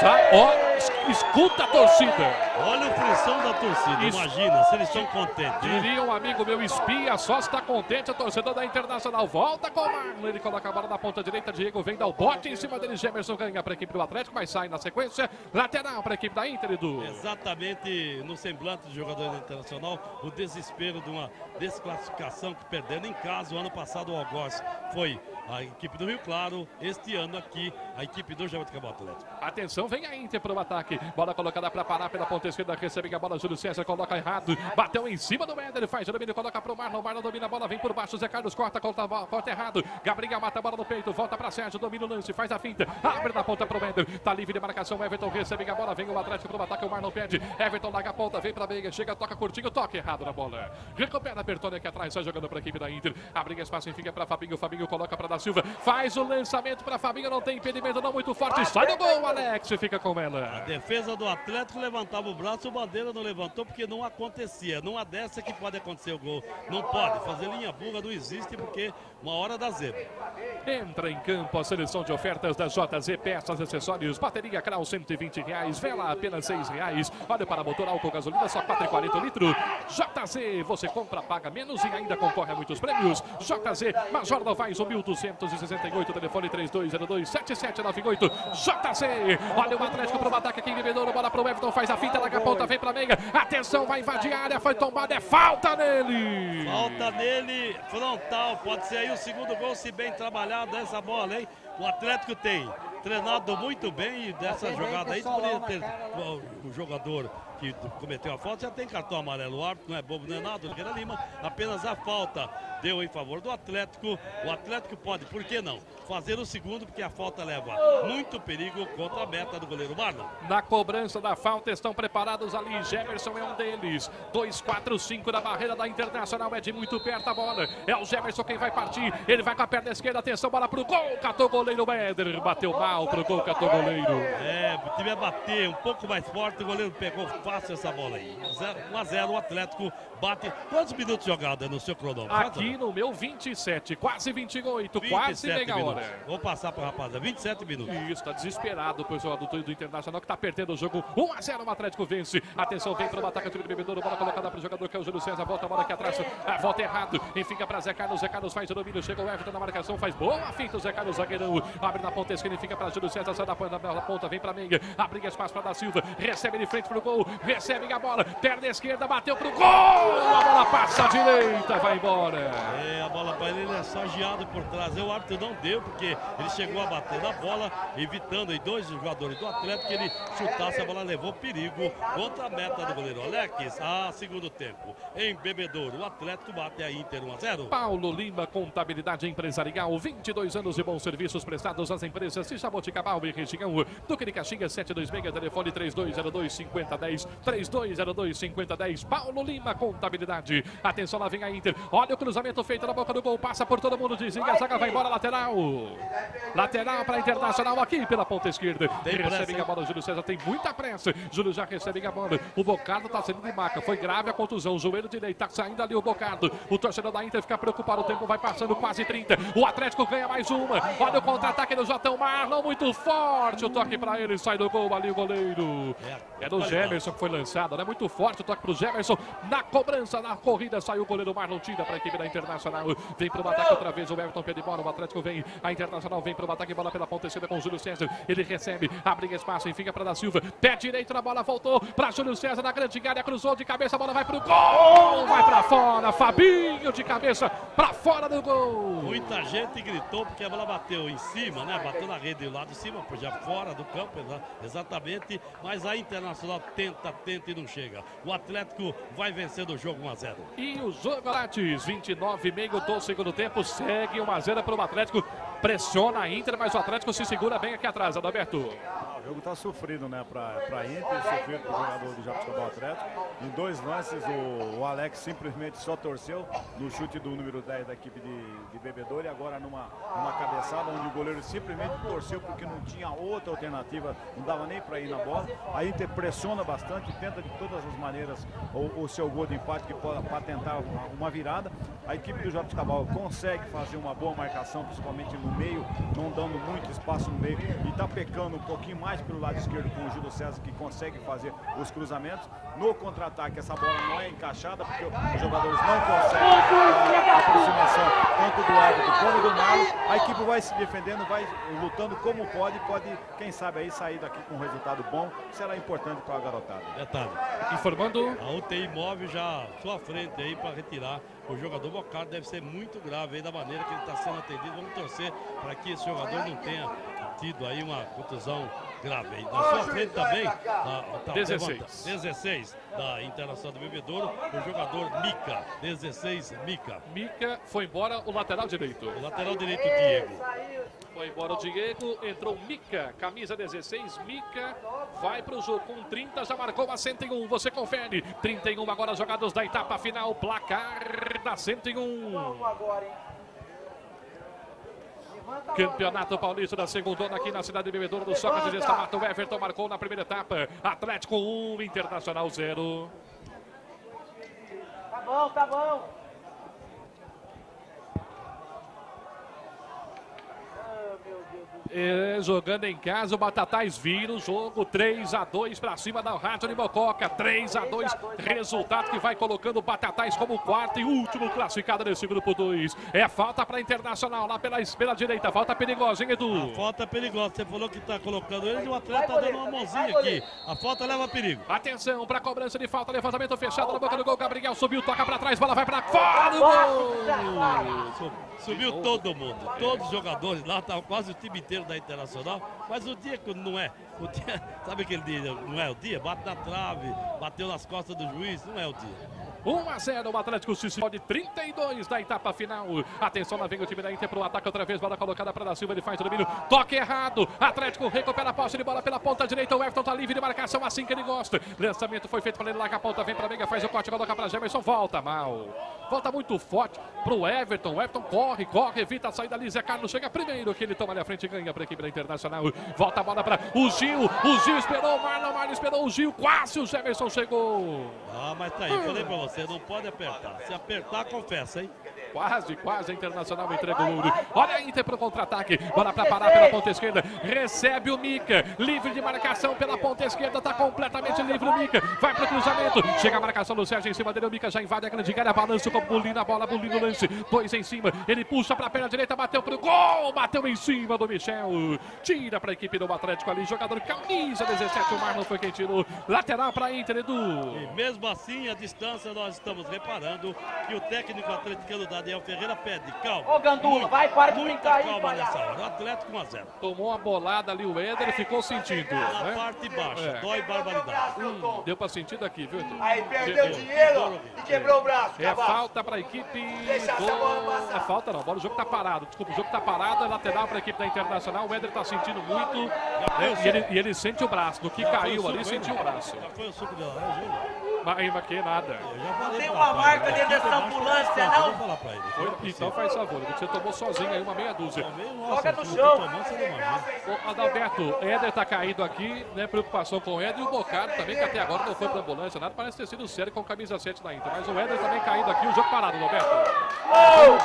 Sa ó, escuta a torcida. Olha a pressão da torcida, Isso. imagina, se eles estão contentes. Diria um amigo meu, espia, só está contente a torcedor da Internacional. Volta com o Marlon, ele coloca a bola na ponta direita, Diego vem dar o bote em cima dele, Gemerson ganha para a equipe do Atlético, mas sai na sequência, lateral para a equipe da Inter, Edu. Exatamente no semblante do jogador internacional, o desespero de uma desclassificação que perdendo em casa o ano passado o Algoz foi a equipe do Rio Claro, este ano aqui a equipe do Jaboticabal Atlético. Atenção, vem a Inter para o ataque. Bola colocada para parar pela ponta esquerda. Recebe a bola. Júlio César coloca errado. Bateu em cima do Éder. Faz o domínio. Coloca para o Marlon. Marlon domina a bola. Vem por baixo. Zé Carlos corta. Corta, corta errado. Gabriel mata a bola no peito. Volta para Sérgio. Domina o lance. Faz a finta. Abre na ponta para o Éder. Tá livre de marcação. Everton recebe a bola. Vem o Atlético para o ataque. O Marlon pede. Everton larga a ponta. Vem para a. Chega, toca curtinho. Toca errado na bola. Recupera Bertone aqui atrás. Sai jogando para a equipe da Inter. Abre espaço. Enfim, é para Fabinho. Fabinho coloca para da Silva. Faz o lançamento para Fabinho. Não tem impedimento. Não muito forte. Sai do gol. Alex fica com A ela. defesa do Atlético levantava o braço, o Bandeira não levantou porque não acontecia. Numa dessa que pode acontecer o gol. Não pode, fazer linha burra não existe porque uma hora dá zebra. Entra em campo a seleção de ofertas da JZ Peças Acessórios. Bateria Krau 120 reais, vela apenas 6 reais. Olha para motor álcool gasolina só 4,40 litro. JZ, você compra, paga menos e ainda concorre a muitos prêmios. JZ, Major Novaes 1268, telefone 3202 7798. JZ, olha o Atlético para o ataque aqui em Bebedouro, bola para o Everton, faz a finta, larga a ponta, vem para a meia. Atenção, vai invadir a área, foi tombada, é falta nele. Falta nele, frontal. Pode ser aí o segundo gol, se bem trabalhado essa bola, hein? O Atlético tem treinado muito bem e dessa jogada aí poderia ter o jogador que cometeu a falta já tem cartão amarelo. O árbitro não é bobo, não é nada, Oliveira Lima. Apenas a falta deu em favor do Atlético. O Atlético pode, por que não? Fazer o segundo, porque a falta leva muito perigo contra a meta do goleiro Marlon. Na cobrança da falta estão preparados ali. Jefferson é um deles. 2, 4, 5 da barreira da Internacional. É de muito perto a bola. É o Jefferson quem vai partir. Ele vai com a perna esquerda. Atenção, bola pro gol. Catou o goleiro Éder. Bateu mal pro gol, catou o goleiro. É, o time ia bater um pouco mais forte, o goleiro pegou fácil essa bola aí. 1 a 0 o Atlético bate. Quantos minutos de jogada no seu cronômetro? Aqui no meu 27, quase 28, quase 27 meia minutos. hora. Vou passar para rapaziada, 27 minutos. Isso, tá desesperado o jogador do, do Internacional que tá perdendo o jogo. 1 a 0 o Atlético vence. Atenção, vem para o ataque do Bebedouro. Bola colocada para o jogador que é o Júlio César. Volta a bola aqui atrás. Ah, volta errado. E fica para Zé Carlos. Zé Carlos faz o domínio. Chega o Everton na marcação. Faz boa finta o Zé Carlos, zagueirão. Abre na ponta esquerda e fica para Júlio César. Sai da ponta, da ponta vem para Menga. Abre espaço para da Silva. Recebe de frente pro gol. Recebe a bola. Perna esquerda, bateu pro gol. A bola passa à direita, vai embora. É, a bola para ele, ele é sagiado por trás. O árbitro não deu, porque ele chegou a bater na bola, evitando aí dois jogadores do Atlético que ele chutasse, a bola levou perigo contra a meta do goleiro Alex. A segundo tempo, em Bebedouro, o Atlético bate a Inter 1 a 0. Paulo Lima, contabilidade empresarial, 22 anos de bons serviços prestados às empresas de Jaboticabal e região. Duque de Caxias 726, telefone 3202-5010, 3202-5010. Paulo Lima, contabilidade. Atenção, lá vem a Inter. Olha o cruzamento feito na boca do gol, passa por todo mundo, desliga, a zaga vai embora, lateral. Lateral para Internacional aqui pela ponta esquerda. Tem recebe a bola, Júlio César tem muita pressa. Júlio já recebe a bola. O Bocardo está saindo de maca. Foi grave a contusão. O joelho direito está saindo ali o Bocardo. O torcedor da Inter fica preocupado. O tempo vai passando quase 30. O Atlético ganha mais uma. Olha o contra-ataque do Jotão Marlon. Muito forte. O toque para ele. Sai do gol ali o goleiro. É do Gemerson foi lançado. É muito forte o toque para o Gemerson. Na cobrança, na corrida, saiu o goleiro Marlon Tira para a equipe da Internacional. Vem para o ataque outra vez. O Everton pede bola. O Atlético vem. A Internacional vem para o ataque. Bola pela ponta esquerda com o Júlio César. Ele recebe. Abre espaço. Enfim, para da Silva. Pé direito na bola. Voltou para Júlio César na grande área. Cruzou de cabeça. A bola vai para o gol. Vai para fora. Fabinho de cabeça para fora do gol. Muita gente gritou porque a bola bateu em cima, né? Bateu na rede do lado de cima, já fora do campo, exa- exatamente. Mas a Internacional tenta, tenta e não chega. O Atlético vai vencendo o jogo 1 a 0. E o jogo Lattes, 29 meio do segundo tempo, segue 1 a 0 para o Atlético. Pressiona a Inter, mas o Atlético se segura bem aqui atrás, Adalberto. Ah, O jogo está sofrido, né, para a Inter, sofrido para o jogador do Jabuticabal Atlético. Em dois lances, o, o Alex simplesmente só torceu no chute do número 10 da equipe de, de Bebedouro e agora numa, numa cabeçada onde o goleiro simplesmente torceu porque não tinha outra alternativa, não dava nem para ir na bola. A Inter pressiona bastante, tenta de todas as maneiras o, o seu gol de empate para tentar uma, virada. A equipe do Jabuticabal consegue fazer uma boa marcação, principalmente no meio, não dando muito espaço no meio e está pecando um pouquinho mais pelo lado esquerdo com o Júlio César que consegue fazer os cruzamentos. No contra-ataque essa bola não é encaixada porque os jogadores não conseguem a, a aproximação tanto do Everton como do Malo. A equipe vai se defendendo, vai lutando como pode, pode quem sabe aí sair daqui com um resultado bom, será importante para a garotada. Detalhe. Informando A UTI móvel já à sua frente aí para retirar o jogador Bocardo. Deve ser muito grave aí da maneira que ele está sendo atendido. Vamos torcer para que esse jogador não tenha tido aí uma contusão grave. aí. Na sua frente também, na, tá, 16. levanta. 16 da Internacional do Bebedouro, o jogador Mica. 16, Mica. Mica foi embora o lateral direito. O lateral direito, Diego. Foi embora o Diego, entrou Mica, camisa 16, Mica vai para o jogo com 30, já marcou a 101, você confere. 31 agora jogados da etapa final, placar da 101. Campeonato Paulista da segunda aqui na cidade de Bebedouro do Sócrates de Estamata. O Everton marcou na primeira etapa. Atlético 1, Internacional 0. Tá bom, tá bom. É, jogando em casa, o Batatais vira o jogo 3 a 2 para cima da Rádio de Mococa. 3 a 2 resultado que vai colocando o Batatais como quarto e último classificado nesse grupo 2. É falta para Internacional lá pela, pela direita. Falta perigosa, hein, Edu? A falta é perigosa. Você falou que está colocando ele e o atleta tá dando uma mãozinha aqui. A falta leva perigo. Atenção para cobrança de falta, levantamento fechado na boca do gol. Gabriel subiu, toca para trás, bola vai para fora do gol. Su- Subiu todo mundo, todos os jogadores lá, tava quase o time inteiro da Internacional. Mas o dia que não é, o dia, (laughs) sabe aquele dia, não é o dia? Bate na trave, bateu nas costas do juiz, não é o dia. 1 a 0 o Atlético se de 32 da etapa final. Atenção, lá vem o time da Inter pro ataque outra vez. Bola colocada para da Silva, ele faz o domínio. Toque errado. Atlético recupera a posse de bola pela ponta direita. O Everton tá livre de marcação assim que ele gosta. Lançamento foi feito para ele, larga a ponta, vem para Veiga, faz o corte, coloca para Gemerson, volta mal. Volta muito forte pro Everton. O Everton corre, corre, evita a saída ali. Zé Carlos chega primeiro, que ele toma ali a frente e ganha para a equipe da Internacional. Volta a bola para o Gil. O Gil esperou o Marlon, Marlon esperou o Gil. Quase o Gemerson chegou. Ah, mas tá aí, falei pra você, não pode apertar. Se apertar, confessa, hein? Quase, quase a Internacional entrega o ouro. Olha a Inter pro contra-ataque. Bola para parar pela ponta esquerda. Recebe o Mica. Livre de marcação pela ponta esquerda. Tá completamente livre o Mica. Vai pro cruzamento. Chega a marcação do Sérgio em cima dele. O Mica já invade a grande área. Balança com o Bulino. A bola, Bulino lance. Dois em cima. Ele puxa pra perna direita. Bateu pro gol. Bateu em cima do Michel. Tira pra equipe do Atlético ali. Jogador camisa 17. O Marlon foi quem tirou. Lateral pra Inter, Edu. E mesmo assim, a distância, nós estamos reparando que o técnico atleticano dá Adiel Ferreira pede, calma. Ô, Gandula, vai, para de muita brincar aí, calma palhaço. nessa hora. O Atlético 1 a 0. Tomou uma bolada ali o Éder e ficou sentindo. Na Né? parte baixa, É. dói barbaridade. Hum, deu pra sentir daqui, viu, Edu? Aí perdeu dinheiro e quebrou o braço. É falta para a equipe do... É falta não, bola, o jogo tá parado. Desculpa, o jogo tá parado, é lateral para a equipe da Internacional. O Éder tá sentindo muito né? e, ele, e ele sente o braço. Do que Já caiu o ali, sentiu o braço. Já foi o suco de laranja, hein? Mas que nada. Já falei Tem uma marca né? dentro dessa ambulância, não? Pra ele. Foi- então faz favor, você tomou sozinho aí uma meia dúzia. Joga no o chão. Ô, Adalberto, Éder tá caído aqui, né? Preocupação com o Éder e o Bocardo também, que até agora não foi pra ambulância, nada, parece ter sido sério com camisa 7 da Inter. Mas o Éder também caído aqui, o jogo parado, Adalberto.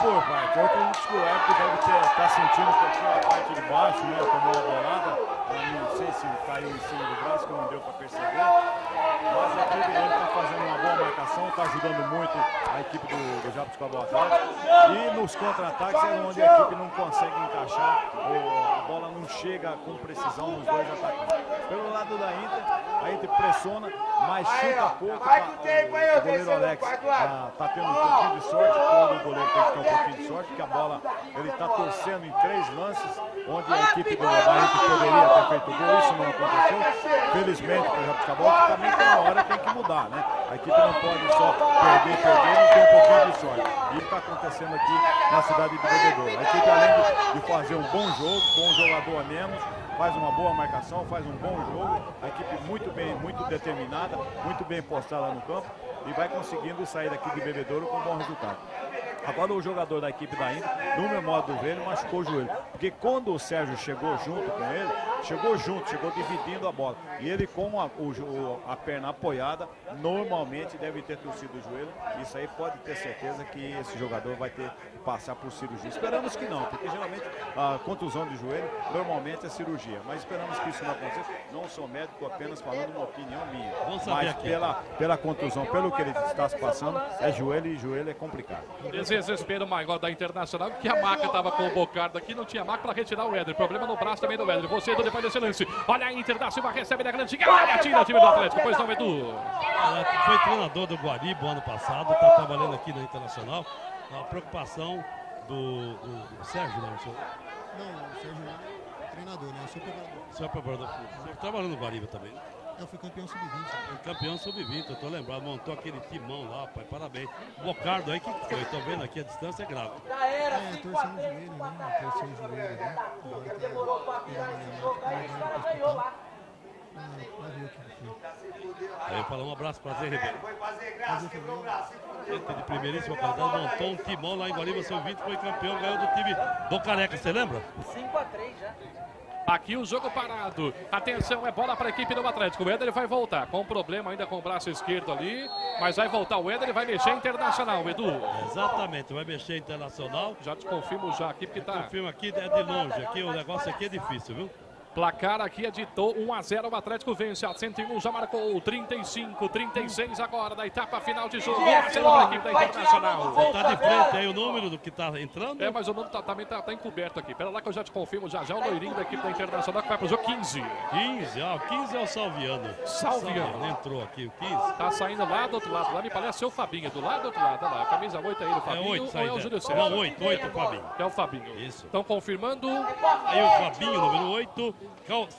Por parte. Eu acredito que o Everton deve estar tá sentindo um pouquinho a parte de baixo, né? Tomou uma bolada. Não sei se caiu em cima do braço, que não deu para perceber. Mas a equipe dele está fazendo uma boa marcação, está ajudando muito a equipe do, do Jabuticabal Atlético. E nos contra-ataques é onde a equipe não consegue encaixar, a bola não chega com precisão nos dois atacantes. Pelo lado da Inter, a Inter pressiona, mas chuta pouco. vai com o tempo aí, o goleiro Alex quarto lado. tá, tá tendo um pouquinho de sorte, todo goleiro tem que ter um pouquinho de sorte, porque a bola ele está torcendo em três lances, onde a equipe do Bahia poderia ter feito gol, isso não aconteceu. Felizmente para o Jabuticabal, que também tem uma hora tem que mudar, né? A equipe não pode só perder, perder, não tem um pouquinho de sorte. E está acontecendo aqui na cidade de Bebedouro. A equipe, além de, fazer um bom jogo, com um jogador a menos, faz uma boa marcação, faz um bom jogo. A equipe muito bem, muito determinada, muito bem postada no campo e vai conseguindo sair daqui de Bebedouro com um bom resultado. Agora o jogador da equipe da Inter, no meu modo de ver, ele machucou o joelho. Porque quando o Sérgio chegou junto com ele, chegou junto, chegou dividindo a bola. E ele com a, o a perna apoiada, normalmente deve ter torcido o joelho. Isso aí pode ter certeza que esse jogador vai ter passar por cirurgia. Esperamos que não, porque geralmente a contusão de joelho normalmente é cirurgia. Mas esperamos que isso não aconteça. Não sou médico, apenas falando uma opinião minha. Vamos saber Mas aqui. pela, pela contusão, pelo que ele está se passando, é joelho e joelho é complicado. Desespero maior da Internacional, que a maca tava com o Bocardo aqui, não tinha maca para retirar o Éder. Problema no braço também do Éder. Você, Edu, depois desse lance. Olha a Inter da Silva, recebe na grande área, tira o time do Atlético. Pois não, Edu. Foi treinador do Guaribo ano passado, está trabalhando aqui na Internacional. A preocupação do, do- do Sérgio, né? O senhor, Não, o Sérgio é treinador, né? Eu sou preparador. o senhor é preparador físico. O senhor trabalhou no Guariba também. Eu fui campeão sub-20. Foi campeão sub-20, eu tô lembrado. Montou aquele timão lá, pai. Parabéns. O Bocardo aí, o que, foi? Tô vendo aqui a distância é grave. É, torceu no joelho, né? Torceu o joelho, né? Demorou pra Vai ver o que foi. Aí eu falo um abraço, prazer, Ribeiro. Foi fazer graça, quebrou o braço. Gente de primeiríssima qualidade, montou um timão lá em Guariba, sub-20, foi campeão, ganhou do time do Careca, você lembra? 5x3 já. Aqui o jogo parado. Atenção, é bola para a equipe do Atlético. O Éder vai voltar. Com problema ainda com o braço esquerdo ali. Mas vai voltar o Éder e vai mexer internacional, Edu. Exatamente, vai mexer internacional. Já te confirmo já aqui, porque tá. Confirma aqui, é de longe. Aqui o negócio aqui é difícil, viu? Placar aqui editou 1 a 0 o Atlético vence. A 101 já marcou 35, 36 agora da etapa final de jogo. 1 a 0 para a equipe da Internacional. Você tá de frente aí o número do que tá entrando? É, mas o nome tá- também tá, tá encoberto aqui. Pera lá que eu já te confirmo já já o loirinho da equipe da Internacional que vai pro jogo 15. 15, ó, 15 é o Salviano. Salviano. entrou aqui, o 15. Tá saindo lá do outro lado, lá me parece o Fabinho, do lado do outro lado, olha lá, a camisa 8 aí do É Fabinho, 8 ou é o Júlio César? Não, 8, 8, Fabinho. É o Fabinho. Isso. Estão confirmando, Aí o Fabinho, número 8.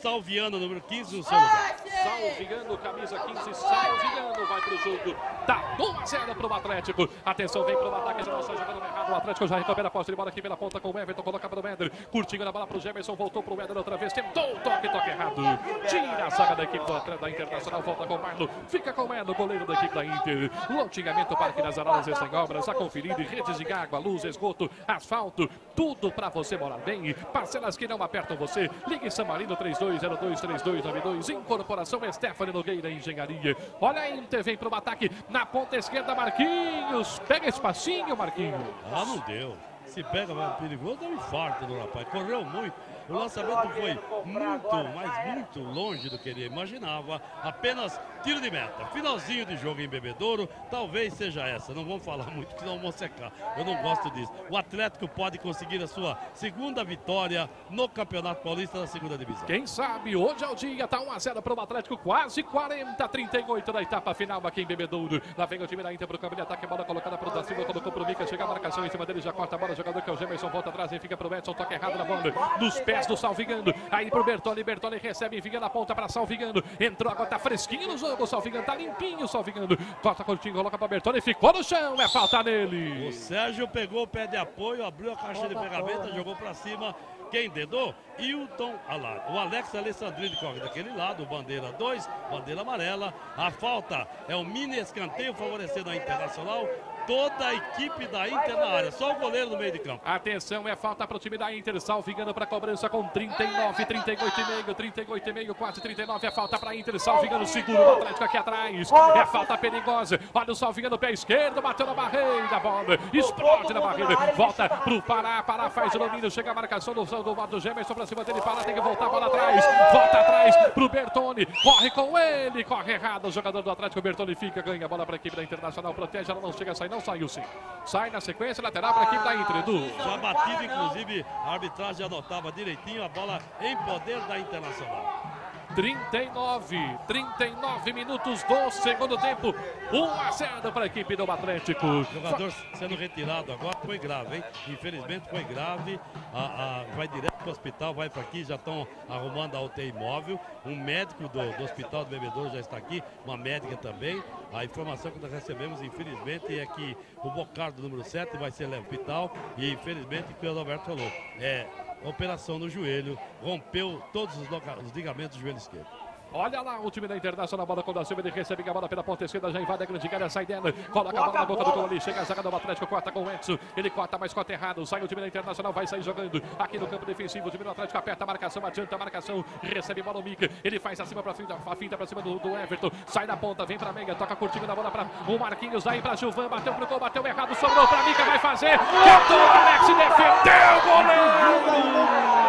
Salviano, número 15, no seu lugar. Salviano, camisa 15, Salviano vai pro jogo, tá 1 a 0 pro Atlético, atenção, vem pro ataque, já está jogando errado, o Atlético já recupera a posse de bola aqui pela ponta com o Everton, coloca para o Éder, curtinho na bola pro Gemerson, voltou pro Éder outra vez, tentou o toque, toque errado, tira a zaga da equipe do Atlético da Internacional, volta com o Marlon, fica com o Éder, goleiro da equipe da Inter, loteamento Parque das Araras está em obras, a conferir, redes de água, luz, esgoto, asfalto, tudo para você morar bem, parcelas que não apertam você, ligue São Marino 32023292, incorporação Stephanie Nogueira Engenharia, olha a Inter, vem pro ataque, na ponta esquerda Marquinhos, pega espacinho Marquinhos. Ah, não deu. Se pega mais perigoso, dá um infarto no rapaz. Correu muito. O lançamento foi muito, mas muito longe do que ele imaginava. Apenas tiro de meta. Finalzinho de jogo em Bebedouro, talvez seja essa. Não vamos falar (laughs) muito, senão vamos secar. Eu não gosto disso. O Atlético pode conseguir a sua segunda vitória no Campeonato Paulista da segunda divisão. Quem sabe, hoje é o dia, tá 1x0 pro Atlético, quase 40, 38 da etapa final aqui em Bebedouro. Lá vem o time da Inter pro campo de ataque, bola colocada pro Da Silva, colocou pro Mica, chega a marcação em cima dele, já corta a bola, jogador que é o Gemerson, volta atrás e fica pro Edson, toca errado na bola, nos pés do Salvigando, aí pro Bertoni, Bertoni recebe, envia na ponta pra Salvigando, entrou agora, tá fresquinho no jogo, o Salvigando tá limpinho, o Salvigando, corta curtinho, coloca pra Bertoni, ficou no chão, é falta nele. O Sérgio pegou o pé de apoio, abriu a caixa de ferramenta, jogou pra cima. Quem dedou? Hilton Alar. O Alex Alessandrini corre daquele lado, bandeira 2, bandeira amarela. A falta é um mini escanteio favorecendo a Internacional toda a equipe da Inter na área. Só o goleiro no meio de campo. Atenção, é falta para o time da Inter. Salvigando para cobrança com 39, 38,5, 38,5, quase 39. É falta para a Inter. Salvigando seguro o Atlético aqui atrás. É falta perigosa. Olha o Salvigando, pé esquerdo, bateu na barreira. Bola explode na barreira. Volta para o Pará. Pará faz o domínio. Chega a marcação do, do, do Gemerson para cima dele. Pará tem que voltar bola atrás. Volta atrás para o Bertone. Corre com ele. Corre errado. O jogador do Atlético, Bertone fica. Ganha a bola para a equipe da Internacional. Protege. Ela não chega a sair. Não saiu sim. Sai na sequência, lateral para a equipe da Inter, Edu. Já batido, inclusive, a arbitragem anotava direitinho a bola em poder da Internacional. 39, 39 minutos do segundo tempo. 1 a 0 para a equipe do Atlético. O jogador sendo retirado agora foi grave, hein? Infelizmente foi grave. A, a, vai direto para o hospital, vai para aqui, já estão arrumando a UTI móvel. Um médico do, do Hospital do Bebedouro já está aqui, uma médica também. A informação que nós recebemos, infelizmente, é que o Bocardo número 7 vai ser levado ao hospital e, infelizmente, o que o Roberto falou, é operação no joelho, rompeu todos os, os ligamentos do joelho esquerdo. Olha lá o time da Internacional, bola com o da Silva, ele recebe a bola pela ponta esquerda, já invade a grande área, sai dela, coloca a bola na boca do gol ali, chega a zaga do Atlético, corta com o Edson, ele corta, mas corta errado, sai o time da Internacional, vai sair jogando aqui no campo defensivo, o time do Atlético aperta a marcação, adianta a marcação, recebe bola o Mica, ele faz acima pra frente, a finta pra cima do, do Everton, sai da ponta, vem pra Meiga, toca curtinho na bola pra o Marquinhos, aí pra Gilvan, bateu pro gol, bateu errado, sobrou pra Mica, vai fazer, tentou, Alex defendeu o goleiro!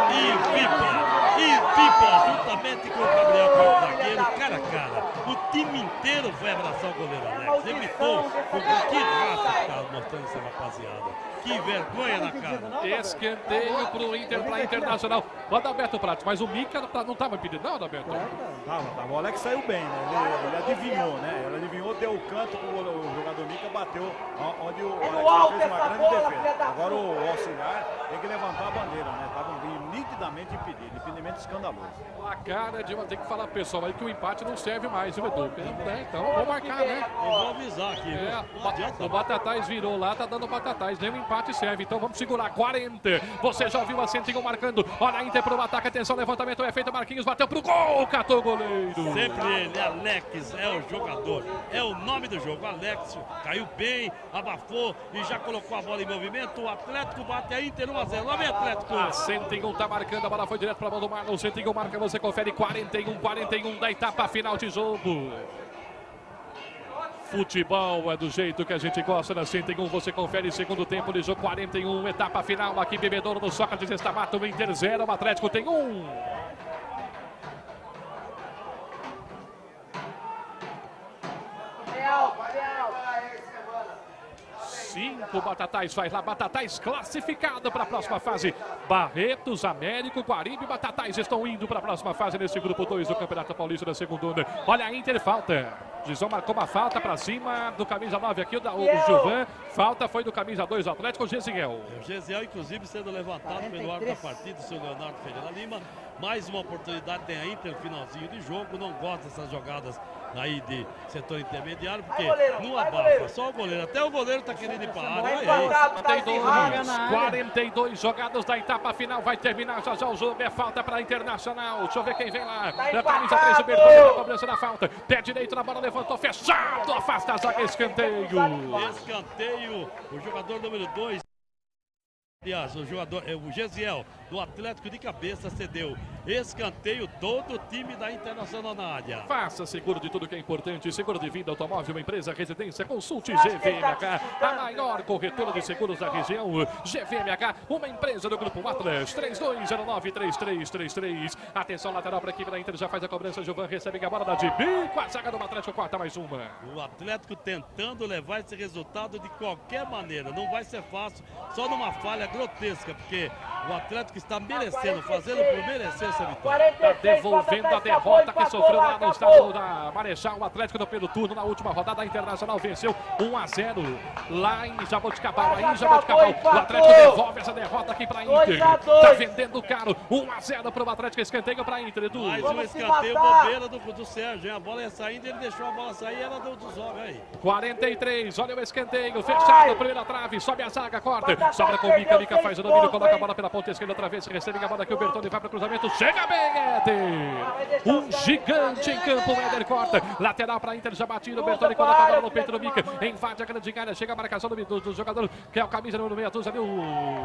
E Pipa, e Pipa, juntamente com o Gabriel Carlos zagueiro, cara a cara. O time inteiro foi abraçar o goleiro Alex. Evitou com que raça que tá mostrando essa rapaziada. Que vergonha na cara. Escanteio pro Inter, pra Internacional. O Adalberto Pratos, mas o Mica não estava impedido, não, Adalberto? Tava, tava. O Alex saiu bem, né? Ele, ele adivinhou, né? Ele adivinhou, deu o canto pro o jogador Mica, bateu onde o Alex fez uma grande defesa. Agora o auxiliar tem que levantar a bandeira, né? Tava nitidamente impedido, impedimento escandaloso. A cara de tem que falar pessoal aí que o empate não serve mais, viu, Edu? É, então vamos marcar, né? Eu vou avisar aqui. É, o Batatais virou lá, tá dando Batatais, nem o empate serve, então vamos segurar. 40. Você já viu a Centinho marcando. Olha a Inter pro ataque, atenção, levantamento é feito. Marquinhos bateu pro gol, catou o goleiro. Sempre ele, Alex, é o jogador, é o nome do jogo. Alex caiu bem, abafou e já colocou a bola em movimento. O Atlético bate a Inter 1 a 0. Lá vem Atlético. A Centinho tá marcando, a bola foi direto pra mão do Marlon. Centinho marca, você confere 41, 41 da etapa final de jogo. Futebol é do jeito que a gente gosta na 101. Você confere segundo tempo de jogo 41, etapa final aqui, Bebedouro do Sócrates Estamato, Inter 0, o Atlético tem um. Cinco Batatais faz lá, Batatais classificado para a próxima fase. Barretos, Américo, Guaribe, Batatais estão indo para a próxima fase nesse grupo 2 do Campeonato Paulista da segunda onda. Olha a Inter, falta. Gizão marcou uma falta para cima do camisa 9 aqui, o, da, o, Gilvan. Falta foi do camisa 2 do Atlético, o Gesiel. O Gesiel, inclusive, sendo levantado pelo árbitro da partida, o seu Leonardo Ferreira Lima. Mais uma oportunidade tem a Inter, finalzinho de jogo. Não gosta dessas jogadas aí de setor intermediário, porque não abafa, só o goleiro. Até o goleiro tá querendo ir para a área. Olha aí. 42, 42 jogados da etapa final. Vai terminar já já o jogo. É falta para Internacional. Deixa eu ver quem vem lá. Da camisa 3, o Bertone, a cobrança da falta. Pé direito na bola, levantou, fechado. Afasta a zaga, escanteio. Escanteio, o jogador número 2. Aliás, o jogador, é o Gesiel do Atlético de cabeça cedeu. Escanteio todo o time da Internacional na área. Faça seguro de tudo que é importante. Seguro de vida, automóvel, uma empresa, residência. Consulte GVMH, a maior corretora de seguros da região. GVMH, uma empresa do Grupo Atlas. 3209-3333. Atenção, lateral para a equipe da Inter. Já faz a cobrança. Gilvan recebe a bola da de bico. A zaga do Atlético corta mais uma. O Atlético tentando levar esse resultado de qualquer maneira. Não vai ser fácil, só numa falha grotesca, porque o Atlético está merecendo, fazendo por merecer essa vitória. Está devolvendo a derrota que sofreu lá no estado da Marechal. O Atlético no primeiro turno, na última rodada, a Internacional venceu 1 a 0 lá em Jaboticabal. Aí em Jaboticabal, o Atlético devolve essa derrota aqui para a Inter. Está vendendo caro. 1 a 0 para o Atlético, escanteio para a Inter. Edu. Mais um escanteio bobeira do, do Sérgio. hein? A bola ia saindo, ele deixou a bola sair, era do, dos homens aí. 43, olha o escanteio, fechado, primeira trave, sobe a zaga, corta, sobra com o Mica, Mica faz o domínio, coloca a bola pela ponta esquerda outra vez, recebe a bola aqui, o Bertoni vai para o cruzamento, chega bem, Éder! Um gigante em campo, o Éder corta, lateral para Inter, já batido, o Bertoni coloca a bola no peito do Mica, invade a grande área, chega a marcação do, do, do jogador, que é o camisa número meia dúzia, o...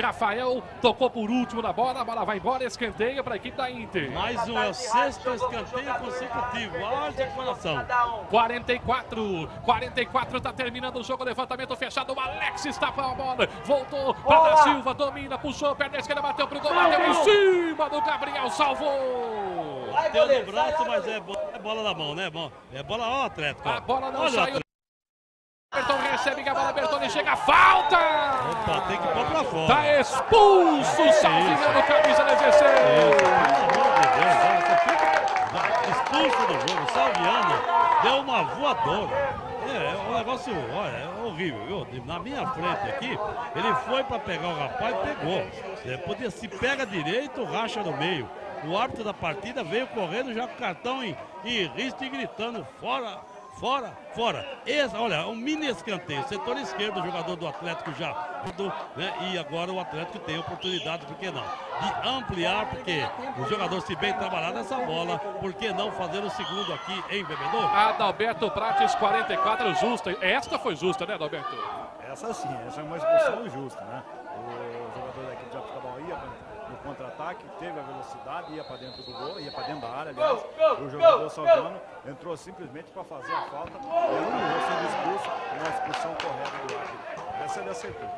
Rafael tocou por último na bola, a bola vai embora, escanteio para a equipe da Inter. Mais um, é o sexto escanteio consecutivo. Haja coração. 44, 44 tá terminando o jogo, levantamento fechado, o Alex está para a bola, voltou para Silva, domina, puxou, perna esquerda, bateu pro gol, bateu em cima do Gabriel, salvou! Bateu no braço, mas é, bo- é bola na mão, né? Bom, é bola ó, Atlético. A bola não Olha o saiu. Berton recebe a bola, Bertoni chega, falta! Opa, tem que pôr pra fora. Tá expulso, Salvinho, camisa 16! Expulso do jogo, Salviano deu uma voadora. É, é um negócio, olha, é horrível, viu? Na minha frente aqui, ele foi pra pegar o rapaz e pegou. É, podia, se pega direito, racha no meio. O árbitro da partida veio correndo já com o cartão em, em risco e gritando: fora, fora, fora. Esse, olha, um mini escanteio, setor esquerdo, o jogador do Atlético já. Né? E agora o Atlético tem oportunidade, por que não? De ampliar, porque o jogador, se bem trabalhar nessa bola, por que não fazer o segundo aqui em Bebedouro? Adalberto Prates, 44, justa. Esta foi justa, né, Adalberto? Essa sim, essa é uma expulsão justa, né? O jogador da equipe de Jabuticabal ia pra- no contra-ataque, teve a velocidade, ia para dentro do gol, ia para dentro da área, aliás. O jogador Salvano entrou simplesmente para fazer a falta e anulou sendo expulso, uma expulsão correta do árbitro. Essa ele acertou.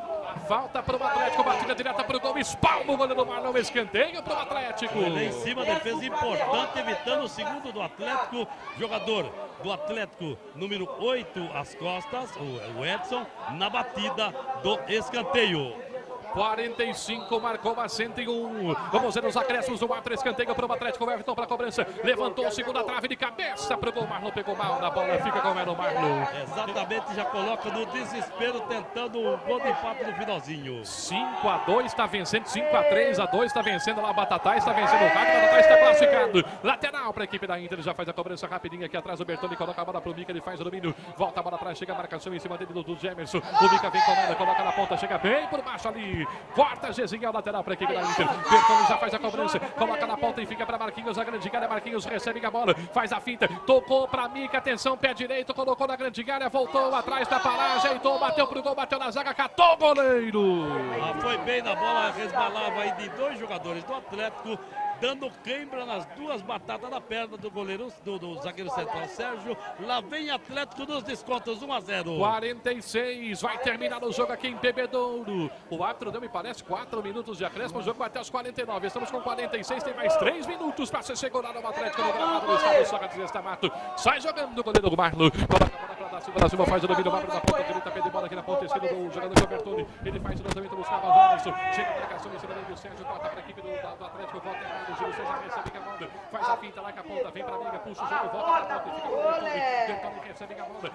Falta para o Atlético, batida direta para o gol, espalma o goleiro do Marlon, escanteio para o Atlético. Lá em cima, defesa importante, evitando o segundo do Atlético. Jogador do Atlético, número 8, às costas, o Edson, na batida do escanteio. 45, marcou a 101. Vamos ver os acréscimos do Atlético, escanteio para o Atlético, o Everton para a cobrança. Levantou, segunda trave de cabeça para o gol. Marlon pegou mal na bola, fica com o Melo Marlon. Exatamente, já coloca no desespero, tentando o gol de empate no finalzinho. 5 a 2 está vencendo, 5 a 3 a 2 está vencendo lá Batatá, está vencendo o Rádio, Batatá está classificado. Lateral para a equipe da Inter, já faz a cobrança rapidinho aqui atrás. O Bertoni coloca a bola para o Mica, ele faz o domínio, volta a bola atrás, chega a marcação em cima dele do, do Gemerson. O Mica vem com ela, coloca na ponta, chega bem por baixo ali. Corta Gezinho, lateral para a equipe da Inter. Bertoni já faz a cobrança, coloca na ponta e fica para Marquinhos, a grande área. Marquinhos recebe a bola, faz a finta, tocou para Mica, atenção, pé direito, colocou na grande área, voltou atrás da paragem, ajeitou, bateu pro gol, bateu na zaga, catou o goleiro. Ah, foi bem na bola, resbalava aí de dois jogadores do Atlético, dando queimbra nas duas batatas na perna do goleiro, do, do zagueiro central Sérgio. Lá vem Atlético nos descontos, 1 a 0. 46, vai terminar o jogo aqui em Bebedouro. O árbitro deu, me parece, 4 minutos de acréscimo. O jogo vai até os 49. Estamos com 46, tem mais 3 minutos para ser segurado o Atlético no gramado do estado Sócrates Estamato. Sai jogando o goleiro do Marlo. Coloca a para da Silva, da Silva faz o domínio, Marlo na ponta direita, pede bola aqui na ponta esquerda do jogador Gilbertoni. Ele faz o lançamento, buscava Anderson. Chega a marcação em cima dele, o Sérgio corta para a equipe do, da- do Atlético, volta errado. O Gil César recebe a bola, faz a finta lá com a ponta, vem para a briga, puxa o jogo, volta para a ponta e fica com o Bertoni. Bertoni recebe a bola.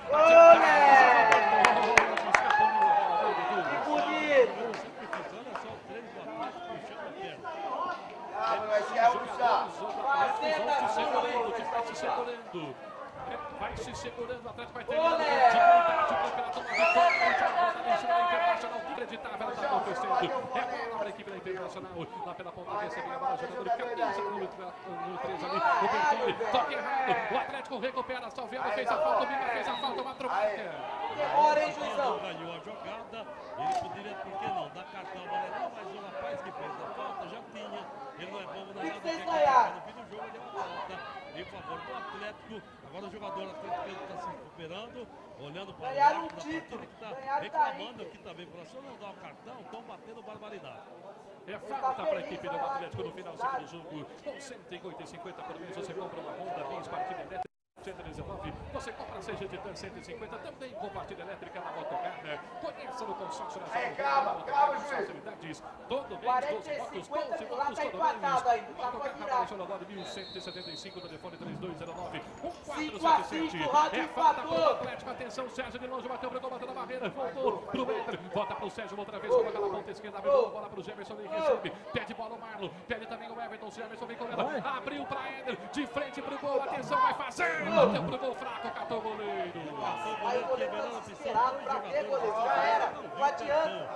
Vai se segurando, o Atlético vai dignidade, o campeonato, uma vitória, inacreditável, ela está acontecendo. É bola para a equipe da Internacional, lá pela ponta recebendo a bola, jogador de camisa, número 3 ali, o Bertone, toque errado, o recupera, Salveiro fez a falta, o Biga fez a falta, uma trocada. Demora, hein, juizão? Ganhou a jogada, ele poderia, por que não, dar cartão amarelo, mas o rapaz que fez a falta já tinha, ele não é bobo na que nada, no fim do jogo, ele deu uma falta. Em favor do Atlético, agora o jogador Atlético está se recuperando, olhando para o Ganharam um título, que está reclamando aqui também, falando, se eu não dar o cartão, estão batendo barbaridade. É falta para a equipe do Atlético no finalzinho do jogo. Com 150 e 50 por mês, você compra uma Honda Bis partida elétrica. 119, você compra seja de TAN 150, também com partida elétrica na Motocarga. Conheça no consórcio nacional. Aí, calma, calma, juiz. Todo mês, 40 12 e votos, 50, 12 lá votos todo mês. ainda, tá Motocarga pra virar. Nacional 1175, telefone 3209 Cinco a 1477. cinco, rádio É falta pro Atlético, atenção, Sérgio de longe, bateu pro bateu na barreira, voltou pro Pedro, volta pro Sérgio outra vez, coloca na ponta esquerda, abriu a bola pro Jefferson, ele recebe, pede bola o Marlon, pede também o Everton, o Jefferson vem correndo, abriu pra Éder, de frente pro gol, atenção, vai fazer, bateu pro gol fraco, catou o goleiro. Aí o goleiro tá desesperado pra ver, goleiro. Já era. Não adianta.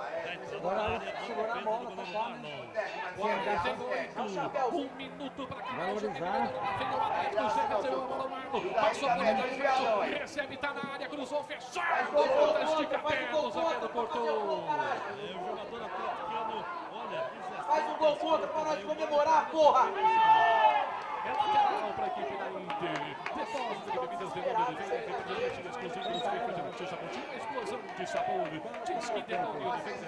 Agora segura a bola, tá Um minuto para acabar jogo. Vem o Atlético, chega, saiu a bola, o Marlon. Passou por ele, Alberto. Recebe, tá na área, cruzou, fechou. Falta, estica a perna, o zagueiro cortou. É, o jogador atleticano, olha, 17 Faz um gol contra pra nós comemorar, porra! É lateral para a equipe da Inter. Depósito de bebidas de nome de venda, refrigerante exclusivo de sabor. Diz que nome de venda.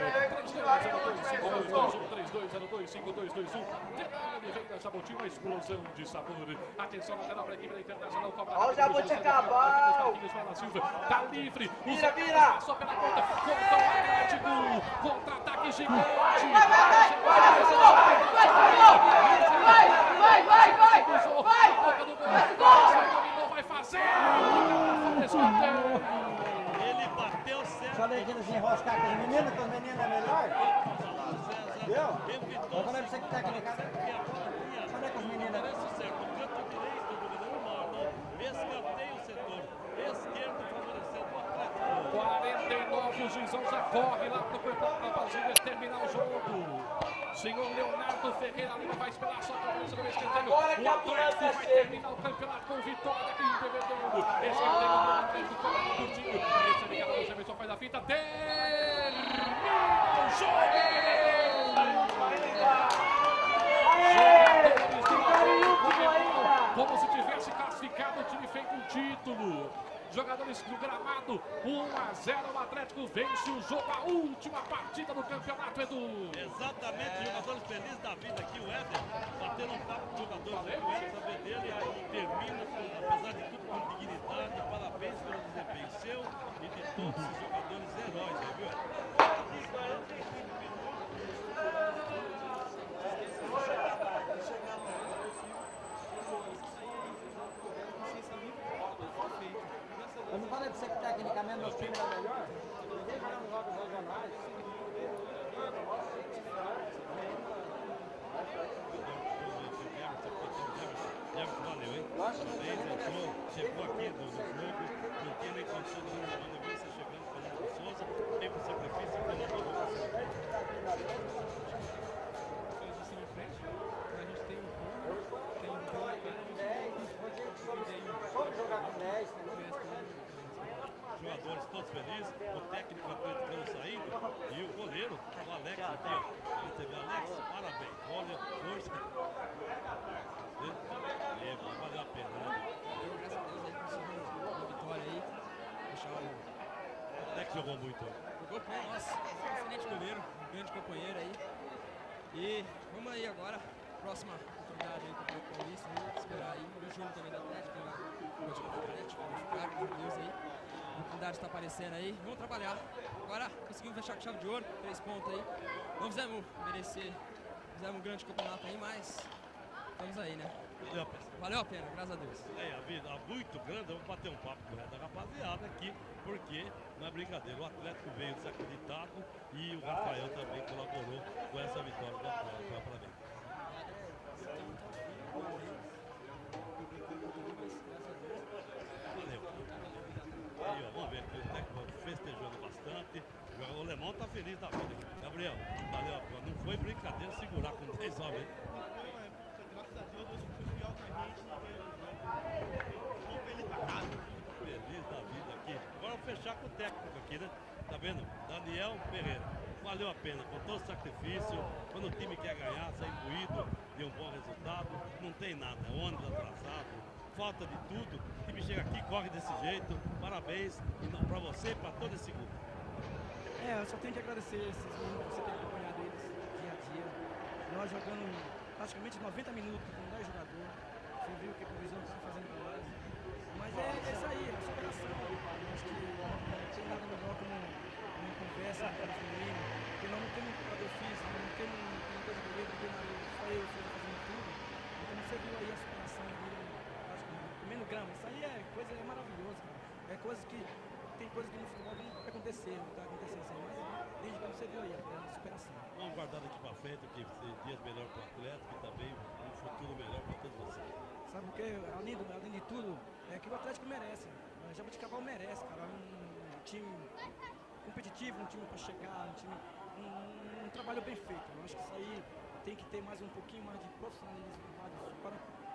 3202-5221. Denome de venda Jabuti, uma explosão de sabor. Atenção, lateral para a equipe da Internacional. Ó o Jabuticabal. Tá livre. O Vira, vira. Passou pela ponta. Contra o Atlético. Contra-ataque gigante. Vai, vai, vai! Vai, vai, vai, vai, vai, vai! Cruzou. Vai! Boca do gol. Dominou, vai fazer. Escanteio. Ele que eles enroscar com os meninos, com os meninos é melhor? Viu? Evitou Mas como é que você que tá aqui em casa? tinha Como é. Parece certo, o canto direito do goleiro Marlon, escanteia o setor esquerdo favorecendo o Atlético. 49, o juizão já corre lá pro campo Brasília terminar o jogo. Senhor Leonardo Ferreira Lima vai esperar só a cobrança do escanteio. Agora que o a Atlético ambulância vai chega. terminar o campeonato com vitória aqui em Bebedouro. Escanteio do Atlético, Dinho. Esse Jefferson faz a fita. Termina o jogo! Como se tivesse classificado o time feito um título. Jogadores do gramado, 1 a 0 o Atlético vence o jogo, a última partida do campeonato, Edu. Exatamente, jogadores felizes da vida aqui, o Éder, batendo um papo jogadores aí, o Éder saber dele, aí termina, apesar de tudo, com dignidade, parabéns pelo desempenho seu e de todos os jogadores heróis aí, viu? Eu não falei pra você que tecnicamente meu time era melhor? Ninguém jogando jogos regionais. Everton, entrou, chegou aqui no, no jogo, não tinha nem condição de não jogando bem, você chegando, Fernando Souza, tem com sacrifício, colaborou com o seu Vamos jogar com 10, né? jogadores todos felizes, o técnico atleticano saindo e o goleiro, o Alex aqui, ó. Ele teve Alex, parabéns, olha, força. É, valeu a pena, né? Graças a Deus aí conseguimos uma vitória aí. Deixar o. O Alex jogou muito. Jogou bem, nossa. Excelente goleiro, um grande companheiro aí. E vamos aí agora, próxima oportunidade aí contra o Paulista, esperar aí. O jogo também do Atlético, lá. O Atlético, com Deus aí. A oportunidade está aparecendo aí. Vamos trabalhar. Agora conseguimos fechar com chave de ouro, três pontos aí. Não fizemos merecer, fizemos um grande campeonato aí, mas estamos aí, né? Valeu a pena. Valeu a pena, graças a Deus. É, a vida é muito grande, vamos bater um papo com o resto da rapaziada aqui, porque não é brincadeira, o Atlético veio desacreditado e o Rafael também colaborou com essa vitória do Atlético. valeu Aí, ó, vamos ver aqui o técnico festejando bastante. O alemão tá feliz da vida. Gabriel, valeu, não foi brincadeira segurar com 10 homens. Daniel Pereira. Valeu a pena, com todo sacrifício. Quando o time quer ganhar, sai imbuído de um bom resultado, não tem nada. É ônibus atrasado, falta de tudo. O time chega aqui, corre desse jeito. Parabéns e não- pra você e pra todo esse grupo. É, eu só tenho que agradecer esses meninos que você tem acompanhado eles dia a dia. Nós jogando praticamente 90 minutos com 10 jogadores. Você viu o que a visão está fazendo com nós. Mas é, é isso aí, é superação. Eu acho que não tem nada melhor como conversa com os meninos, porque nós não temos um preparador físico, não temos uma coisa de goleiro, porque só eu o Souza fazendo tudo. Então você viu aí a superação dele, acho que comendo grama. Isso aí é coisa é maravilhoso, cara. É coisa que tem coisa que no futebol não pode acontecer, não está acontecendo assim, mas desde quando você viu aí, a superação. Vamos guardar daqui pra frente, que dias melhor para o Atlético e também um futuro melhor para todos vocês. Sabe porque, além, do, além de tudo, é que o Atlético merece. O Jabuticabal merece, cara. Um time competitivo, um time para chegar, um time. Um, um trabalho bem feito. Eu acho que isso aí tem que ter mais um pouquinho mais de profissionalismo para